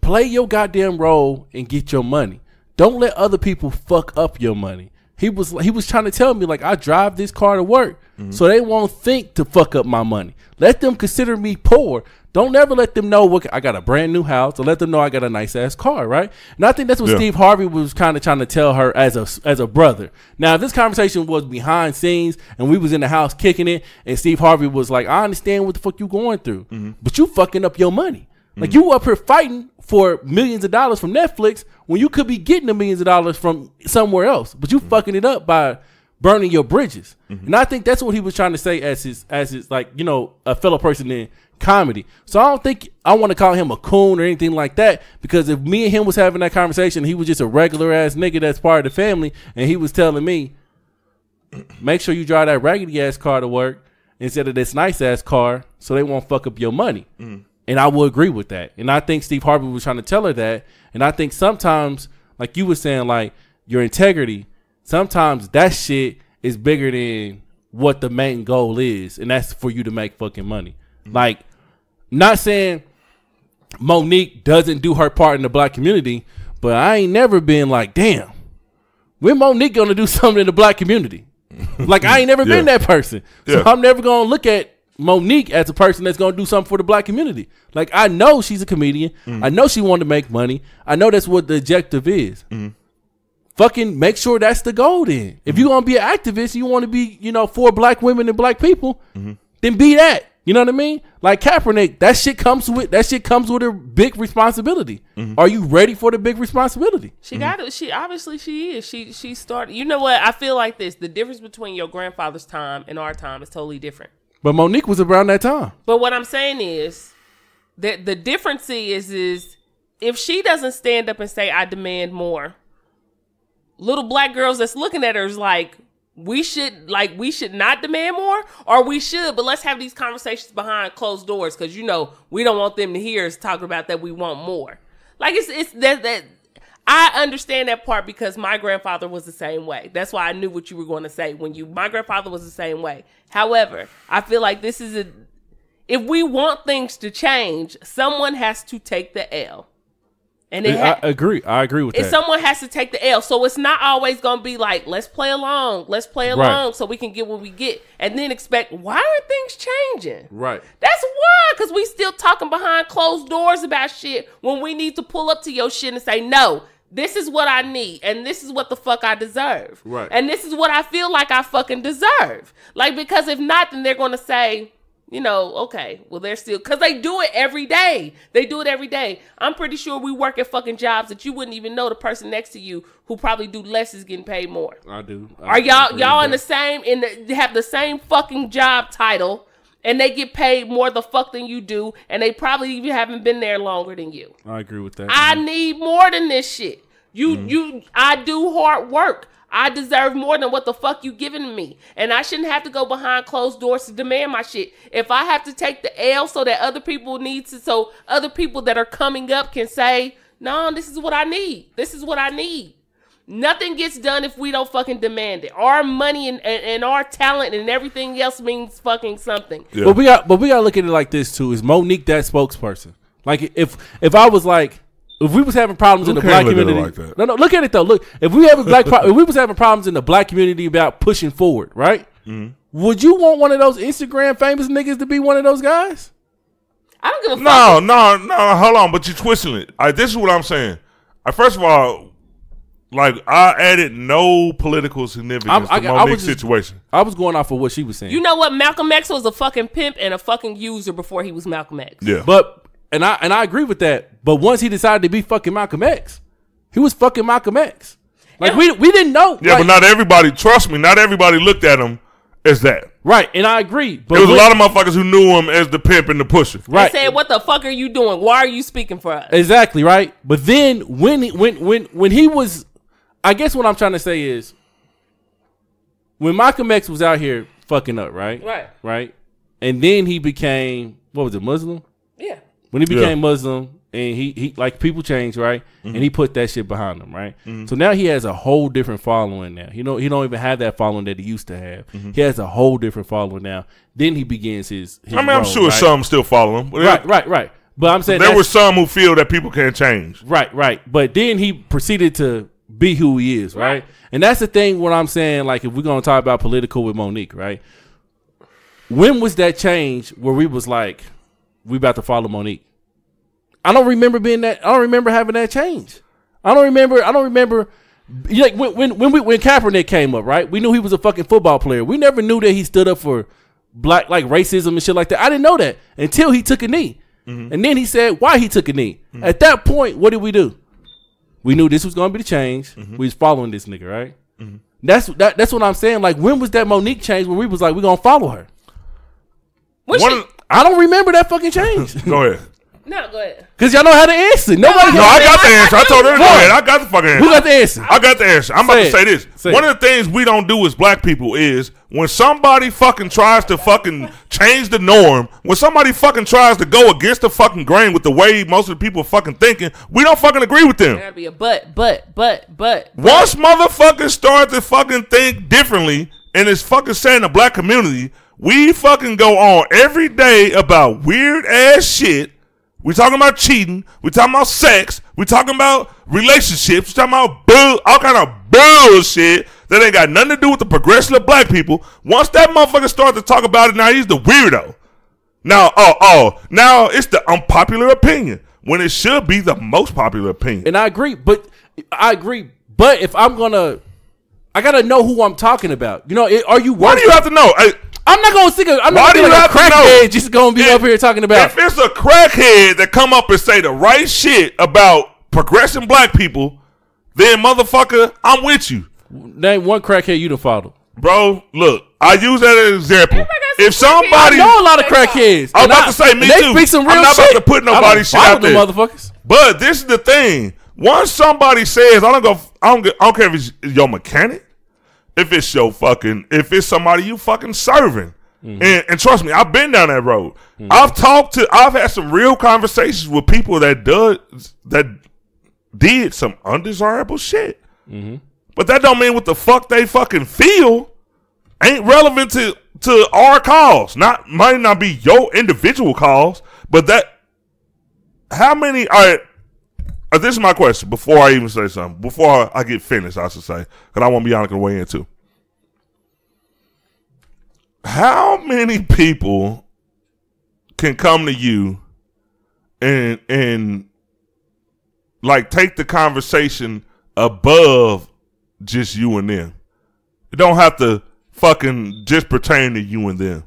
play your goddamn role and get your money. Don't let other people fuck up your money. He was he was trying to tell me like I drive this car to work mm-hmm. so they won't think to fuck up my money. Let them consider me poor. Don't ever let them know what I got a brand new house or let them know I got a nice ass car, right? And I think that's what Yeah. Steve Harvey was kind of trying to tell her as a as a brother. Now, if this conversation was behind scenes and we was in the house kicking it, and Steve Harvey was like, "I understand what the fuck you going through, mm-hmm. but you fucking up your money. Mm-hmm. Like you up here fighting for millions of dollars from Netflix when you could be getting the millions of dollars from somewhere else, but you mm-hmm. fucking it up by." Burning your bridges, and I think that's what he was trying to say as his as his like you know a fellow person in comedy. So I don't think I want to call him a coon or anything like that because if me and him was having that conversation, he was just a regular ass nigga that's part of the family, and he was telling me, make sure you drive that raggedy ass car to work instead of this nice ass car, so they won't fuck up your money. Mm. And I will agree with that. And I think Steve Harvey was trying to tell her that. And I think sometimes, like you were saying, like your integrity, sometimes that shit is bigger than what the main goal is, and that's for you to make fucking money. Mm-hmm. Like, not saying Mo'Nique doesn't do her part in the black community, but I ain't never been like, damn, when Mo'Nique gonna do something in the black community? like I ain't never been that person. So Yeah. I'm never gonna look at Mo'Nique as a person that's gonna do something for the black community. Like I know she's a comedian. Mm. I know she wanted to make money. I know that's what the objective is. Mm-hmm. Fucking make sure that's the goal then. If you're mm-hmm. gonna be an activist, you wanna be, you know, for black women and black people, then be that. You know what I mean? Like Kaepernick, that shit comes with that shit comes with a big responsibility. Mm-hmm. Are you ready for the big responsibility? She got it. She obviously she is. She she started. You know what? I feel like this. The difference between your grandfather's time and our time is totally different. But Mo'Nique was around that time. But what I'm saying is that the difference is is if she doesn't stand up and say I demand more, little black girls that's looking at her is like we should like we should not demand more or we should but let's have these conversations behind closed doors because you know we don't want them to hear us talking about that we want more. Like it's it's that that i understand that part because my grandfather was the same way. That's why i knew what you were going to say when you my grandfather was the same way. However i feel like this is a if we want things to change someone has to take the l and it I agree. I agree with if that. someone has to take the L, so it's not always gonna be like, let's play along, let's play Right. along, so we can get what we get, and then expect why are things changing? right. That's why, because we still talking behind closed doors about shit when we need to pull up to your shit and say, no, this is what I need, and this is what the fuck I deserve, Right. And this is what I feel like I fucking deserve, like because if not, then they're gonna say. You know, okay, well, they're still, because they do it every day. They do it every day. I'm pretty sure we work at fucking jobs that you wouldn't even know the person next to you who probably do less is getting paid more. I do. I Are y'all y'all in the same in the have the same fucking job title and they get paid more the fuck than you do and they probably even haven't been there longer than you. I agree with that. I need more than this shit. You mm-hmm. you I do hard work. I deserve more than what the fuck you giving me. And I shouldn't have to go behind closed doors to demand my shit. If I have to take the L so that other people need to so other people that are coming up can say, "No, this is what I need. This is what I need." Nothing gets done if we don't fucking demand it. Our money and, and, and our talent and everything else means fucking something. Yeah. But we got, but we got to look at it like this too: Is Mo'Nique that spokesperson? Like, if if I was like, if we was having problems in the black look at it community, like that. no, no, look at it though. Look, if we have a black, pro- if we was having problems in the black community about pushing forward, right? Mm-hmm. Would you want one of those Instagram famous niggas to be one of those guys? I don't give a fuck. No, no, no. Hold on, but you're twisting it. All right, this is what I'm saying. I, first of all, like I added no political significance I- to I- I was Mo'Nique's just- situation. I was going off of what she was saying. You know what? Malcolm X was a fucking pimp and a fucking user before he was Malcolm X. Yeah, But and I and I agree with that. But once he decided to be fucking Malcolm X, he was fucking Malcolm X. Like And- we we didn't know. yeah, like- but not everybody. Trust me, not everybody looked at him as that. right. And I agree. But There was a lot of motherfuckers who knew him as the pimp and the pusher. They right. said, "What the fuck are you doing? Why are you speaking for us?" Exactly right. But then when he, when when when he was, I guess what I'm trying to say is, when Malcolm X was out here fucking up, right? Right. Right. And then he became what was it Muslim? Yeah. When he Yeah. became Muslim and he he like people changed, right? And he mm-hmm. put that shit behind him, right? Mm-hmm. So now he has a whole different following now. You don't he don't even have that following that he used to have. Mm-hmm. He has a whole different following now. Then he begins his. his I mean, I'm sure right? some still follow him. Right, right, right. But I'm saying There were some who feel that people can't change. Right, right. But then he proceeded to be who he is, right? Right. And that's the thing what I'm saying, like if we're gonna talk about political with Mo'Nique, right? When was that change where we was like, we about to follow Mo'Nique? I don't remember being that I don't remember having that change. I don't remember I don't remember you like when when when we when Kaepernick came up, right? We knew he was a fucking football player. We never knew that he stood up for black like racism and shit like that. I didn't know that until he took a knee. Mm-hmm. And then he said why he took a knee. Mm-hmm. At that point, what did we do? We knew this was going to be the change. Mm-hmm. We was following this nigga, right? That's that, that's what I'm saying. Like, when was that Mo'Nique change where we was like, we gonna follow her? When One, she, I don't remember that fucking change. go ahead. No, go ahead. Because y'all know how to answer. Nobody. No, I got the answer. I told her to go ahead. I got the fucking answer. Who got the answer? I got the answer. I'm about Say to say this. Say One it. of the things we don't do as black people is when somebody fucking tries to fucking change the norm, when somebody fucking tries to go against the fucking grain with the way most of the people are fucking thinking, we don't fucking agree with them. There gotta be a but, but, but, but. Once motherfuckers start to fucking think differently and it's fucking saying the black community, we fucking go on every day about weird ass shit. We talking about cheating. We talking about sex. We talking about relationships. We talking about bull, all kind of bullshit that ain't got nothing to do with the progression of black people. Once that motherfucker start to talk about it, now he's the weirdo. Now, oh, oh, now it's the unpopular opinion when it should be the most popular opinion. And I agree, but I agree. But if I'm gonna, I gotta know who I'm talking about. You know, it- are you? Why do you have to know? Hey, I'm not gonna think of. I'm Why not gonna like a to know? crackhead just gonna be If- up here talking about. If it's a crackhead that come up and say the right shit about progressing black people, then motherfucker, I'm with you. Name one crackhead you done followed. Bro, look, I use that as an example. If somebody, I know a lot of crackheads. I'm about I- to say, me they too. speak some I'm real not about to put I don't nobody's shit out there. motherfuckers. but this is the thing. Once somebody says, I don't go, I don't, I don't care if it's your mechanic, if it's your fucking, if it's somebody you fucking serving. Mm-hmm. And, and trust me, I've been down that road. I've talked to, I've had some real conversations with people that does that did some undesirable shit. Mm-hmm. But that don't mean what the fuck they fucking feel ain't relevant to to our cause. Not might not be your individual cause, but that how many right uh, this is my question before I even say something. Before I get finished, I should say, because I want Bianca to weigh in too. How many people can come to you and and like take the conversation above just you and them? It don't have to fucking just pertain to you and them.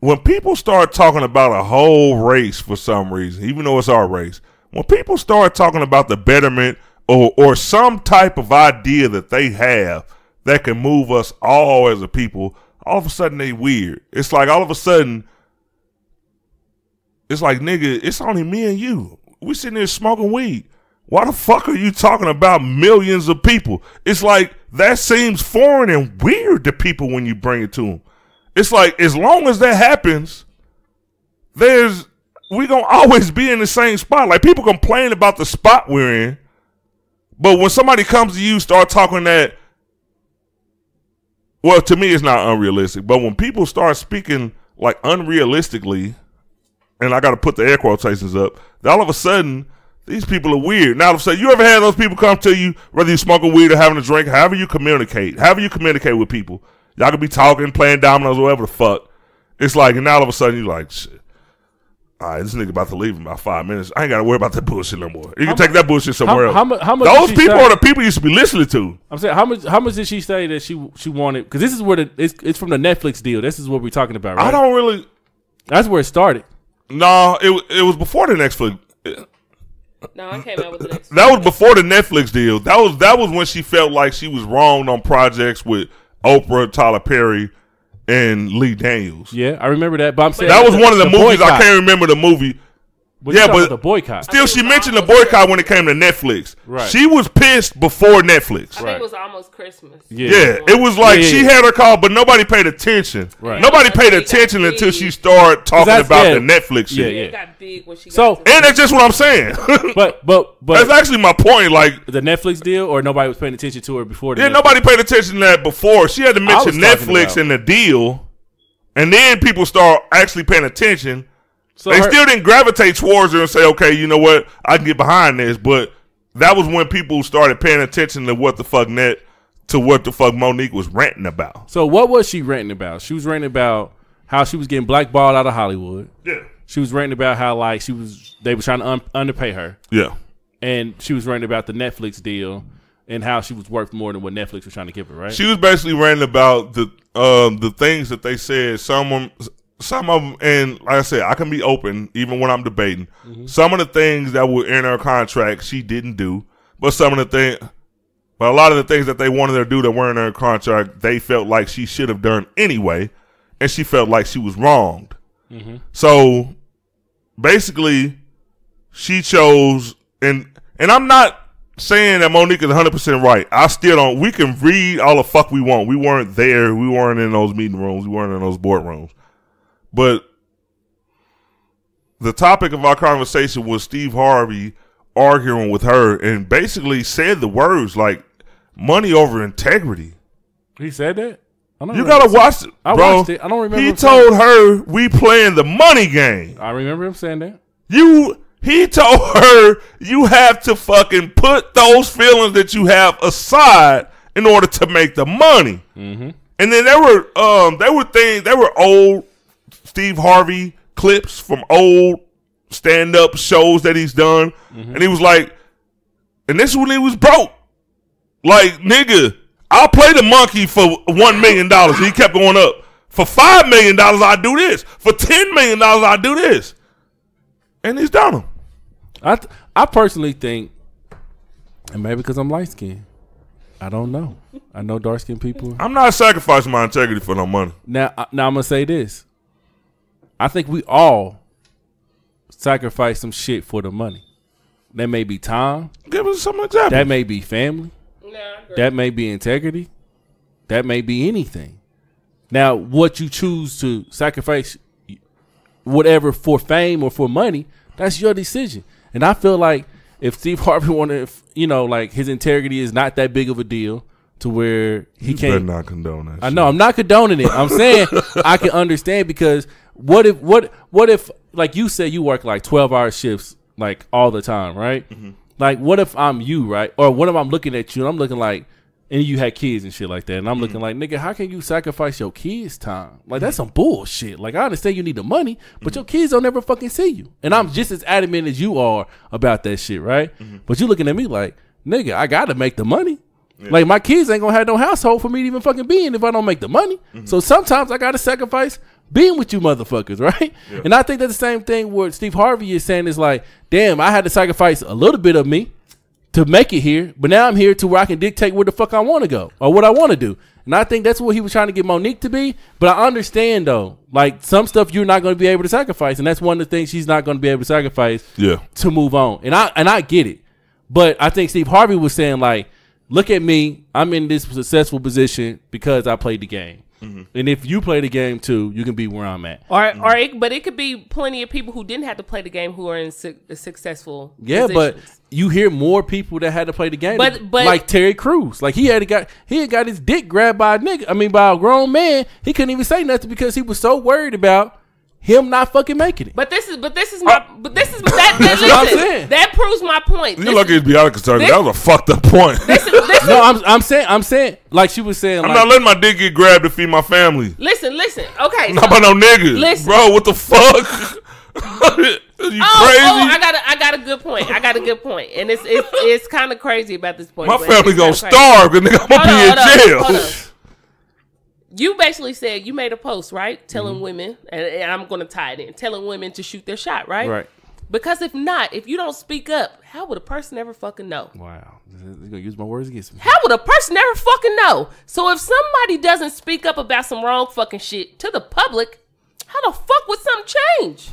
When people start talking about a whole race for some reason, even though it's our race, when people start talking about the betterment or or some type of idea that they have that can move us all as a people, all of a sudden they weird. It's like all of a sudden it's like nigga, it's only me and you. We sitting there smoking weed. Why the fuck are you talking about millions of people? It's like that seems foreign and weird to people when you bring it to them. It's like as long as that happens, there's we gonna always be in the same spot. Like people complain about the spot we're in, but when somebody comes to you, start talking that. Well, to me, it's not unrealistic. But when people start speaking like unrealistically, and I got to put the air quotations up, all of a sudden these people are weird. Now, a sudden, you ever had those people come to you, whether you smoking weed or having a drink, however you communicate, however you communicate with people, y'all could be talking, playing dominoes, whatever the fuck. It's like, and now all of a sudden you're like, shit. All right, this nigga about to leave in about five minutes. I ain't got to worry about that bullshit no more. You can take that bullshit somewhere else. how mu- how much Those people say? are the people you used to be listening to. I'm saying how much? How much did she say that she she wanted? Because this is where the it's, it's from the Netflix deal. This is what we're talking about, right? I don't really. That's where it started. No, it it was before the Netflix. No, I came out with the next. That was before the Netflix deal. That was that was when she felt like she was wronged on projects with Oprah, Tyler Perry, and Lee Daniels. Yeah, I remember that. But I'm saying That was one of the, movies I can't remember the movie. But yeah, yeah, but but- the boycott. Still, she mentioned the boycott when it came to Netflix. Right. She was pissed before Netflix. I think it was almost Christmas. Yeah. Yeah, it was like Yeah, yeah, she yeah. had her call, but nobody paid attention. Right. Nobody paid attention until she started talking about yeah. the Netflix Yeah, shit. yeah. It got big when she So- got to And that's just what I'm saying. But but but that's actually my point. Like, the Netflix deal, or nobody was paying attention to her before. The yeah, Netflix- nobody paid attention to that before. She had to mention Netflix about- in the deal, and then people start actually paying attention. So they her- still didn't gravitate towards her and say, "Okay, you know what? I can get behind this." But that was when people started paying attention to what the fuck net to what the fuck Mo'Nique was ranting about. So what was she ranting about? She was ranting about how she was getting blackballed out of Hollywood. Yeah, She was ranting about how like she was they were trying to un- underpay her, yeah. and she was ranting about the Netflix deal and how she was worth more than what Netflix was trying to give her. Right? She was basically ranting about the um the things that they said. Some of 'em- some of them, and like I said, I can be open even when I'm debating. Mm-hmm. Some of the things that were in her contract, she didn't do, but some of the things, but a lot of the things that they wanted her to do that weren't in her contract, they felt like she should have done anyway, and she felt like she was wronged. Mm-hmm. So basically she chose and and I'm not saying that Mo'Nique is 100 percent right. I still don't. We can read all the fuck we want. We weren't there. We weren't in those meeting rooms. We weren't in those boardrooms. But the topic of our conversation was Steve Harvey arguing with her and basically said the words like "money over integrity." He said that. I don't You gotta watch it, I bro. watched it. I don't remember He told her we playing the money game. I remember him saying that. You he told her you have to fucking put those feelings that you have aside in order to make the money. Mm-hmm. And then there were um there were things there were old Steve Harvey clips from old stand up shows that he's done, mm-hmm. and he was like, and this is when he was broke. Like nigga, I'll play the monkey for one million dollars. He kept going up. For five million dollars, I do this. For ten million dollars, I do this. And he's done them. I th- I personally think, and maybe because I'm light skinned, I don't know. I know dark skinned people. I'm not sacrificing my integrity for no money. Now, now I'm gonna say this. I think we all sacrifice some shit for the money. That may be time. Give us some examples. That may be family. Nah, That may be integrity. That may be anything. Now, what you choose to sacrifice, whatever for fame or for money, that's your decision. And I feel like if Steve Harvey wanted, if, you know, like his integrity is not that big of a deal to where he you can't. not condone that. I shit. know I'm not condoning it. I'm saying I can understand because what if what what if like you said you work like 12 hour shifts like all the time, right? Mm-hmm. Like what if I'm you, right? Or what if I'm looking at you and I'm looking like and you had kids and shit like that, and I'm looking mm-hmm. like, nigga, how can you sacrifice your kids' time? Like that's mm-hmm. some bullshit. Like I understand you need the money, but your kids don't ever fucking see you. And I'm just as adamant as you are about that shit, right? But you looking at me like, nigga, I gotta make the money. Like my kids ain't gonna have no household for me to even fucking be in if I don't make the money. So sometimes I gotta sacrifice being with you motherfuckers, right? And I think that's the same thing what Steve Harvey is saying is like, damn, I had to sacrifice a little bit of me to make it here, but now I'm here to where I can dictate where the fuck I want to go or what I want to do. And I think that's what he was trying to get Mo'Nique to be. But I understand though, like some stuff you're not going to be able to sacrifice, and that's one of the things she's not going to be able to sacrifice Yeah. to move on. And I and I get it. But I think Steve Harvey was saying like, look at me, I'm in this successful position because I played the game. Mm-hmm. And if you play the game too, you can be where I'm at. Or, mm-hmm. or it, but it could be plenty of people who didn't have to play the game who are in su- successful. Yeah, but you hear more people that had to play the game. But- but- like Terry Crews, like he had got he had got his dick grabbed by a nigga. I mean, by a grown man. He couldn't even say nothing because he was so worried about him not fucking making it. But this is, but this is uh, my, but this is that. that That's what I'm listen, saying. that proves my point. You This lucky is- to be out of concern. this- That was a fucked up point. this is- this no, I'm I'm saying I'm saying like she was saying. I'm like, not letting my dick get grabbed to feed my family. listen, listen. Okay, Not so- by no niggas. Listen. Bro, what the fuck? you Oh, crazy? oh, I got a, I got a good point. I got a good point, and it's it's, it's kind of crazy about this point. my but family gonna crazy. starve and nigga, I'm gonna Hold on, be in hold on, jail. You basically said you made a post, right, telling Mm-hmm. women, and, and I'm going to tie it in, telling women to shoot their shot, right? right. Because if not, if you don't speak up, how would a person ever fucking know? Wow, you're gonna use my words against me. How would a person ever fucking know? So if somebody doesn't speak up about some wrong fucking shit to the public, how the fuck would something change?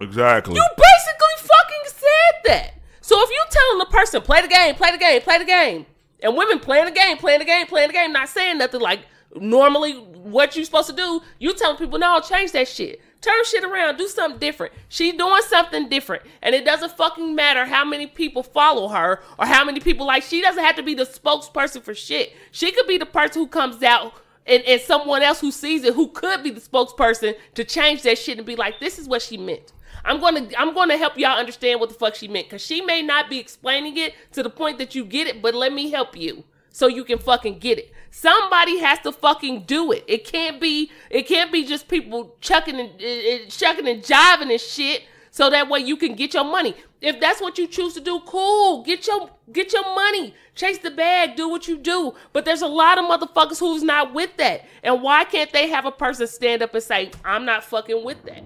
Exactly. You basically fucking said that. So if you telling the person play the game, play the game, play the game, and women playing the game, playing the game, playing the game, not saying nothing like normally what you supposed to do, you telling people no, change that shit. Turn shit around, do something different. She doing something different, and it doesn't fucking matter how many people follow her or how many people like. She doesn't have to be the spokesperson for shit. She could be the person who comes out and, and someone else who sees it who could be the spokesperson to change that shit and be like, this is what she meant. I'm gonna I'm gonna help y'all understand what the fuck she meant because she may not be explaining it to the point that you get it, but let me help you so you can fucking get it. Somebody has to fucking do it. It can't be it can't be just people chucking and, and chucking and jiving and shit so that way you can get your money. If that's what you choose to do, cool. Get your get your money. Chase the bag, do what you do. But there's a lot of motherfuckers who's not with that. And why can't they have a person stand up and say, I'm not fucking with that?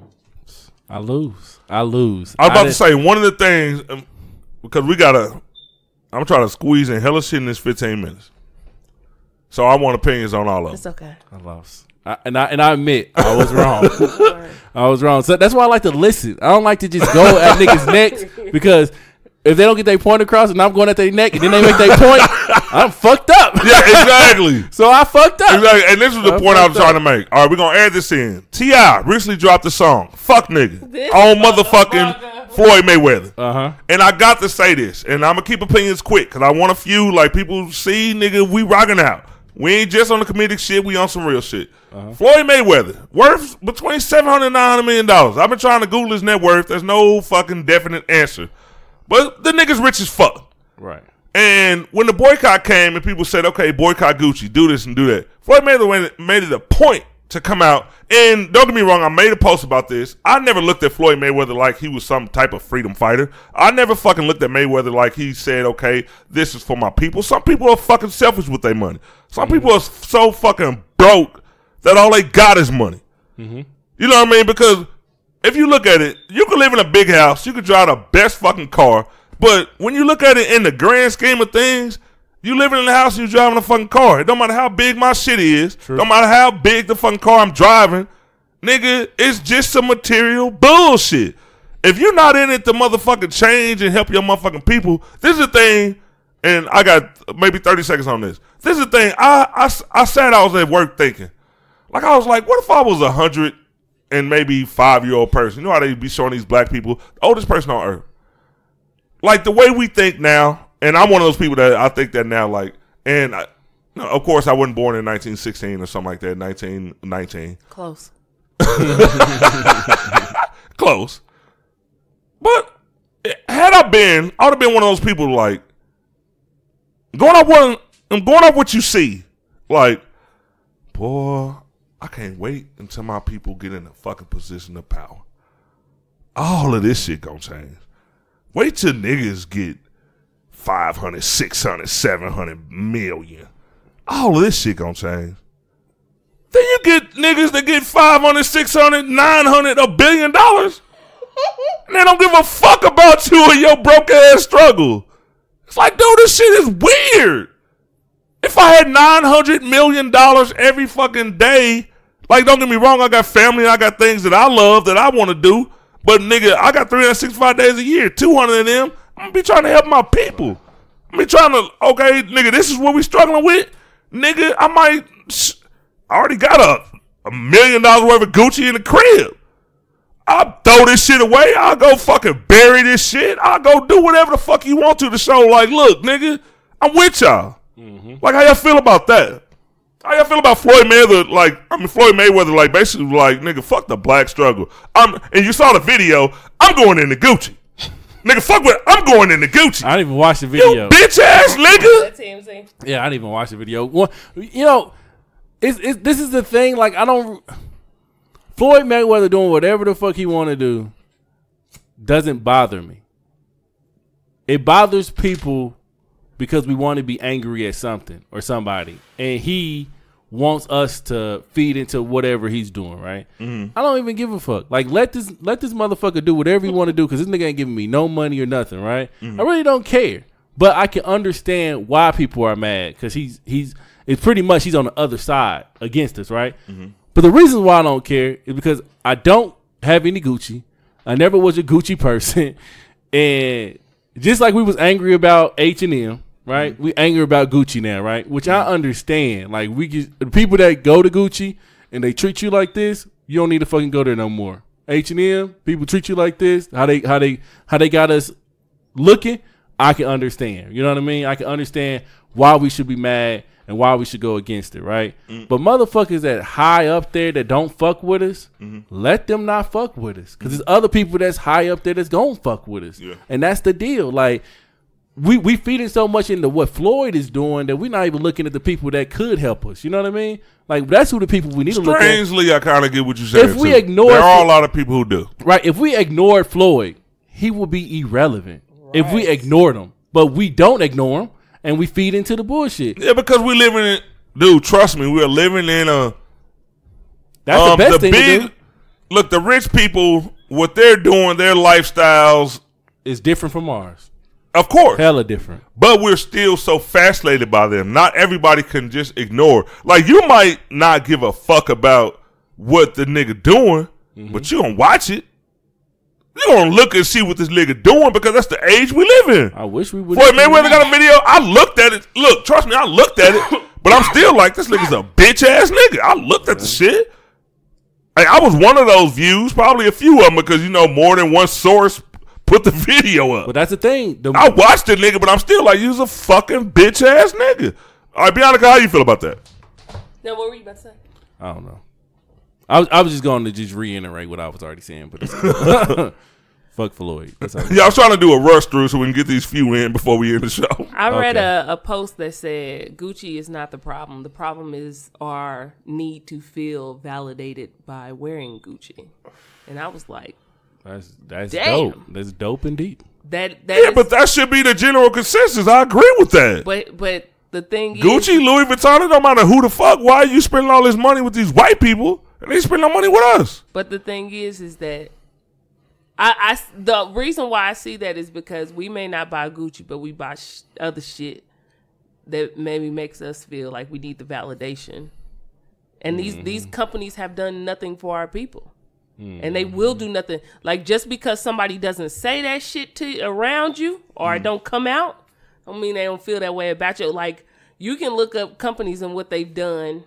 I lose. I lose. I was about to say one of the things um, because we gotta. I'm trying to squeeze in hella shit in this 15 minutes. So I want opinions on all of It's okay. I lost. I, and I and I admit I was wrong. I was wrong. So that's why I like to listen. I don't like to just go at niggas' necks because if they don't get their point across and I'm going at their neck and then they make their point, I'm fucked up. Yeah, exactly. So I fucked up. Exactly. And this is the I point I was fucked trying to make. All right, we're gonna add this in. T.I. recently dropped a song, "Fuck Nigga," This on motherfucking Floyd Mayweather. Uh huh. And I got to say this, and I'm gonna keep opinions quick because I want a few like people see, nigga, we rocking out. We ain't just on the comedic shit, we on some real shit. Uh-huh. Floyd Mayweather, worth between 700 and 900 million dollars. I've been trying to Google his net worth. There's no fucking definite answer. But the nigga's rich as fuck. Right. And when the boycott came and people said, okay, boycott Gucci, do this and do that, Floyd Mayweather made it a point to come out. And don't get me wrong, I made a post about this. I never looked at Floyd Mayweather like he was some type of freedom fighter. I never fucking looked at Mayweather like he said, okay, this is for my people. Some people are fucking selfish with their money. Some mm-hmm. people are so fucking broke that all they got is money. Mm-hmm. You know what I mean? Because if you look at it, you can live in a big house, you can drive the best fucking car, but when you look at it in the grand scheme of things, you living in the house, and you driving a fucking car. It don't matter how big my shit is, don't matter how big the fucking car I'm driving, nigga, it's just some material bullshit. If you're not in it to motherfucking change and help your motherfucking people, this is the thing, and I got maybe 30 seconds on this. This is the thing, I, I, I sat, I was at work thinking, like I was like, what if I was a hundred and maybe five year old person? You know how they be showing these black people, the oldest person on earth. Like the way we think now, and I'm one of those people that I think that now, like, and I, no, of course I wasn't born in 1916 or something like that, 1919. Close. Close. But had I been, I would have been one of those people like going off what I'm going off what you see. Like, boy, I can't wait until my people get in a fucking position of power. All of this shit gonna change. Wait till niggas get 500, 600, 700 million. All of this shit gonna change. Then you get niggas that get 500, 600, 900, a billion dollars. And they don't give a fuck about you and your broke ass struggle. It's like, dude, this shit is weird. If I had nine hundred million dollars every fucking day, like don't get me wrong, I got family, I got things that I love that I want to do. But nigga, I got 365 days a year, 200 of them. I'm be trying to help my people. I'm be trying to, okay, nigga, this is what we struggling with. Nigga, I might, sh- I already got a, a million dollars worth of Gucci in the crib. I'll throw this shit away. I'll go fucking bury this shit. I'll go do whatever the fuck you want to to show, like, look, nigga, I'm with y'all. Mm-hmm. Like, how y'all feel about that? How y'all feel about Floyd Mayweather? Like, I mean, Floyd Mayweather, like, basically, like, nigga, fuck the black struggle. I'm, and you saw the video. I'm going into Gucci. Nigga, fuck with. I'm going into Gucci. I didn't even watch the you video. bitch ass nigga. TMZ. Yeah, I didn't even watch the video. Well, you know, it's, it's this is the thing. Like, I don't. Floyd Mayweather doing whatever the fuck he want to do doesn't bother me. It bothers people because we want to be angry at something or somebody, and he wants us to feed into whatever he's doing. Right? Mm-hmm. I don't even give a fuck. Like, let this let this motherfucker do whatever he want to do because this nigga ain't giving me no money or nothing. Right? Mm-hmm. I really don't care. But I can understand why people are mad because he's he's it's pretty much he's on the other side against us, right? Mm-hmm. But the reason why I don't care is because I don't have any Gucci. I never was a Gucci person, and just like we was angry about H and M, right? Mm-hmm. We angry about Gucci now, right? Which I understand. Like we get, the people that go to Gucci and they treat you like this, you don't need to fucking go there no more. H and M, people treat you like this. How they how they how they got us looking, I can understand. You know what I mean? I can understand why we should be mad and why we should go against it, right? Mm. But motherfuckers that high up there that don't fuck with us, mm-hmm. let them not fuck with us. Cause there's other people that's high up there that's gonna fuck with us. Yeah. And that's the deal. Like we we feeding so much into what Floyd is doing that we're not even looking at the people that could help us. You know what I mean? Like that's who the people we need to look at. Strangely, I kind of get what you're saying. If we too. ignore- there are a lot of people who do. Right. If we ignored Floyd, he would be irrelevant. If we ignored him. But we don't ignore him and we feed into the bullshit. Yeah, because we living in, dude. Trust me, we are living in a That's um, the best the thing big. to do. Look, the rich people, what they're doing, their lifestyles. is different from ours. Of course. Hella different. But we're still so fascinated by them. Not everybody can just ignore. Like you might not give a fuck about what the nigga doing, mm-hmm. but you gonna watch it. You gonna look and see what this nigga doing because that's the age we live in. I wish we would. Floyd Mayweather got a video. I looked at it. Look, trust me, I looked at it, but I'm still like, this nigga's a bitch ass nigga. I looked at the shit. Hey, I was one of those views, probably a few of them, because you know more than one source put the video up. But that's the thing. The, I watched the nigga, but I'm still like, you's a fucking bitch ass nigga. All right, Bianca, how you feel about that? Now, what were you about to say? I don't know. I was, I was just going to just reiterate what I was already saying, but it's fuck Floyd. That's all. Yeah, I was trying to do a rush through so we can get these few in before we end the show. I read Okay. a, a post that said Gucci is not the problem. The problem is our need to feel validated by wearing Gucci. And I was like, That's that's Damn. dope. That's dope indeed. that that Yeah, is- but that should be the general consensus. I agree with that. but but the thing is Gucci, Louis Vuitton, it don't matter who the fuck. Why are you spending all this money with these white people and they spend no money with us? But the thing is, is that I, I s- the reason why I see that is because we may not buy Gucci, but we buy sh- other shit that maybe makes us feel like we need the validation. And these these mm-hmm. companies have done nothing for our people, and they mm. will do nothing. Like just because somebody doesn't say that shit to around you or it don't come out, don't mean they don't feel that way about you. Like you can look up companies and what they've done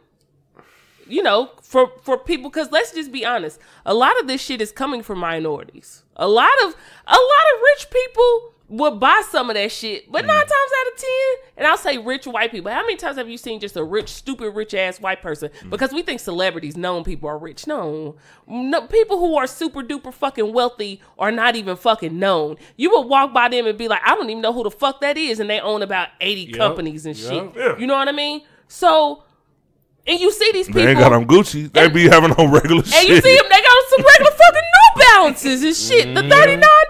you know, for for people because let's just be honest, a lot of this shit is coming from minorities. A lot of a lot of rich people would buy some of that shit, but nine mm. times out of ten, and I'll say rich white people. How many times have you seen just a rich, stupid, rich ass white person? Mm. Because we think celebrities, known people are rich. No, no, people who are super duper fucking wealthy are not even fucking known. You would walk by them and be like, I don't even know who the fuck that is, and they own about eighty companies and shit. Yeah. You know what I mean? So. And you see these people, They ain't got on Gucci. They be having on regular and shit. you see them, they got some regular fucking New Balances and shit. The mm. thirty nine.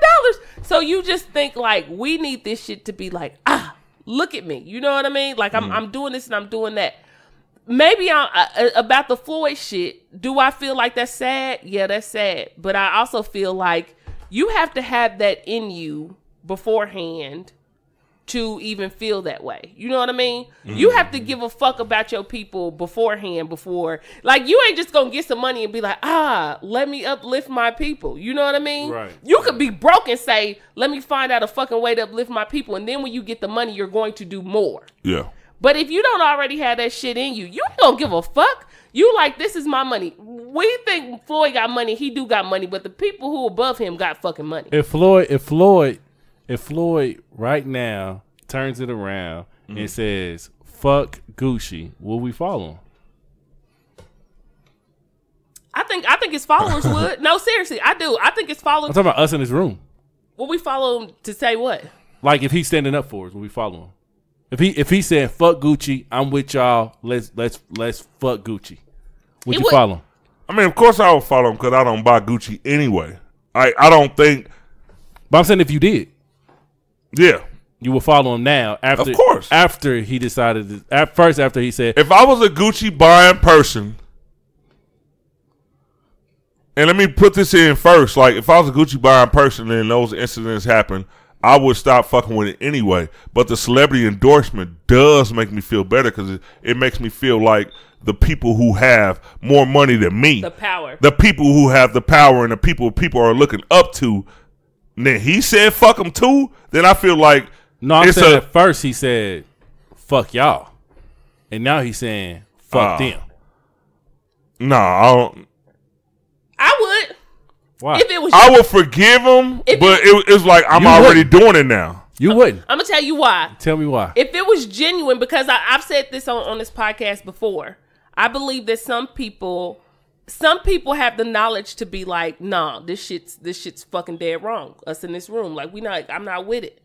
So you just think like we need this shit to be like ah, look at me. You know what I mean? Like I'm I'm doing this and I'm doing that. Maybe I, uh, about the Floyd shit. Do I feel like that's sad? Yeah, that's sad. But I also feel like you have to have that in you beforehand to even feel that way. You know what I mean? You have to give a fuck about your people beforehand before like you ain't just going to get some money and be like, "Ah, let me uplift my people." You know what I mean? Right. You could be broke and say, "Let me find out a fucking way to uplift my people." And then when you get the money, you're going to do more. yeah. But if you don't already have that shit in you, you don't give a fuck. You like this is my money. We think Floyd got money. He do got money, but the people who above him got fucking money. If Floyd, if Floyd, if Floyd right now turns it around and mm. says "fuck Gucci," will we follow him? I think I think his followers would. No, seriously, I do. I think his followers. I'm talking about us in this room. Will we follow him to say what? Like if he's standing up for us, will we follow him? If he if he said "fuck Gucci," I'm with y'all. Let's let's let's fuck Gucci. Would He you would- follow him? I mean, of course I would follow him because I don't buy Gucci anyway. I I don't think. But I'm saying if you did, Yeah. you will follow him now. After Of course. after he decided to, at first after he said If I was a Gucci buying person, and let me put this in first, like if I was a Gucci buying person and those incidents happen, I would stop fucking with it anyway. But the celebrity endorsement does make me feel better because it, it makes me feel like the people who have more money than me, The power. the people who have the power, and the people people are looking up to. And Then he said, "Fuck them too." Then I feel like no. I'm it's saying a- at first he said "fuck y'all," and now he's saying "fuck Oh. them." nah. I don't. I would Why? if it was. I would forgive him, but it, it's like I'm already wouldn't. doing it now. you wouldn't. I'm gonna tell you why. Tell me why. If it was genuine, because I, I've said this on, on this podcast before, I believe that some people, some people have the knowledge to be like, nah, this shit's this shit's fucking dead wrong. Us in this room, like we not, I'm not with it.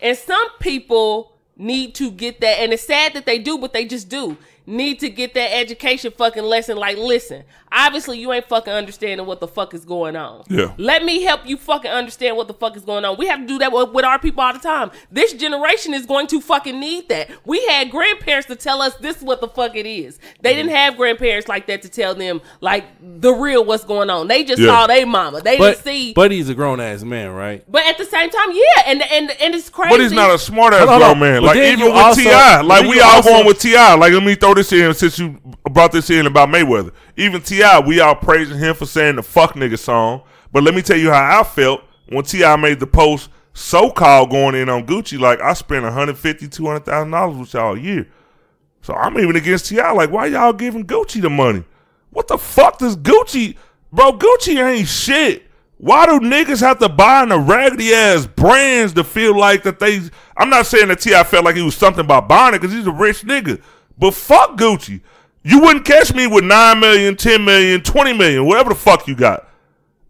And some people need to get that, and it's sad that they do, but they just do. Need to get that education fucking lesson. Like, listen, obviously you ain't fucking understanding what the fuck is going on. Yeah. Let me help you fucking understand what the fuck is going on. We have to do that with, with our people all the time. This generation is going to fucking need that. We had grandparents to tell us this is what the fuck it is. They didn't have grandparents like that to tell them like the real what's going on. They just Yeah. saw their mama. They But didn't see. but he's a grown ass man, right? But at the same time, yeah, and and and it's crazy. But he's not a smart ass Hold grown man. But Like even with T.I., like we all also- going with Ti. Like let me throw this in since you brought this in about Mayweather. Even T.I., we all praising him for saying the "fuck nigga" song. But let me tell you how I felt when T.I. made the post, so called going in on Gucci. Like I spent 150 200 thousand dollars with y'all a year. So I'm even against Ti. Like why y'all giving Gucci the money? What the fuck does Gucci, bro? Gucci ain't shit. Why do niggas have to buy in the raggedy ass brands to feel like that they? I'm not saying that T.I. felt like he was something by buying it because he's a rich nigga. But fuck Gucci. You wouldn't catch me with 9 million, 10 million, 20 million, whatever the fuck you got.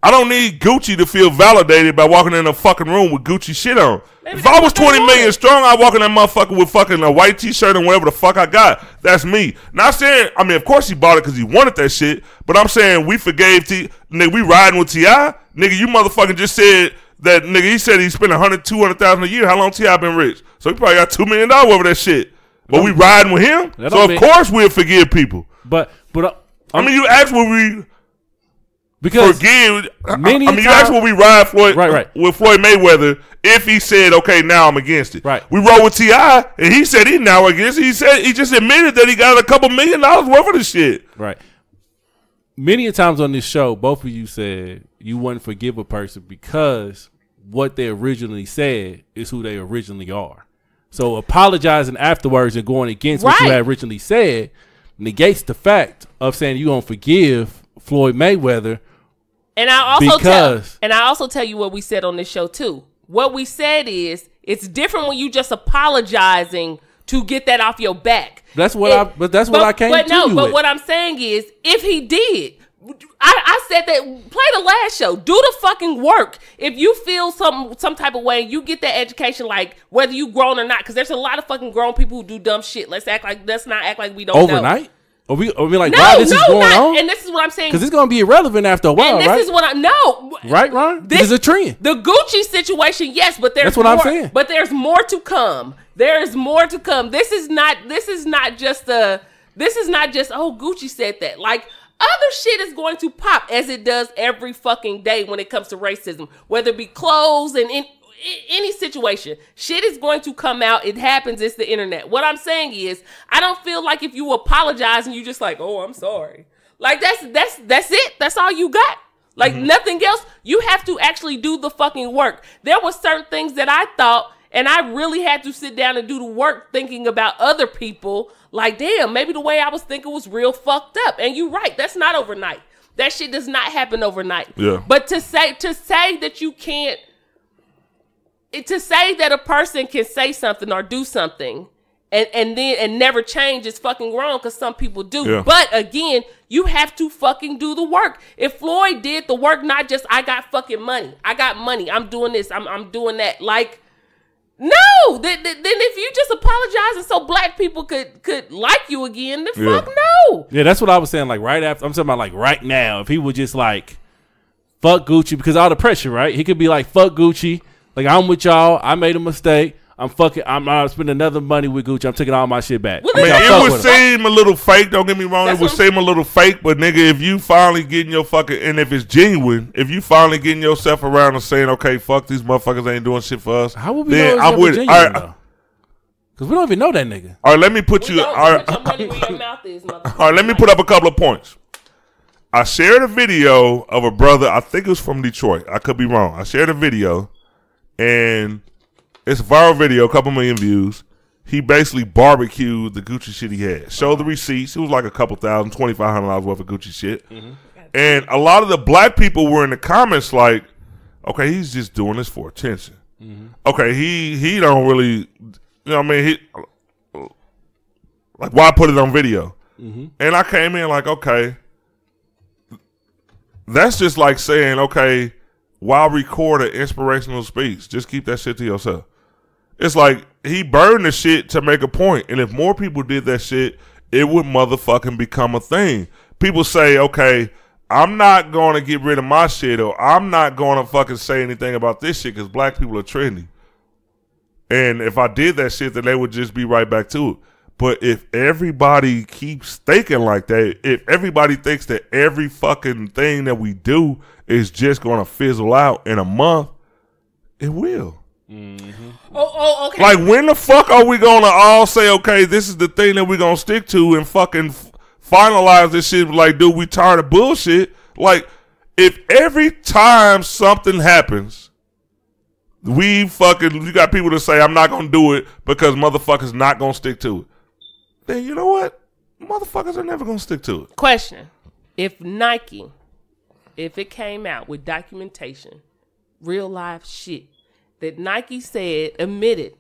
I don't need Gucci to feel validated by walking in a fucking room with Gucci shit on. Maybe if I was 20 million strong, I'd walk in that motherfucker with fucking a white t-shirt and whatever the fuck I got. That's me. Not saying, I mean, of course he bought it because he wanted that shit, but I'm saying we forgave T. Nigga, we riding with T.I. Nigga, you motherfucking just said that, nigga, he said he spent 100, 200,000 a year. How long T.I. been rich? So he probably got $2 million over that shit. But we riding with him? That So don't of course we'll forgive people. But but uh, I mean, you ask what we because forgive. I- many I mean, you times- ask what we ride Floyd Right, right. with Floyd Mayweather if he said, okay, now I'm against it. Right. We roll with T.I., and he said he now against it. He said he just admitted that he got a couple million dollars worth of the shit. Right. Many a times on this show, both of you said you wouldn't forgive a person because what they originally said is who they originally are. So apologizing afterwards and going against what you had originally said negates the fact of saying you don't forgive Floyd Mayweather. And I also tell and I also tell you what we said on this show too. What we said is it's different when you just apologizing to get that off your back. That's what It- I- but that's what I came but no, but with. what I'm saying is if he did I, I said that play the last show. Do the fucking work. If you feel some some type of way, you get that education, like whether you grown or not. Because there's a lot of fucking grown people who do dumb shit. Let's act like let's not act like we don't know. Overnight? Or we, are we like, No, wow, this no, is going not, on? and this is what I'm saying. Because it's going to be irrelevant after a while, and this right? is what I know. right, Ron? This, This is a trend. The Gucci situation, yes, but there's That's what I'm saying. But there's more to come. There is more to come. This is not. This is not just a. This is not just. Oh, Gucci said that. Like other shit is going to pop as it does every fucking day when it comes to racism, whether it be clothes and in. i- Any situation, shit is going to come out. It happens. It's the internet. What I'm saying is, I don't feel like if you apologize and you just like, oh, I'm sorry. Like that's that's that's it. That's all you got. Like mm-hmm. nothing else. You have to actually do the fucking work. There were certain things that I thought, and I really had to sit down and do the work thinking about other people. Like, damn, maybe the way I was thinking was real fucked up. And you're right, that's not overnight. That shit does not happen overnight. Yeah. But to say to say that you can't to say that a person can say something or do something and, and then and never change is fucking wrong because some people do. Yeah. But again, you have to fucking do the work. If Floyd did the work, not just I got fucking money, I got money, I'm doing this, I'm I'm doing that. Like, no. Then, then if you just apologize and so black people could could like you again, then Yeah. fuck no. Yeah, that's what I was saying. Like right after, I'm talking about like right now. If he would just like fuck Gucci because all the pressure, right? He could be like fuck Gucci. Like I'm with y'all. I made a mistake. I'm fucking. I'm not spending another money with Gucci. I'm taking all my shit back. Well, I mean, Yeah, it would seem a little fake. Don't get me wrong. That's it would I'm- seem a little fake, but nigga, if you finally getting your fucking and if it's genuine, if you finally getting yourself around and saying, okay, fuck these motherfuckers ain't doing shit for us, How would we then know I'm it's with genuine, All right, though? Because we don't even know that nigga. all right, let me put We you. All right, put your money where your mouth is, motherfucker. all right, let me put up a couple of points. I shared a video of a brother. I think it was from Detroit. I could be wrong. I shared a video, and it's a viral video, a couple million views. He basically barbecued the Gucci shit he had. Showed the receipts. It was like a couple thousand, twenty five hundred dollars worth of Gucci shit. Mm-hmm. And a lot of the black people were in the comments like, "Okay, he's just doing this for attention." Mm-hmm. Okay, he he don't really, you know, what I mean, he like why put it on video? Mm-hmm. And I came in like, okay, that's just like saying, okay, why record an inspirational speech? Just keep that shit to yourself. It's like he burned the shit to make a point, and if more people did that shit, it would motherfucking become a thing. People say, okay, I'm not going to get rid of my shit, or I'm not going to fucking say anything about this shit because black people are trendy. And if I did that shit, then they would just be right back to it. But if everybody keeps thinking like that, if everybody thinks that every fucking thing that we do is just going to fizzle out in a month, it will. Mm-hmm. Oh, oh, okay. Like, when the fuck are we gonna all say, okay, this is the thing that we're gonna stick to and fucking f- finalize this shit? Like, dude, we tired of bullshit. Like, if every time something happens, we fucking, you got people to say, I'm not gonna do it because motherfuckers not gonna stick to it. Then you know what? Motherfuckers are never gonna stick to it. Question: If Nike, if it came out with documentation, real life shit that Nike said admitted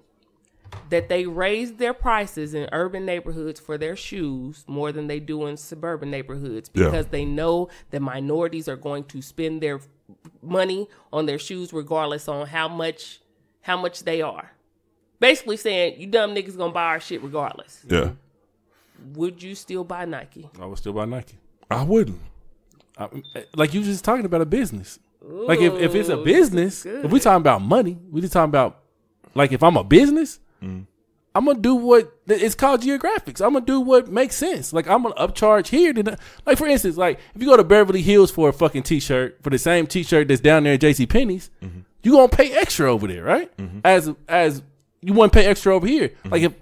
that they raised their prices in urban neighborhoods for their shoes more than they do in suburban neighborhoods Yeah. because they know that minorities are going to spend their money on their shoes regardless on how much how much they are. Basically saying you dumb niggas gonna buy our shit regardless. Yeah. Would you still buy Nike? I would still buy Nike. I wouldn't. I, like you was just talking about a business. Like if, if it's a business, if we talking about money, we just talking about like if I'm a business, I'm gonna do what it's called geographics. I'm gonna do what makes sense. Like I'm gonna upcharge here. Then, like for instance, like if you go to Beverly Hills for a fucking t-shirt for the same t-shirt that's down there at JC Penney's, you gonna pay extra over there, right? As as you wouldn't pay extra over here. Like if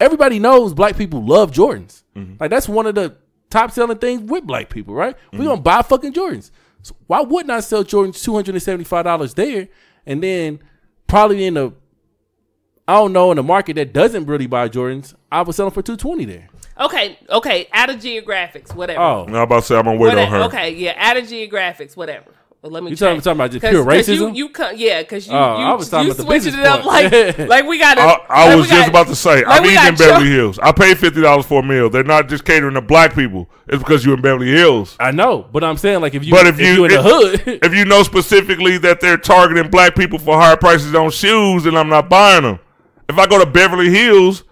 everybody knows black people love Jordans, like that's one of the top selling things with black people, right? We gonna buy fucking Jordans. So why wouldn't I sell Jordans two hundred and seventy five dollars there, and then probably in the I don't know in the market that doesn't really buy Jordans, I would sell them for two twenty there. Okay, okay, out of geographics, whatever. Oh, I'm about to say I'm gonna wait on Whatever. her. Okay, yeah, out of geographics, whatever. Well, let me. You talking- check. talking about just pure racism? you come, yeah, because you, Oh, you, I was talking you about the switching business it up like, like we got. I, I like was we just got- about to say, like I'm we eating in Beverly cho- Hills. I paid fifty dollars for a meal. They're not just catering to black people. It's because you're in Beverly Hills. I know, but I'm saying like if you But if, if you- you in the hood, If you know specifically that they're targeting black people for higher prices on shoes, then I'm not buying them. If I go to Beverly Hills,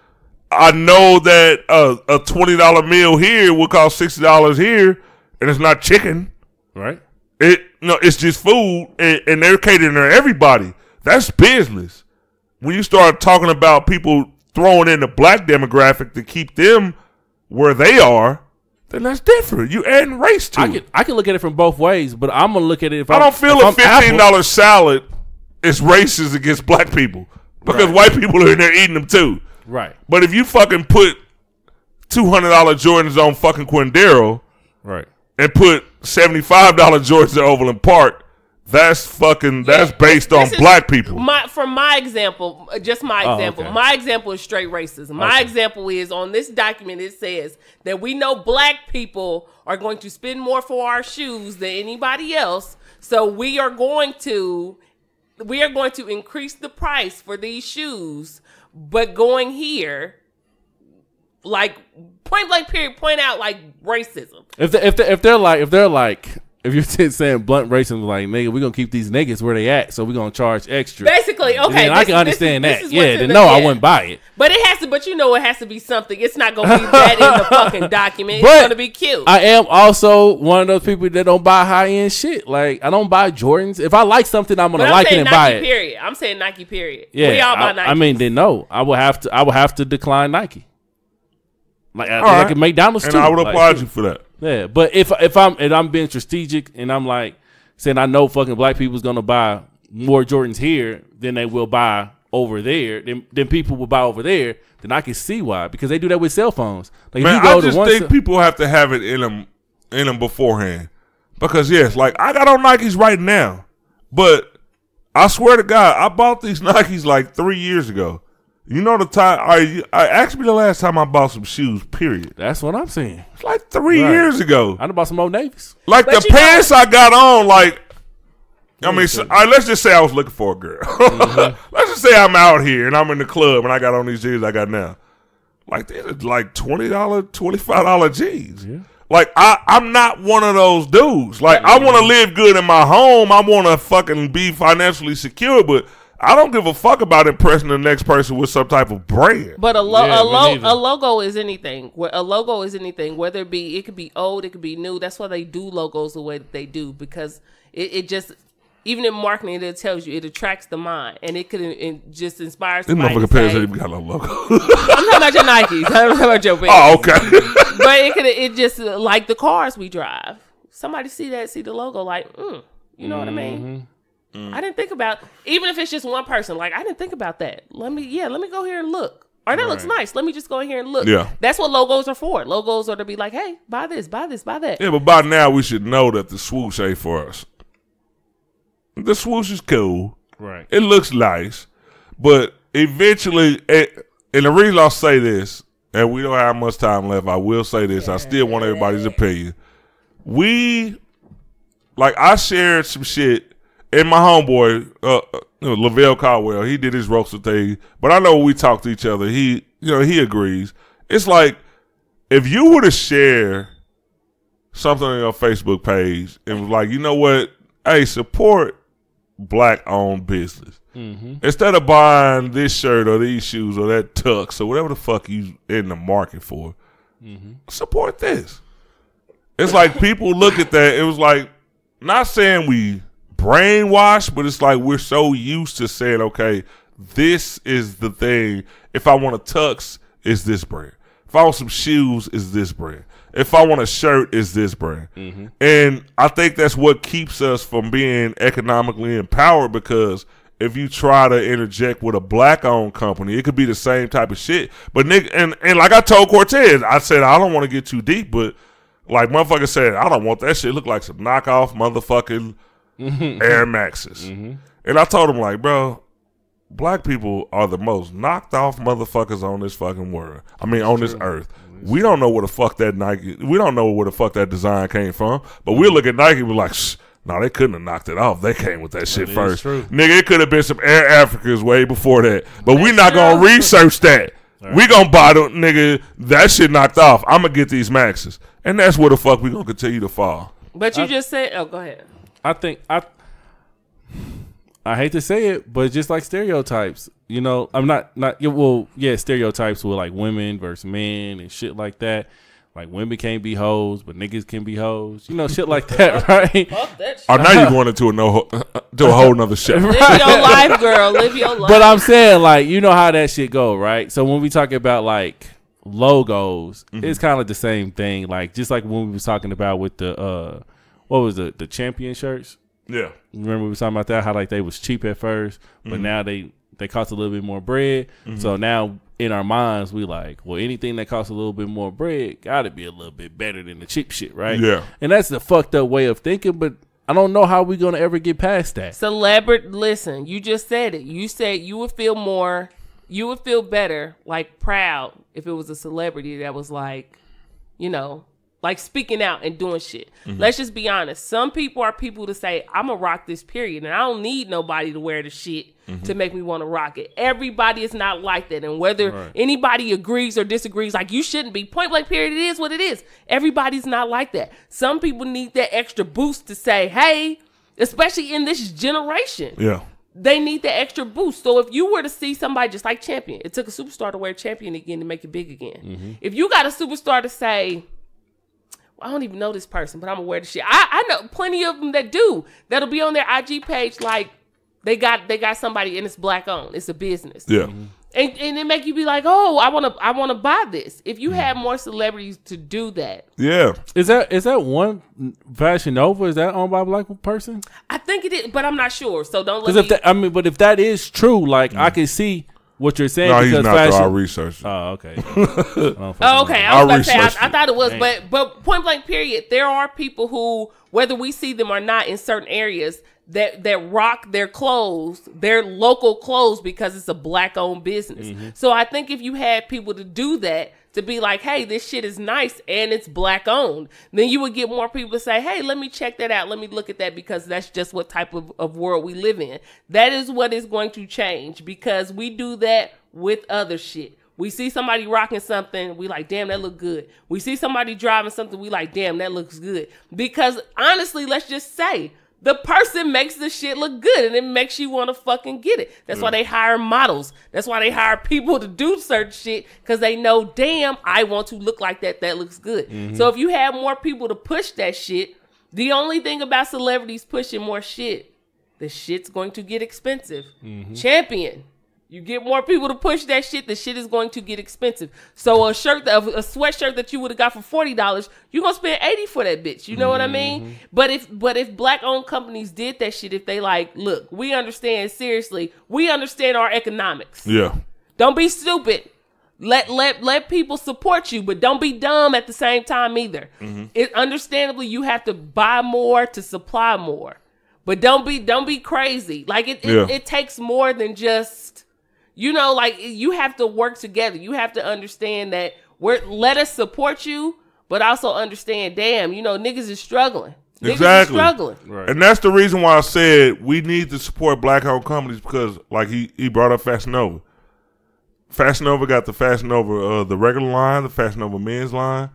I know that a, a twenty dollar meal here will cost sixty dollars here, and it's not chicken. right? It no, it's just food, and, and they're catering to everybody. That's business. When you start talking about people throwing in the black demographic to keep them where they are, then that's different. You adding race to I it. can I can look at it from both ways, but I'm gonna look at it if I I'm, don't feel a I'm fifteen dollar salad is racist against black people because Right. white people are in there eating them too. Right, But if you fucking put two hundred dollar Jordans on fucking Quindaro right. and put seventy five dollar Jordans at Overland Park, that's fucking that's based on This is black people. My from my example, uh, just my Oh, example. okay. My example is straight racism. My Okay. example is on this document. It says that we know black people are going to spend more for our shoes than anybody else, so we are going to we are going to increase the price for these shoes. But going here, like point blank period, point out like racism. If they, if they, if they're like if they're like if you're saying blunt racism, like nigga, we're gonna keep these niggas where they at, so we're gonna charge extra. Basically, okay, then I can understand is- that. this yeah, then the- no, I wouldn't buy it. But it has to. But you know, it has to be something. It's not gonna be that in the fucking document. But it's gonna be cute. I am also one of those people that don't buy high end shit. Like I don't buy Jordans. If I like something, I'm gonna I'm like it and Nike. buy it. Period. I'm saying Nike. Period. Yeah, we all buy I, Nike. I mean, then no, I would have to. I would have to decline Nike. Like, I- All like right. at McDonald's and too. I would Like, applaud you for that. Yeah, but if if I'm and I'm being strategic and I'm like saying I know fucking black people's gonna buy more Jordans here than they will buy over there, then then people will buy over there. Then I can see why because they do that with cell phones. Like Man, if you go I just to one, think ce- people have to have it in them in them beforehand. Because yes, like I got on Nikes right now, but I swear to God, I bought these Nikes like three years ago. You know the time I I asked me the last time I bought some shoes. Period. that's what I'm saying. It's like three Right. years ago. I done bought some old navies. Like But the you know- pants I got on, like I mean, so, all right, let's just say I was looking for a girl. Mm-hmm. let's just say I'm out here and I'm in the club and I got on these jeans I got now. Like these are like twenty dollar, twenty five dollar jeans. Like I, I'm not one of those dudes. Like I want to live good in my home. I want to fucking be financially secure, but I don't give a fuck about impressing the next person with some type of brand. But a, lo- Yeah, a, lo- a logo is anything. A logo is anything, whether it be it could be old, it could be new. That's why they do logos the way that they do because it, it just even in marketing it tells you it attracts the mind and it could it just inspire This somebody. motherfucker to pants ain't even got no logo. I'm talking about your Nikes. I'm talking about your Vans. oh, okay. but it could it just like the cars we drive. Somebody see that, see the logo, like, mm, you know what I mean? Mm-hmm. I didn't think about even if it's just one person. Like I didn't think about that. Let me, yeah, let me go here and look. Or that looks nice. Let me just go in here and look. Yeah. that's what logos are for. Logos are to be like, hey, buy this, buy this, buy that. yeah, but by now we should know that the swoosh ain't for us. The swoosh is cool. Right. It looks nice, but eventually, it, and the reason I'll say this, and we don't have much time left, I will say this. I still want everybody's opinion. We, like, I shared some shit, and my homeboy, uh, uh, Lavelle Caldwell, he did his roaster thing, but I know we talk to each other, he, you know, he agrees. It's like if you were to share something on your Facebook page and was like, you know what, hey, support black owned business. Instead of buying this shirt or these shoes or that tux or whatever the fuck you in the market for, support this. It's like people look at that. It was like not saying we brainwashed, but it's like we're so used to saying, okay, this is the thing. If I want a tux, is this brand. If I want some shoes, is this brand. If I want a shirt, is this brand. Mm-hmm. And I think that's what keeps us from being economically empowered because if you try to interject with a black owned company, it could be the same type of shit. But Nick and, and like I told Cortez, I said I don't want to get too deep, but like motherfucker said, I don't want that shit. Look like some knockoff motherfucking Air Maxes. And I told him like, bro, black people are the most knocked off motherfuckers on this fucking world. I mean, on this earth. We don't know where the fuck that Nike. We don't know where the fuck that design came from. But we look at Nike, and be like, Shh, no, they couldn't have knocked it off. They came with that shit is first, true. nigga. It could have been some Air Africans way before that. But we not gonna research that. We gonna buy the nigga that shit knocked off. I'm gonna get these maxes, and that's where the fuck we gonna continue to fall. But you just said, oh, go ahead. I think I I hate to say it, but just like stereotypes, you know, I'm not not yeah, well, yeah, stereotypes with like women versus men and shit like that. Like women can't be hoes, but niggas can be hoes. You know, shit like that, right? Fuck that shit. Oh, now you're going into a no to a whole nother shit. Live your life, girl. Live your life. But I'm saying like you know how that shit go, right? So when we talk about like logos, it's kind of the same thing. Like just like when we was talking about with the uh what was it, the champion shirts? Yeah, Remember we were talking about that? How like they was cheap at first, but mm-hmm. now they they cost a little bit more bread. So mm-hmm. now in our minds we like, well, anything that costs a little bit more bread got to be a little bit better than the cheap shit, right? Yeah. And that's the fucked up way of thinking, but I don't know how we're gonna ever get past that. Celebrity, listen, you just said it. You said you would feel more, you would feel better, like proud, if it was a celebrity that was like, you know, like speaking out and doing shit. Mm-hmm. Let's just be honest. Some people are people to say, I'm gonna rock this period, and I don't need nobody to wear the shit mm-hmm. to make me want to rock it. Everybody is not like that, and whether Right. anybody agrees or disagrees, like you shouldn't be. Point blank, period. It is what it is. Everybody's not like that. Some people need that extra boost to say, hey, especially in this generation yeah. they need the extra boost. So if you were to see somebody just like Champion, it took a superstar to wear Champion again to make it big again. Mm-hmm. If you got a superstar to say, I don't even know this person, but I'm aware of the shit. I, I know plenty of them that do. That'll be on their IG page, like they got they got somebody and it's black owned. It's a business. Yeah. And and it make you be like, oh, I wanna I wanna buy this. If you had mm-hmm. more celebrities to do that, Yeah. Is that is that one Fashion Nova? Is that owned by a black person? I think it is, but I'm not sure. So don't let me. if that, I mean, but if that is true, like I mm-hmm. can see what you're saying. No, he's because not. fashion. Though, our research. oh, okay. I don't fucking Oh, okay. know. I I'll about to say, I, I thought it was, Damn. but but point blank, period. There are people who, whether we see them or not, in certain areas that that rock their clothes, their local clothes, because it's a black owned business. Mm-hmm. So I think if you had people to do that. To be like, hey, this shit is nice and it's black owned, then you would get more people to say, hey, let me check that out. Let me look at that because that's just what type of, of world we live in. That is what is going to change because we do that with other shit. We see somebody rocking something, we like, damn, that look good. We see somebody driving something, we like, damn, that looks good. Because honestly, let's just say the person makes the shit look good and it makes you want to fucking get it. That's why mm. they hire models. That's why they hire people to do certain shit because they know, damn, I want to look like that. That looks good. Mm-hmm. So if you have more people to push that shit, the only thing about celebrities pushing more shit, the shit's going to get expensive. Mm-hmm. Champion. You get more people to push that shit, the shit is going to get expensive. So a shirt, that, a sweatshirt that you would have got for forty dollars, you're gonna spend eighty for that bitch. You know what I mm-hmm. mean? But if but if black owned companies did that shit, if they like, look, we understand seriously, we understand our economics. Yeah. Don't be stupid. Let let let people support you, but don't be dumb at the same time either. Mm-hmm. It understandably you have to buy more to supply more. But don't be don't be crazy. Like it it, Yeah. it takes more than just you know, like you have to work together. You have to understand that we're let us support you, but also understand, damn, you know, niggas is struggling. Niggas Exactly. is struggling. Right. And that's the reason why I said we need to support black owned companies because, like he, he brought up Fashion Nova. Fashion Nova got the Fashion Nova, uh, the regular line, the Fashion Nova men's line.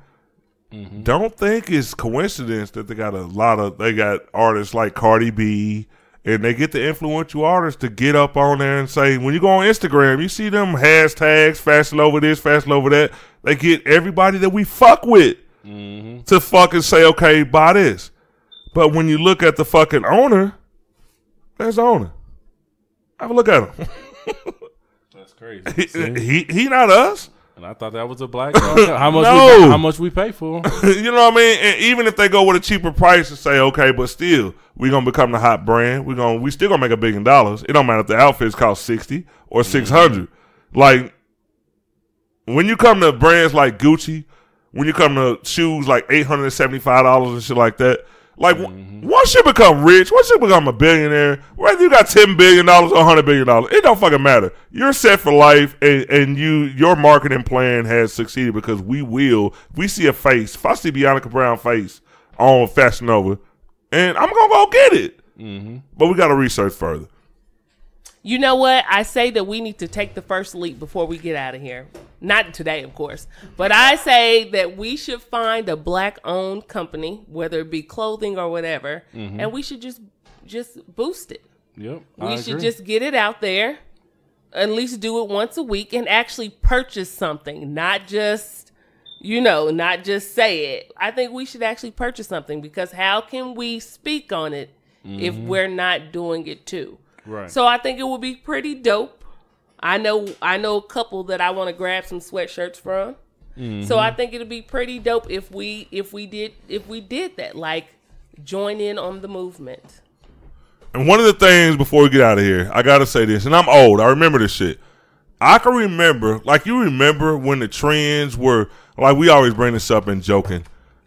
Don't think it's coincidence that they got a lot of they got artists like Cardi B, and they get the influential artists to get up on there and say when you go on Instagram, you see them hashtags Fashion Nova this, Fashion Nova that. They get everybody that we fuck with mm-hmm. to fucking say okay, buy this. But when you look at the fucking owner, there's the owner. Have a look at him. That's crazy. he, he he not us. And I thought that was a black. how much? No. We, how much we pay for? you know what I mean? And even if they go with a cheaper price and say, okay, but still, we're gonna become the hot brand. We're gonna we still gonna make a billion dollars. It don't matter if the outfits cost sixty or mm-hmm. six Like when you come to brands like Gucci, when you come to shoes like eight hundred and seventy five dollars and shit like that. Like w mm-hmm. once you become rich, once you become a billionaire, whether you got ten billion dollars or hundred billion dollars, it don't fucking matter. You're set for life, and, and you your marketing plan has succeeded because we will. We see a face. If I see Bianca Brown face on Fashion Nova, and I'm gonna go get it. Mm-hmm. But we got to research further. You know what? I say that we need to take the first leap before we get out of here. Not today, of course, but I say that we should find a black-owned company, whether it be clothing or whatever, mm-hmm. and we should just just boost it. Yep. We I should agree. just get it out there, at least do it once a week, and actually purchase something, not just you know, not just say it. I think we should actually purchase something because how can we speak on it if mm-hmm. we're not doing it too? Right. So I think it would be pretty dope. I know I know a couple that I want to grab some sweatshirts from. So I mm-hmm. think it'd be pretty dope if we if we did if we did that like join in on the movement. And one of the things before we get out of here, I gotta say this, and I'm old. I remember this shit. I can remember, like you remember when the trends were like we always bring this up and joking.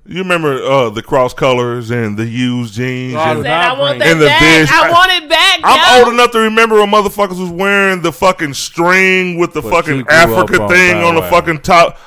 You remember uh, the cross colors and the used jeans. Oh, and- the- That I want that and the back. I want it back. I'm yo. old enough to remember when motherfuckers was wearing the fucking string with the But fucking Africa on thing on the Wow. fucking top.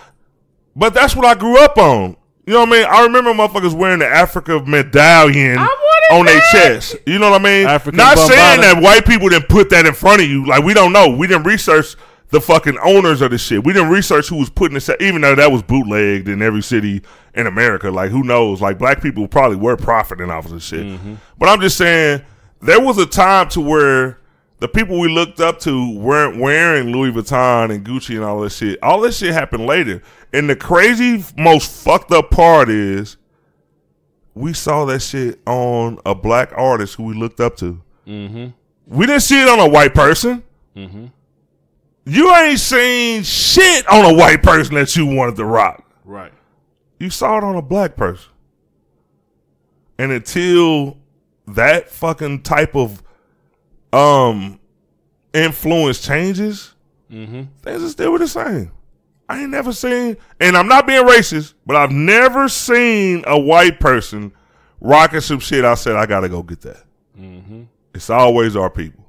But that's what I grew up on. You know what I mean? I remember motherfuckers wearing the Africa medallion I want it on their chest. You know what I mean? African Not saying that white people didn't put that in front of you. Like we don't know. We didn't research the fucking owners of the shit. We didn't research who was putting this. Even though that was bootlegged in every city in America. Like who knows? Like black people probably were profiting off of this shit. Mm-hmm. But I'm just saying there was a time to where the people we looked up to weren't wearing Louis Vuitton and Gucci and all this shit. All this shit happened later. And the crazy, most fucked up part is we saw that shit on a black artist who we looked up to. Mm-hmm. We didn't see it on a white person. You ain't seen shit on a white person that you wanted to rock. Right. You saw it on a black person. And until that fucking type of um influence changes, Mm-hmm. things are still the same. I ain't never seen, and I'm not being racist, but I've never seen a white person rocking some shit. I said I gotta go get that. Mm-hmm. It's always our people,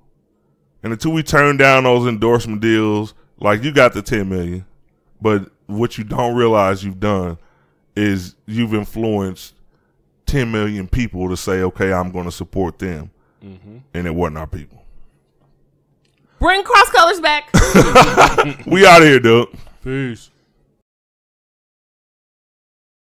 and until we turn down those endorsement deals, like you got the 10 million, but what you don't realize you've done is you've influenced 10 million people to say, okay, I'm going to support them, mm-hmm. and it wasn't our people. Bring cross colors back. We out of here, dude. Peace.